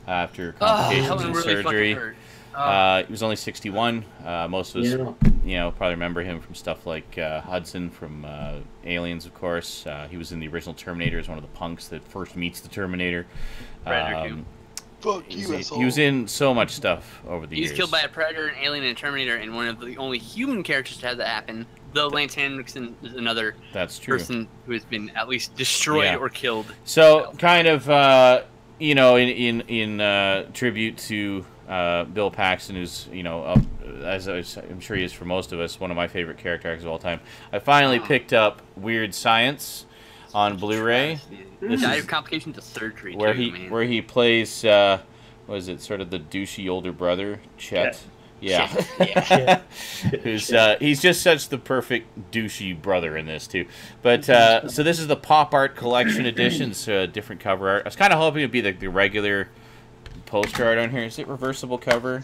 Speaker 1: after
Speaker 4: Oh,
Speaker 1: complications
Speaker 4: one
Speaker 1: and
Speaker 4: really
Speaker 1: surgery.
Speaker 4: hurt. Oh.
Speaker 1: Uh, he was only 61. Uh, most of us,
Speaker 3: Yeah.
Speaker 1: you know, probably remember him from stuff like uh, Hudson from uh, Aliens, of course. Uh, he was in the original Terminator as one of the punks that first meets the Terminator. Um,
Speaker 6: fuck
Speaker 1: he, was, he was in so much stuff over the
Speaker 4: He was
Speaker 1: years.
Speaker 4: killed by a predator, an alien, and a Terminator, and one of the only human characters to have that happen. Though Lance Henriksen is another
Speaker 1: That's true.
Speaker 4: person who has been at least destroyed
Speaker 1: Yeah.
Speaker 4: or killed.
Speaker 1: So, kind of, uh, you know, in in in uh, tribute to uh, Bill Paxton, who's you know, up, as I was- I'm sure he is for most of us, one of my favorite character actors of all time. I finally
Speaker 4: Ah.
Speaker 1: picked up Weird Science. on Blu-ray. This
Speaker 4: Died
Speaker 1: is
Speaker 4: of complications of surgery.
Speaker 1: where
Speaker 4: too,
Speaker 1: he
Speaker 4: man.
Speaker 1: where he plays uh, was it sort of the douchey older brother Chet? Yeah.
Speaker 4: Shit,
Speaker 1: Who's uh, he's just such the perfect douchey brother in this too. But uh, so this is the pop art collection edition, so different cover art. I was kind of hoping it'd be the, the regular poster art on here. Is it reversible cover?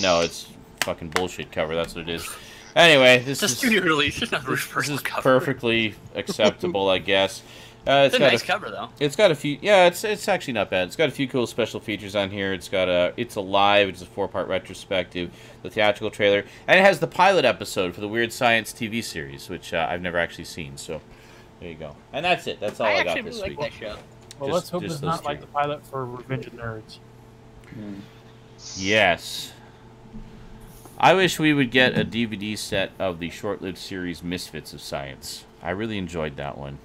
Speaker 1: No, it's fucking bullshit cover. That's what it is. Anyway, this
Speaker 4: It's a
Speaker 1: is
Speaker 4: studio release. It's not a
Speaker 1: this, this
Speaker 4: reversible
Speaker 1: is
Speaker 4: cover.
Speaker 1: perfectly acceptable, I guess. Uh,
Speaker 4: It's a
Speaker 1: got
Speaker 4: nice cover though.
Speaker 1: it's got a few. Yeah, it's it's actually not bad. It's got a few cool special features on here. It's got a it's alive. It's a four part retrospective, the theatrical trailer, and it has the pilot episode for the Weird Science TV series, which uh, I've never actually seen. So there you go. And that's it. That's all I,
Speaker 4: I
Speaker 1: got this
Speaker 4: really
Speaker 1: week.
Speaker 4: like.
Speaker 8: Well,
Speaker 1: Just-
Speaker 8: let's hope it's
Speaker 1: those
Speaker 8: not like the pilot for Revenge of Nerds.
Speaker 1: Yes. I wish we would get a DVD set of the short-lived series Misfits of Science. I really enjoyed that one.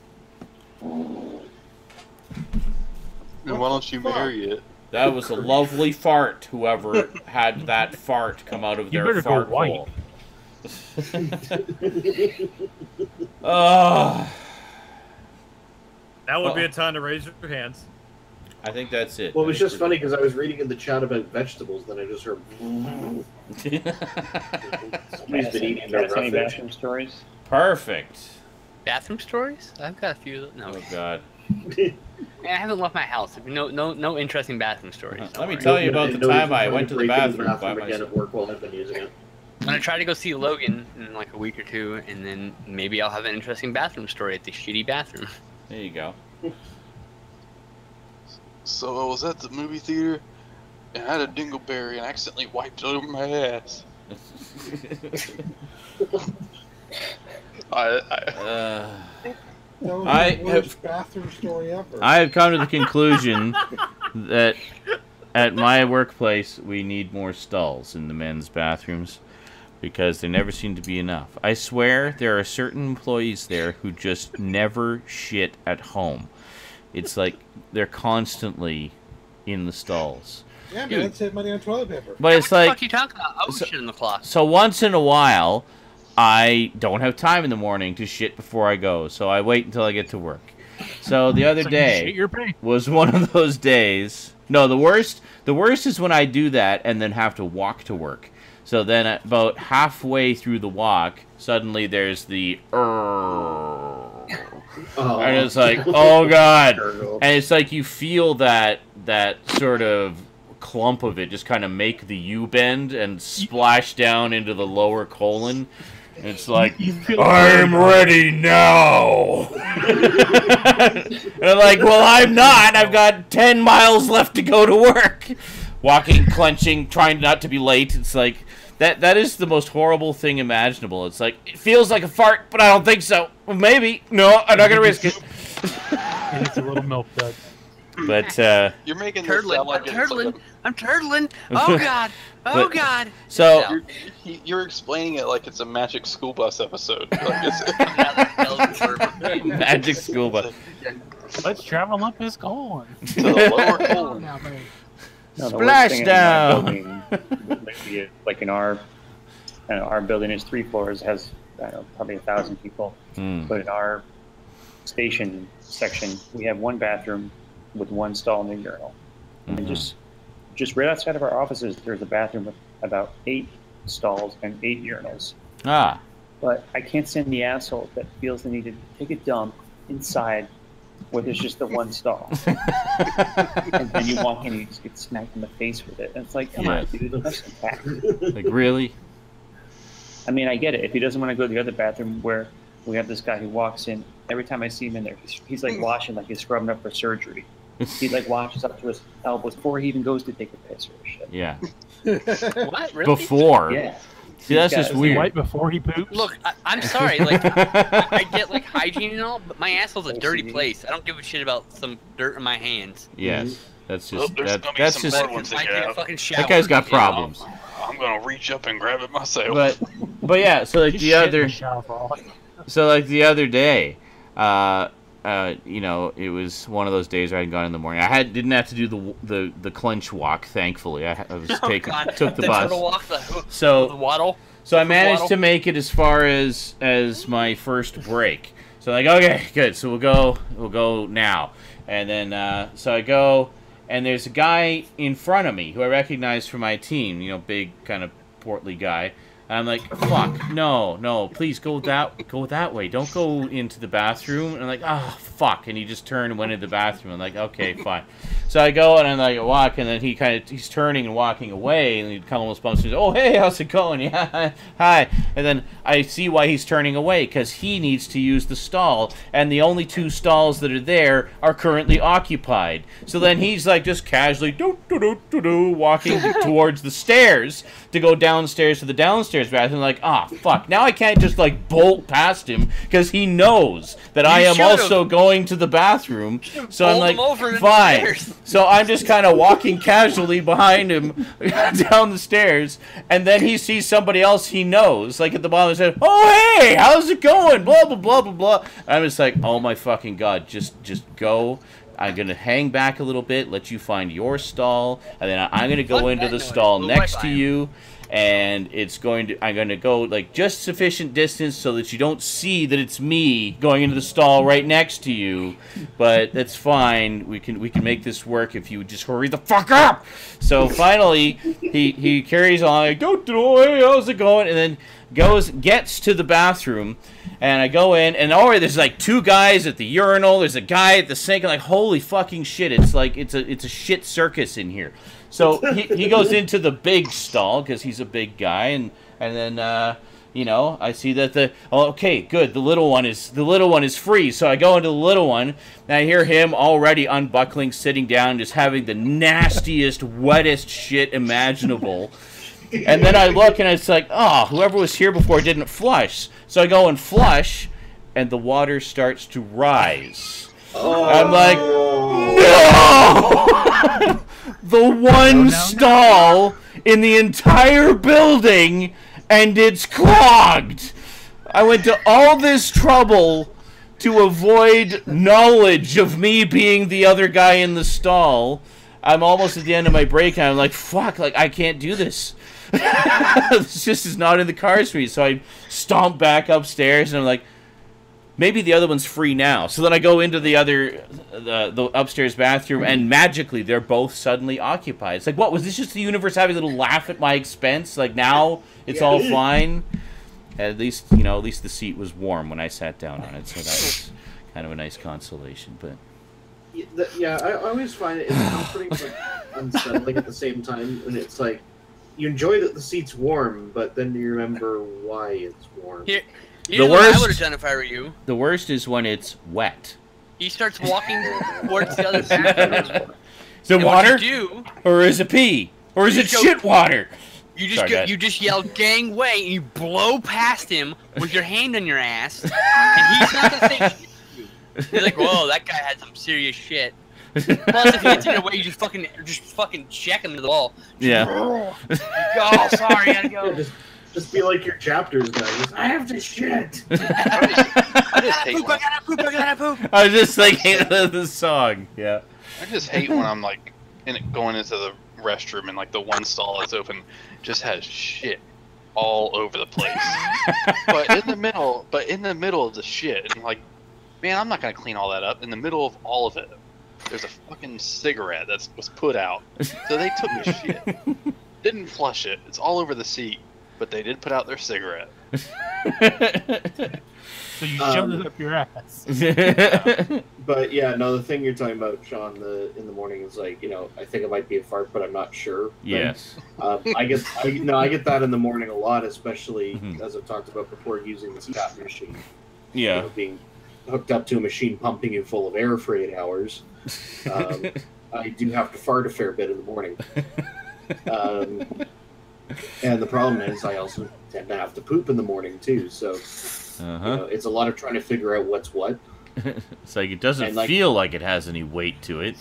Speaker 6: And why don't you marry it?
Speaker 1: That was a lovely fart. Whoever had that fart come out of
Speaker 8: You
Speaker 1: their
Speaker 8: better go
Speaker 1: fart
Speaker 8: white.
Speaker 1: hole. Ah. oh,
Speaker 10: Now would be
Speaker 1: Oh.
Speaker 10: a time to raise your hands.
Speaker 1: I think that's it.
Speaker 3: Well, it was just funny because I was reading in the chat about vegetables, then I just heard. Somebody's been eating their
Speaker 9: Got any
Speaker 3: roughage.
Speaker 9: bathroom stories?
Speaker 1: Perfect.
Speaker 4: Bathroom stories? I've got a few. No,
Speaker 1: Oh God.
Speaker 4: Man, I haven't left my house. No, no, no interesting bathroom stories.
Speaker 1: Let me tell you about the
Speaker 3: Nobody's
Speaker 1: time I went to the
Speaker 3: break into
Speaker 1: bathroom by
Speaker 3: again
Speaker 1: myself.
Speaker 3: at work while I've been using it.
Speaker 4: I'm gonna try to go see Logan in like a week or two, and then maybe I'll have an interesting bathroom story at the shitty bathroom.
Speaker 1: There you go.
Speaker 6: So I was at the movie theater and I had a dingleberry and I accidentally wiped it over my ass. I, I
Speaker 1: Uh,
Speaker 2: That was
Speaker 1: I
Speaker 2: the worst bathroom story ever.
Speaker 1: I have come to the conclusion that at my workplace we need more stalls in the men's bathrooms because there never seem to be enough. I swear there are certain employees there who just never shit at home. It's like they're constantly in the stalls.
Speaker 2: yeah, man,
Speaker 1: Dude.
Speaker 2: save money on toilet paper.
Speaker 1: But it's
Speaker 4: what the
Speaker 1: like
Speaker 4: fuck you talking about? I was
Speaker 1: so-
Speaker 4: shit in the closet.
Speaker 1: so once in a while, I don't have time in the morning to shit before I go, so I wait until I get to work. So the other
Speaker 8: So you
Speaker 1: day
Speaker 8: shit your
Speaker 1: was one of those days. No, the worst. The worst is when I do that and then have to walk to work. So then, about halfway through the walk, suddenly there's the
Speaker 3: Oh,
Speaker 1: and it's oh. like, oh god, and it's like you feel that that sort of clump of it just kind of make the U bend and splash down into the lower colon. It's like, I'm ready now. and I'm like, well, I'm not. I've got 10 miles left to go to work. Walking, clenching, trying not to be late. It's like, that, that is the most horrible thing imaginable. It's like, it feels like a fart, but I don't think so. Well, maybe. No, I'm not going to risk it.
Speaker 8: It's a little milk dud.
Speaker 1: But, uh,
Speaker 6: you're making this
Speaker 4: Turtling,
Speaker 6: sound like
Speaker 4: I'm
Speaker 6: it's like
Speaker 4: turtling,
Speaker 6: a-
Speaker 4: I'm turtling. Oh god, oh
Speaker 1: But-
Speaker 4: god.
Speaker 1: so.
Speaker 6: You're, you- you're explaining it like it's a Magic School Bus episode. Like it's,
Speaker 1: Magic school bus.
Speaker 8: Let's travel up his colon.
Speaker 6: to the lower colon.
Speaker 9: No, the
Speaker 1: Splash
Speaker 9: worst thing in our
Speaker 1: down.
Speaker 9: building, maybe, like in our, I know, our building is three floors, has I don't know, probably a thousand people.
Speaker 1: Hmm.
Speaker 9: But in our station section, we have one bathroom with one stall and a urinal.
Speaker 1: Mhm.
Speaker 9: And just just right outside of our offices, there's a bathroom with about eight stalls and eight urinals.
Speaker 1: Ah.
Speaker 9: But I can't stand the asshole that feels the need to take a dump inside where there's just the one stall. and then you walk in and you just get smacked in the face with it. And it's like, come
Speaker 1: Yeah.
Speaker 9: on, dude, that's
Speaker 1: like, really?
Speaker 9: I mean, I get it. If he doesn't want to go to the other bathroom where we have this guy who walks in, every time I see him in there, he's, he's like washing like he's scrubbing up for surgery. He like washes up to his elbows before he even goes to take a piss or shit.
Speaker 1: Yeah.
Speaker 4: What? Really?
Speaker 1: Before.
Speaker 9: Yeah.
Speaker 1: See, that's just weird.
Speaker 8: Right before he poops.
Speaker 4: Look, I, I'm sorry. Like, I get like hygiene and all, but my asshole's a dirty place. I don't give a shit about some dirt in my hands.
Speaker 1: yes. That's
Speaker 6: Oh,
Speaker 1: just
Speaker 6: there's
Speaker 1: that,
Speaker 6: gonna be
Speaker 1: that's
Speaker 6: some
Speaker 1: just
Speaker 6: blood once
Speaker 4: I
Speaker 6: get
Speaker 4: take fucking
Speaker 1: that guy's got
Speaker 4: you know?
Speaker 1: problems.
Speaker 6: I'm gonna reach up and grab it myself.
Speaker 1: But but yeah, so like the other
Speaker 8: shower for all I know.
Speaker 1: so like the other day, uh uh, you know, it was one of those days where I had gone in the morning. I had didn't have to do the the the clench walk. Thankfully, I, I was
Speaker 4: Oh,
Speaker 1: taking
Speaker 4: God.
Speaker 1: took the,
Speaker 4: the
Speaker 1: bus.
Speaker 4: walk, the, the
Speaker 1: So
Speaker 4: waddle.
Speaker 1: so I managed
Speaker 4: waddle.
Speaker 1: to make it as far as as my first break. So like, okay, good. So we'll go, we'll go now. And then, uh, so I go, and there's a guy in front of me who I recognize from my team. You know, big kind of portly guy. And I'm like, fuck, no, no, please go that, go that way. Don't go into the bathroom. And I'm like, oh, fuck. And he just turned and went into the bathroom. I'm like, okay, fine. So I go and I'm like, walk, and then he kind of, he's turning and walking away, and he kind of almost bumps me. Oh, hey, how's it going? Yeah, hi. And then I see why he's turning away, because he needs to use the stall, and the only two stalls that are there are currently occupied. So then he's like just casually, do do do do do, walking towards the stairs to go downstairs to the downstairs bathroom. Like, ah, fuck. Now I can't just like bolt past him because he knows that I am also going to the bathroom. So I'm like,
Speaker 4: over into the
Speaker 1: fine. So I'm just kind of walking casually behind him down the stairs, and then he sees somebody else he knows, like at the bottom, and said, "Oh hey, how's it going?" Blah blah blah blah blah. I'm just like, "Oh my fucking god, just just go." I'm gonna hang back a little bit, let you find your stall, and then I'm gonna go into the stall next to you, and it's going to I'm going to go like just sufficient distance so that you don't see that it's me going into the stall right next to you but that's fine. We can we can make this work if you would just hurry the fuck up. So finally he he carries on like don't do hey how's it going? And then goes gets to the bathroom and I go in and already there's like two guys at the urinal. There's a guy at the sink. And like holy fucking shit. It's like it's a it's a shit circus in here. So he, he goes into the big stall because he's a big guy, and and then uh, you know I see that the oh, okay good. The little one is the little one is free. So I go into the little one and I hear him already unbuckling, sitting down, just having the nastiest, wettest shit imaginable. And then I look and it's like, oh, whoever was here before didn't flush. So I go and flush, and the water starts to rise. I'm like, no! the one stall in the entire building, and it's clogged. I went to all this trouble to avoid knowledge of me being the other guy in the stall. I'm almost at the end of my break, and I'm like, fuck, like, I can't do this. This just is not in the cards for me. So I stomp back upstairs, and I'm like, maybe the other one's free now. So then I go into the other, the, the upstairs bathroom, and magically they're both suddenly occupied. It's like, what was this? Just the universe having a little laugh at my expense? Like now it's all fine. At least you know, at least the seat was warm when I sat down on it, so that was kind of a nice consolation. But
Speaker 3: Yeah, I, I always find it it's comforting but unsettling at the same time, and it's like you enjoy that the seat's warm, but then you remember why it's warm.
Speaker 4: Here,
Speaker 1: The
Speaker 4: here's what I
Speaker 1: worst-
Speaker 4: would have done if I were you.
Speaker 1: the worst is when it's wet.
Speaker 4: He starts walking towards the other bathroom.
Speaker 1: Is it
Speaker 4: and
Speaker 1: water
Speaker 4: do,
Speaker 1: or is it pee or is it
Speaker 4: go-
Speaker 1: shit water?
Speaker 4: you just
Speaker 1: Sorry,
Speaker 4: go, you just yell "gang way" and you blow past him with your hand on your ass, and he's not gonna say shit to you. He's like, "Whoa, that guy had some serious shit." Plus, if he gets in your way, you just fucking just fucking check him to the wall.
Speaker 1: Yeah.
Speaker 4: You go, oh, sorry, I gotta go.
Speaker 3: just, just be like your chapters guy. Just, I have to shit.
Speaker 6: I just hate
Speaker 4: Poop,
Speaker 6: when,
Speaker 4: I gotta poop, I gotta poop.
Speaker 1: I was just thinking of the song. Yeah.
Speaker 6: I just hate when I'm like in it, going into the restroom and like the one stall that's open just has shit all over the place. but in the middle, but in the middle of the shit, and like, man, I'm not gonna clean all that up. In the middle of all of it, there's a fucking cigarette that was put out. So they took the shit, didn't flush it. It's all over the seat, but they did put out their cigarette.
Speaker 8: So you
Speaker 3: Um,
Speaker 8: shoved it up your ass.
Speaker 3: But yeah, no, the thing you're talking about, Sean, the in the morning is like, you know, I think it might be a fart, but I'm not sure.
Speaker 1: yes.
Speaker 3: Um, I get, I, no, I get that in the morning a lot, especially
Speaker 1: Mhm.
Speaker 3: as I've talked about before, using the CPAP machine. You
Speaker 1: Yeah.
Speaker 3: know, being hooked up to a machine pumping you full of air for eight hours. Um, I do have to fart a fair bit in the morning. Um, and the problem is, I also tend to have to poop in the morning too. So
Speaker 1: Uh
Speaker 3: you know, it's a lot of trying to figure out what's what.
Speaker 1: It's like it doesn't
Speaker 3: like-
Speaker 1: feel like it has any weight to it,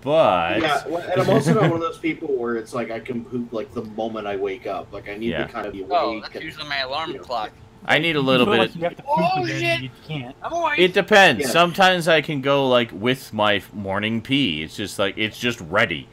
Speaker 1: but
Speaker 3: Yeah, well, and I'm also not one of those people where it's like I can poop like the moment I wake up. Like I need
Speaker 1: Yeah.
Speaker 3: to kind of be awake.
Speaker 4: Oh, that's
Speaker 3: and-
Speaker 4: usually my alarm
Speaker 3: you know,
Speaker 4: clock.
Speaker 1: I need a little bit.
Speaker 8: Like you have to poop
Speaker 4: Oh, shit.
Speaker 8: You can't.
Speaker 4: I'm awake.
Speaker 1: It depends.
Speaker 3: Yeah.
Speaker 1: Sometimes I can go like with my morning pee. It's just like it's just ready.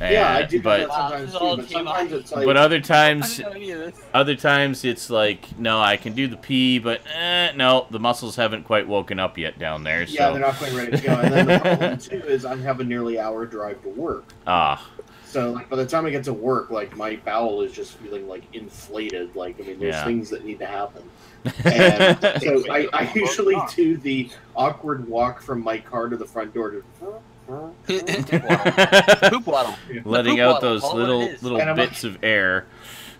Speaker 3: Yeah, I do
Speaker 1: but
Speaker 3: that sometimes
Speaker 4: This
Speaker 3: too, but sometimes it's like
Speaker 1: but other times
Speaker 4: didn't know any of this.
Speaker 1: other times it's like no i can do the pee but eh, no the muscles haven't quite woken up yet down there
Speaker 3: yeah,
Speaker 1: so
Speaker 3: they're not quite ready to go. And then the problem too is I have a nearly hour drive to work.
Speaker 1: ah
Speaker 3: So like by the time I get to work, like my bowel is just feeling like inflated. Like I mean, there's
Speaker 1: Yeah.
Speaker 3: things that need to happen. And so I, I usually do the awkward walk from my car to the front door to.
Speaker 4: Poop waddle.
Speaker 1: letting
Speaker 4: poop
Speaker 1: out
Speaker 4: waddle,
Speaker 1: those
Speaker 4: call
Speaker 1: little little
Speaker 3: And I'm
Speaker 1: bits of air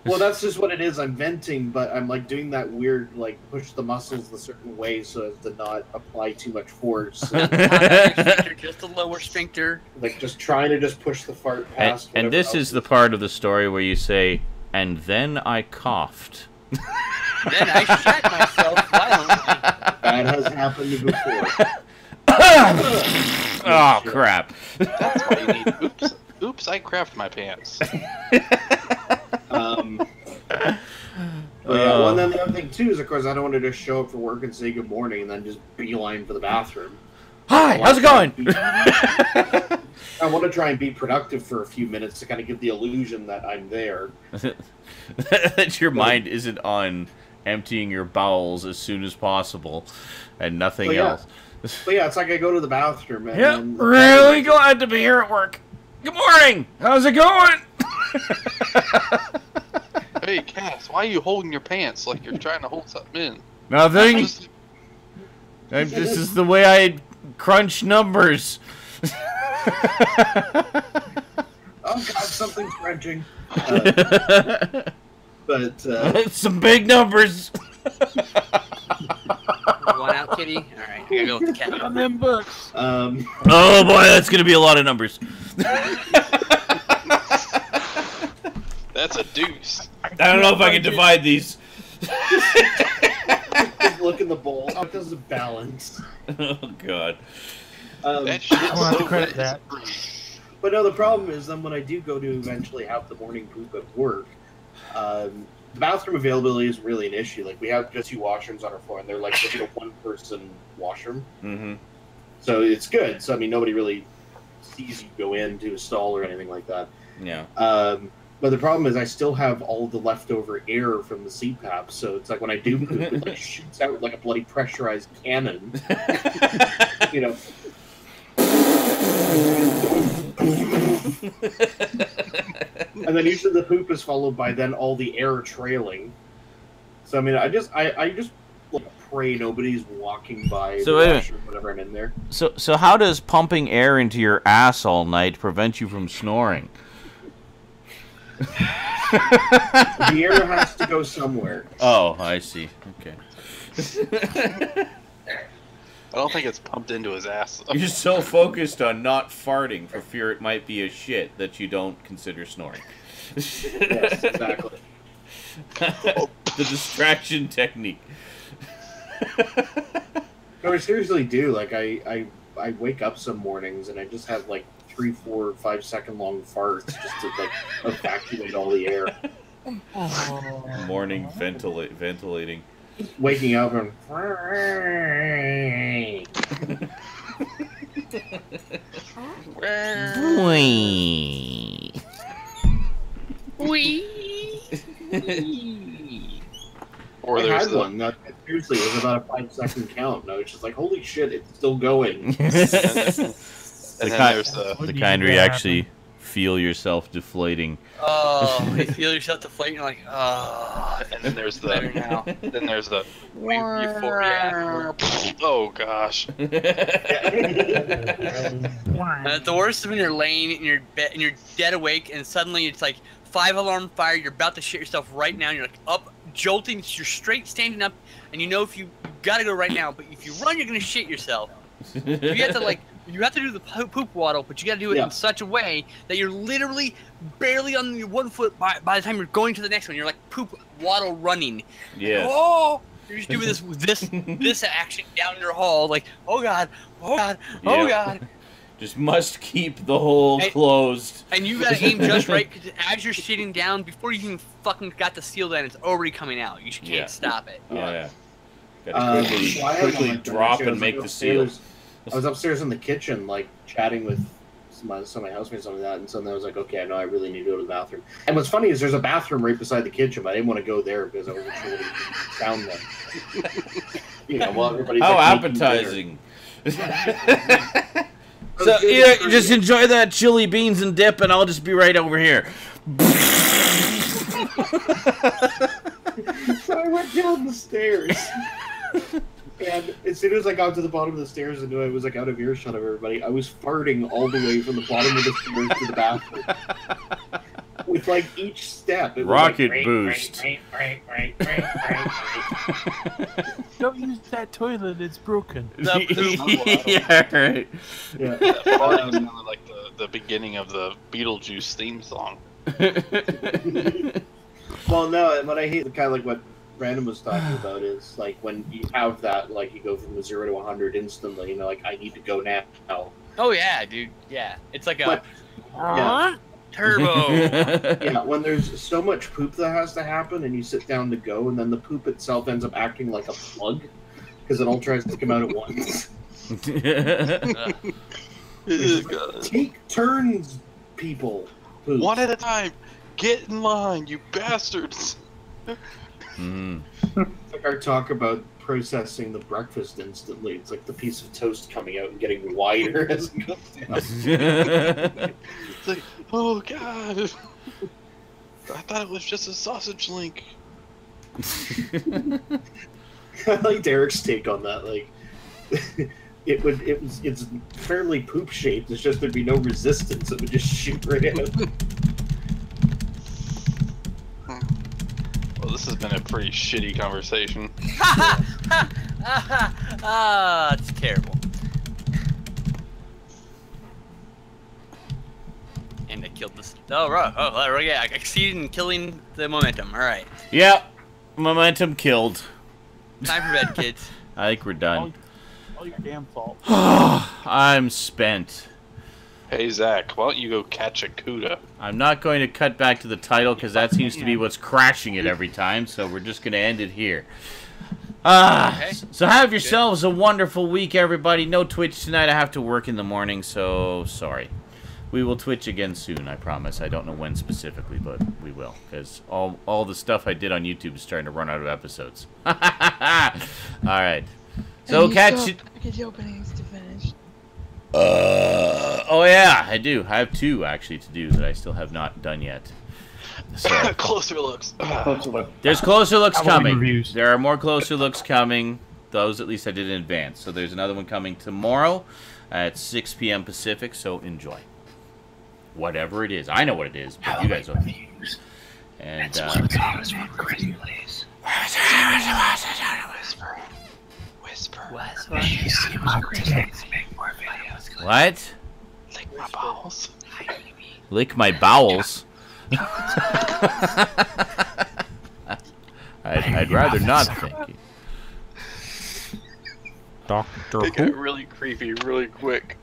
Speaker 3: Well, that's just what it is. I'm venting, but I'm like doing that weird, like push the muscles a certain way so as to not apply too much force.
Speaker 4: Not the higher sphincter, just the lower sphincter.
Speaker 3: like just trying to just push the fart past.
Speaker 1: and
Speaker 3: whatever
Speaker 1: this
Speaker 3: else
Speaker 1: is the part of the story where you say and then i coughed
Speaker 4: Then I shat myself violently.
Speaker 3: that has happened before.
Speaker 1: oh, oh crap
Speaker 6: That's why you need. Oops, oops! I crapped my pants.
Speaker 3: Um, but yeah, well, and then the other thing too is, of course, I don't want to just show up for work and say good morning and then just beeline for the bathroom.
Speaker 1: hi how's it going
Speaker 3: I want to try and be productive for a few minutes to kind of give the illusion that I'm there.
Speaker 1: that your mind isn't on emptying your bowels as soon as possible and nothing
Speaker 3: yeah.
Speaker 1: else
Speaker 3: But yeah, it's like I go to the bathroom and
Speaker 1: yeah really glad to be here at work good morning how's it going
Speaker 6: Hey, Cass, why are you holding your pants like you're trying to hold something in?
Speaker 1: nothing
Speaker 6: Just-
Speaker 1: I'm, this is the way I crunch numbers.
Speaker 3: Oh god, something's crunching. Uh, but uh,
Speaker 1: Some big numbers.
Speaker 4: One out, kitty. All right, I gotta go with the cat.
Speaker 8: On them books.
Speaker 3: um,
Speaker 1: Oh boy, that's gonna be a lot of numbers.
Speaker 6: That's a deuce.
Speaker 1: I don't know if I can divide these.
Speaker 3: just look in the bowl. Oh, it doesn't balance.
Speaker 1: Oh god.
Speaker 3: Um,
Speaker 6: That shit's
Speaker 8: I want to credit that.
Speaker 3: But no, the problem is then when I do go to eventually have the morning poop at work, um, the bathroom availability isn't really an issue. Like we have just two washrooms on our floor, and they're like just a one-person washroom,
Speaker 1: Mm-hmm.
Speaker 3: so it's good. So I mean, nobody really sees you go in to a stall or anything like that.
Speaker 1: Yeah.
Speaker 3: Um, but the problem is I still have all the leftover air from the CPAP, so it's like when I do poop, it like shoots out like a bloody pressurized cannon. you know. and then usually the poop is followed by then all the air trailing. So I mean, I just I, I just pray nobody's walking by
Speaker 1: So
Speaker 3: the
Speaker 1: wait
Speaker 3: washroom whenever I'm in there.
Speaker 1: So so how does pumping air into your ass all night prevent you from snoring?
Speaker 3: The air has to go somewhere.
Speaker 1: Oh, I see. Okay.
Speaker 6: I don't think it's pumped into his ass.
Speaker 1: You're so focused on not farting for fear it might be a shit that you don't consider snoring.
Speaker 3: Yes, exactly.
Speaker 1: the distraction technique.
Speaker 3: No, I seriously do. Like I, I I wake up some mornings and I just have like three, four, five second long farts just to like evacuate all the air.
Speaker 1: Morning ventilate ventilating.
Speaker 3: Waking up and
Speaker 6: Or
Speaker 3: I
Speaker 6: there's
Speaker 3: had
Speaker 6: the,
Speaker 3: one. That seriously it was about a five second count. And I was just like, holy shit, it's still going.
Speaker 6: and
Speaker 1: The
Speaker 6: then
Speaker 1: kind-
Speaker 6: there's the
Speaker 1: the
Speaker 8: you
Speaker 1: kind where you
Speaker 8: that
Speaker 1: actually feel yourself deflating.
Speaker 4: Oh, you feel yourself deflating. You're like, oh,
Speaker 6: and then there's the then there's the
Speaker 4: Euphoria
Speaker 6: oh gosh.
Speaker 4: The worst is when you're laying in your bed and you're dead awake, and suddenly it's like five alarm fire. You're about to shit yourself right now. You're like up, jolting. You're straight standing up, and you know if you, you gotta go right now. But if you run, you're gonna shit yourself. You have to like you have to do the poop, poop waddle, but you got to do it
Speaker 3: Yeah.
Speaker 4: in such a way that you're literally barely on your one foot by, by the time you're going to the next one. You're like poop waddle running.
Speaker 1: Yeah.
Speaker 4: Oh, you're just doing this this this action down your hall, like oh god, oh god, oh
Speaker 1: Yeah.
Speaker 4: god,
Speaker 1: Just must keep the hole
Speaker 4: Hey.
Speaker 1: closed.
Speaker 4: and you gotta aim just right because as you're sitting down, before you even fucking got the seal down, it's already coming out. You just can't
Speaker 1: Yeah.
Speaker 4: stop it.
Speaker 1: Oh yeah.
Speaker 3: Um,
Speaker 1: Gotta quickly,
Speaker 3: so I had one
Speaker 1: quickly
Speaker 3: like
Speaker 1: drop and make the seal.
Speaker 3: I was upstairs in the kitchen, like chatting with my, some of my housemates something like that, and suddenly I was like, okay, I know I really need to go to the bathroom. And what's funny is there's a bathroom right beside the kitchen, but I didn't want to go there because I wasn't sure what sound like. you know, well, everybody's
Speaker 1: How
Speaker 3: like,
Speaker 1: appetizing. so yeah, just enjoy that chili beans and dip, and I'll just be right over here.
Speaker 3: so I went down the stairs. And as soon as I got to the bottom of the stairs and knew I was like out of earshot of everybody, I was farting all the way from the bottom of the stairs to the bathroom. With like each step, it was
Speaker 1: Rocket
Speaker 3: like,
Speaker 1: boost.
Speaker 8: Don't use that toilet; it's broken.
Speaker 1: yeah, right.
Speaker 3: Yeah.
Speaker 6: That part sounded like the, the beginning of the Beetlejuice theme song.
Speaker 3: Well, no, and what I hate, kind of like what Brandon was talking about, is like when you have that, like you go from a zero to 100 instantly, you know, like I need to go now.
Speaker 4: Oh yeah, dude. Yeah, it's like a
Speaker 3: But, yeah.
Speaker 4: Turbo.
Speaker 3: yeah, when there's so much poop that has to happen, and you sit down to go, and then the poop itself ends up acting like a plug because it all tries to come out at once. Take turns, people. Poop.
Speaker 6: One at a time. Get in line, you bastards.
Speaker 1: Mm.
Speaker 3: It's like our talk about processing the breakfast instantly. It's like the piece of toast coming out and getting wider as it goes down.
Speaker 6: It's like, oh god. I thought it was just a sausage link.
Speaker 3: I like Derek's take on that. Like, it would, it was, it's fairly poop shaped. It's just there'd be no resistance. It would just shoot right out.
Speaker 6: Well, this has been a pretty shitty conversation.
Speaker 4: Ah, it's terrible. And I killed this. Oh, right. Oh, all right, yeah. I succeeded in killing the momentum. All right.
Speaker 1: Yep. Momentum killed.
Speaker 4: Time for bed, kids.
Speaker 1: I think we're done.
Speaker 8: All your damn fault.
Speaker 1: I'm spent.
Speaker 6: Hey Zach, why don't you go catch a cuda?
Speaker 1: I'm not going to cut back to the title because that seems to be what's crashing it every time. So we're just going to end it here. Ah,
Speaker 4: Okay.
Speaker 1: so have yourselves a wonderful week, everybody. No Twitch tonight. I have to work in the morning, so sorry. We will Twitch again soon. I promise. I don't know when specifically, but we will because all all the stuff I did on YouTube is starting to run out of episodes. all right. So
Speaker 7: and you
Speaker 1: catch
Speaker 7: still
Speaker 1: it.
Speaker 7: have package openings to finish.
Speaker 1: Uh, oh yeah, I do. I have two actually to do that I still have not done yet. So
Speaker 6: Closer looks.
Speaker 9: Closer look.
Speaker 1: there's closer looks coming. There are more closer looks coming. Those at least I did in advance. So there's another one coming tomorrow at 6 p.m. Pacific. So enjoy. Whatever it is, I know what it is, but you guys don't. And uh,
Speaker 6: Whisper.
Speaker 1: what?
Speaker 6: Lick my balls.
Speaker 1: Lick my bowels. I'd, I'd rather not, thank you. Doctor
Speaker 6: It got really creepy really quick.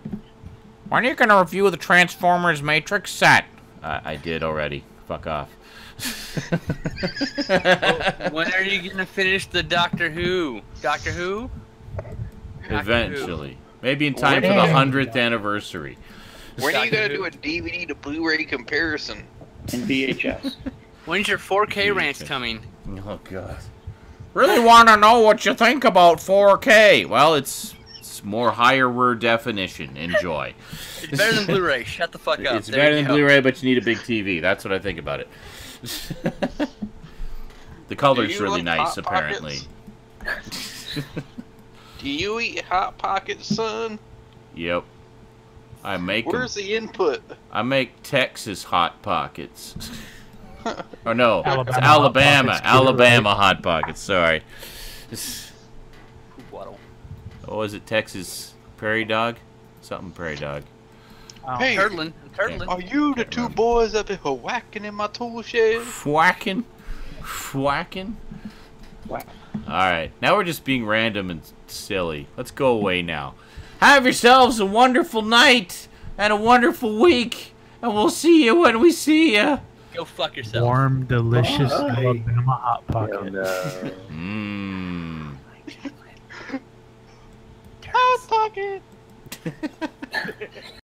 Speaker 1: When are you gonna review the Transformers Matrix set? Uh, I did already. Fuck off.
Speaker 4: when are you gonna finish the Doctor Who? Doctor Who? Doctor Who.
Speaker 1: Eventually. Maybe in time for the hundredth anniversary.
Speaker 6: When are you gonna
Speaker 4: Who.
Speaker 6: do a DVD to Blu-ray comparison?
Speaker 9: And VHS.
Speaker 4: When's your 4K
Speaker 1: Huge.
Speaker 4: rants coming?
Speaker 1: Oh god. Really want to know what you think about 4K? Well, it's it's more higher word definition. Enjoy.
Speaker 4: It's better than Blu-ray. Shut the fuck up.
Speaker 1: It's
Speaker 4: There
Speaker 1: better than
Speaker 4: go.
Speaker 1: Blu-ray, but you need a big TV. That's what I think about it. the color's really nice,
Speaker 6: Hot
Speaker 1: apparently.
Speaker 6: Do you eat hot pockets, son?
Speaker 1: Yep. I make 'em.
Speaker 6: Where's the input?
Speaker 1: I make Texas hot pockets. or oh, no,
Speaker 8: Alabama
Speaker 1: it's
Speaker 8: Hot
Speaker 1: Alabama. Alabama hot pockets. Sorry.
Speaker 4: Waddle.
Speaker 1: Oh, is it Texas Prairie Dog? Something Prairie Dog.
Speaker 8: Oh,
Speaker 6: Hey,
Speaker 4: Turtling. I'm
Speaker 6: are you the two boys up here whacking in my tool shed?
Speaker 1: Whacking, whacking.
Speaker 9: Whack.
Speaker 1: All right, now we're just being random and silly. Let's go away now. Have yourselves a wonderful night and a wonderful week, and we'll see you when we see you.
Speaker 4: Go fuck yourself.
Speaker 8: warm, delicious
Speaker 3: Bye.
Speaker 8: Alabama hot pocket.
Speaker 3: And,
Speaker 1: Mmm. Hot pocket.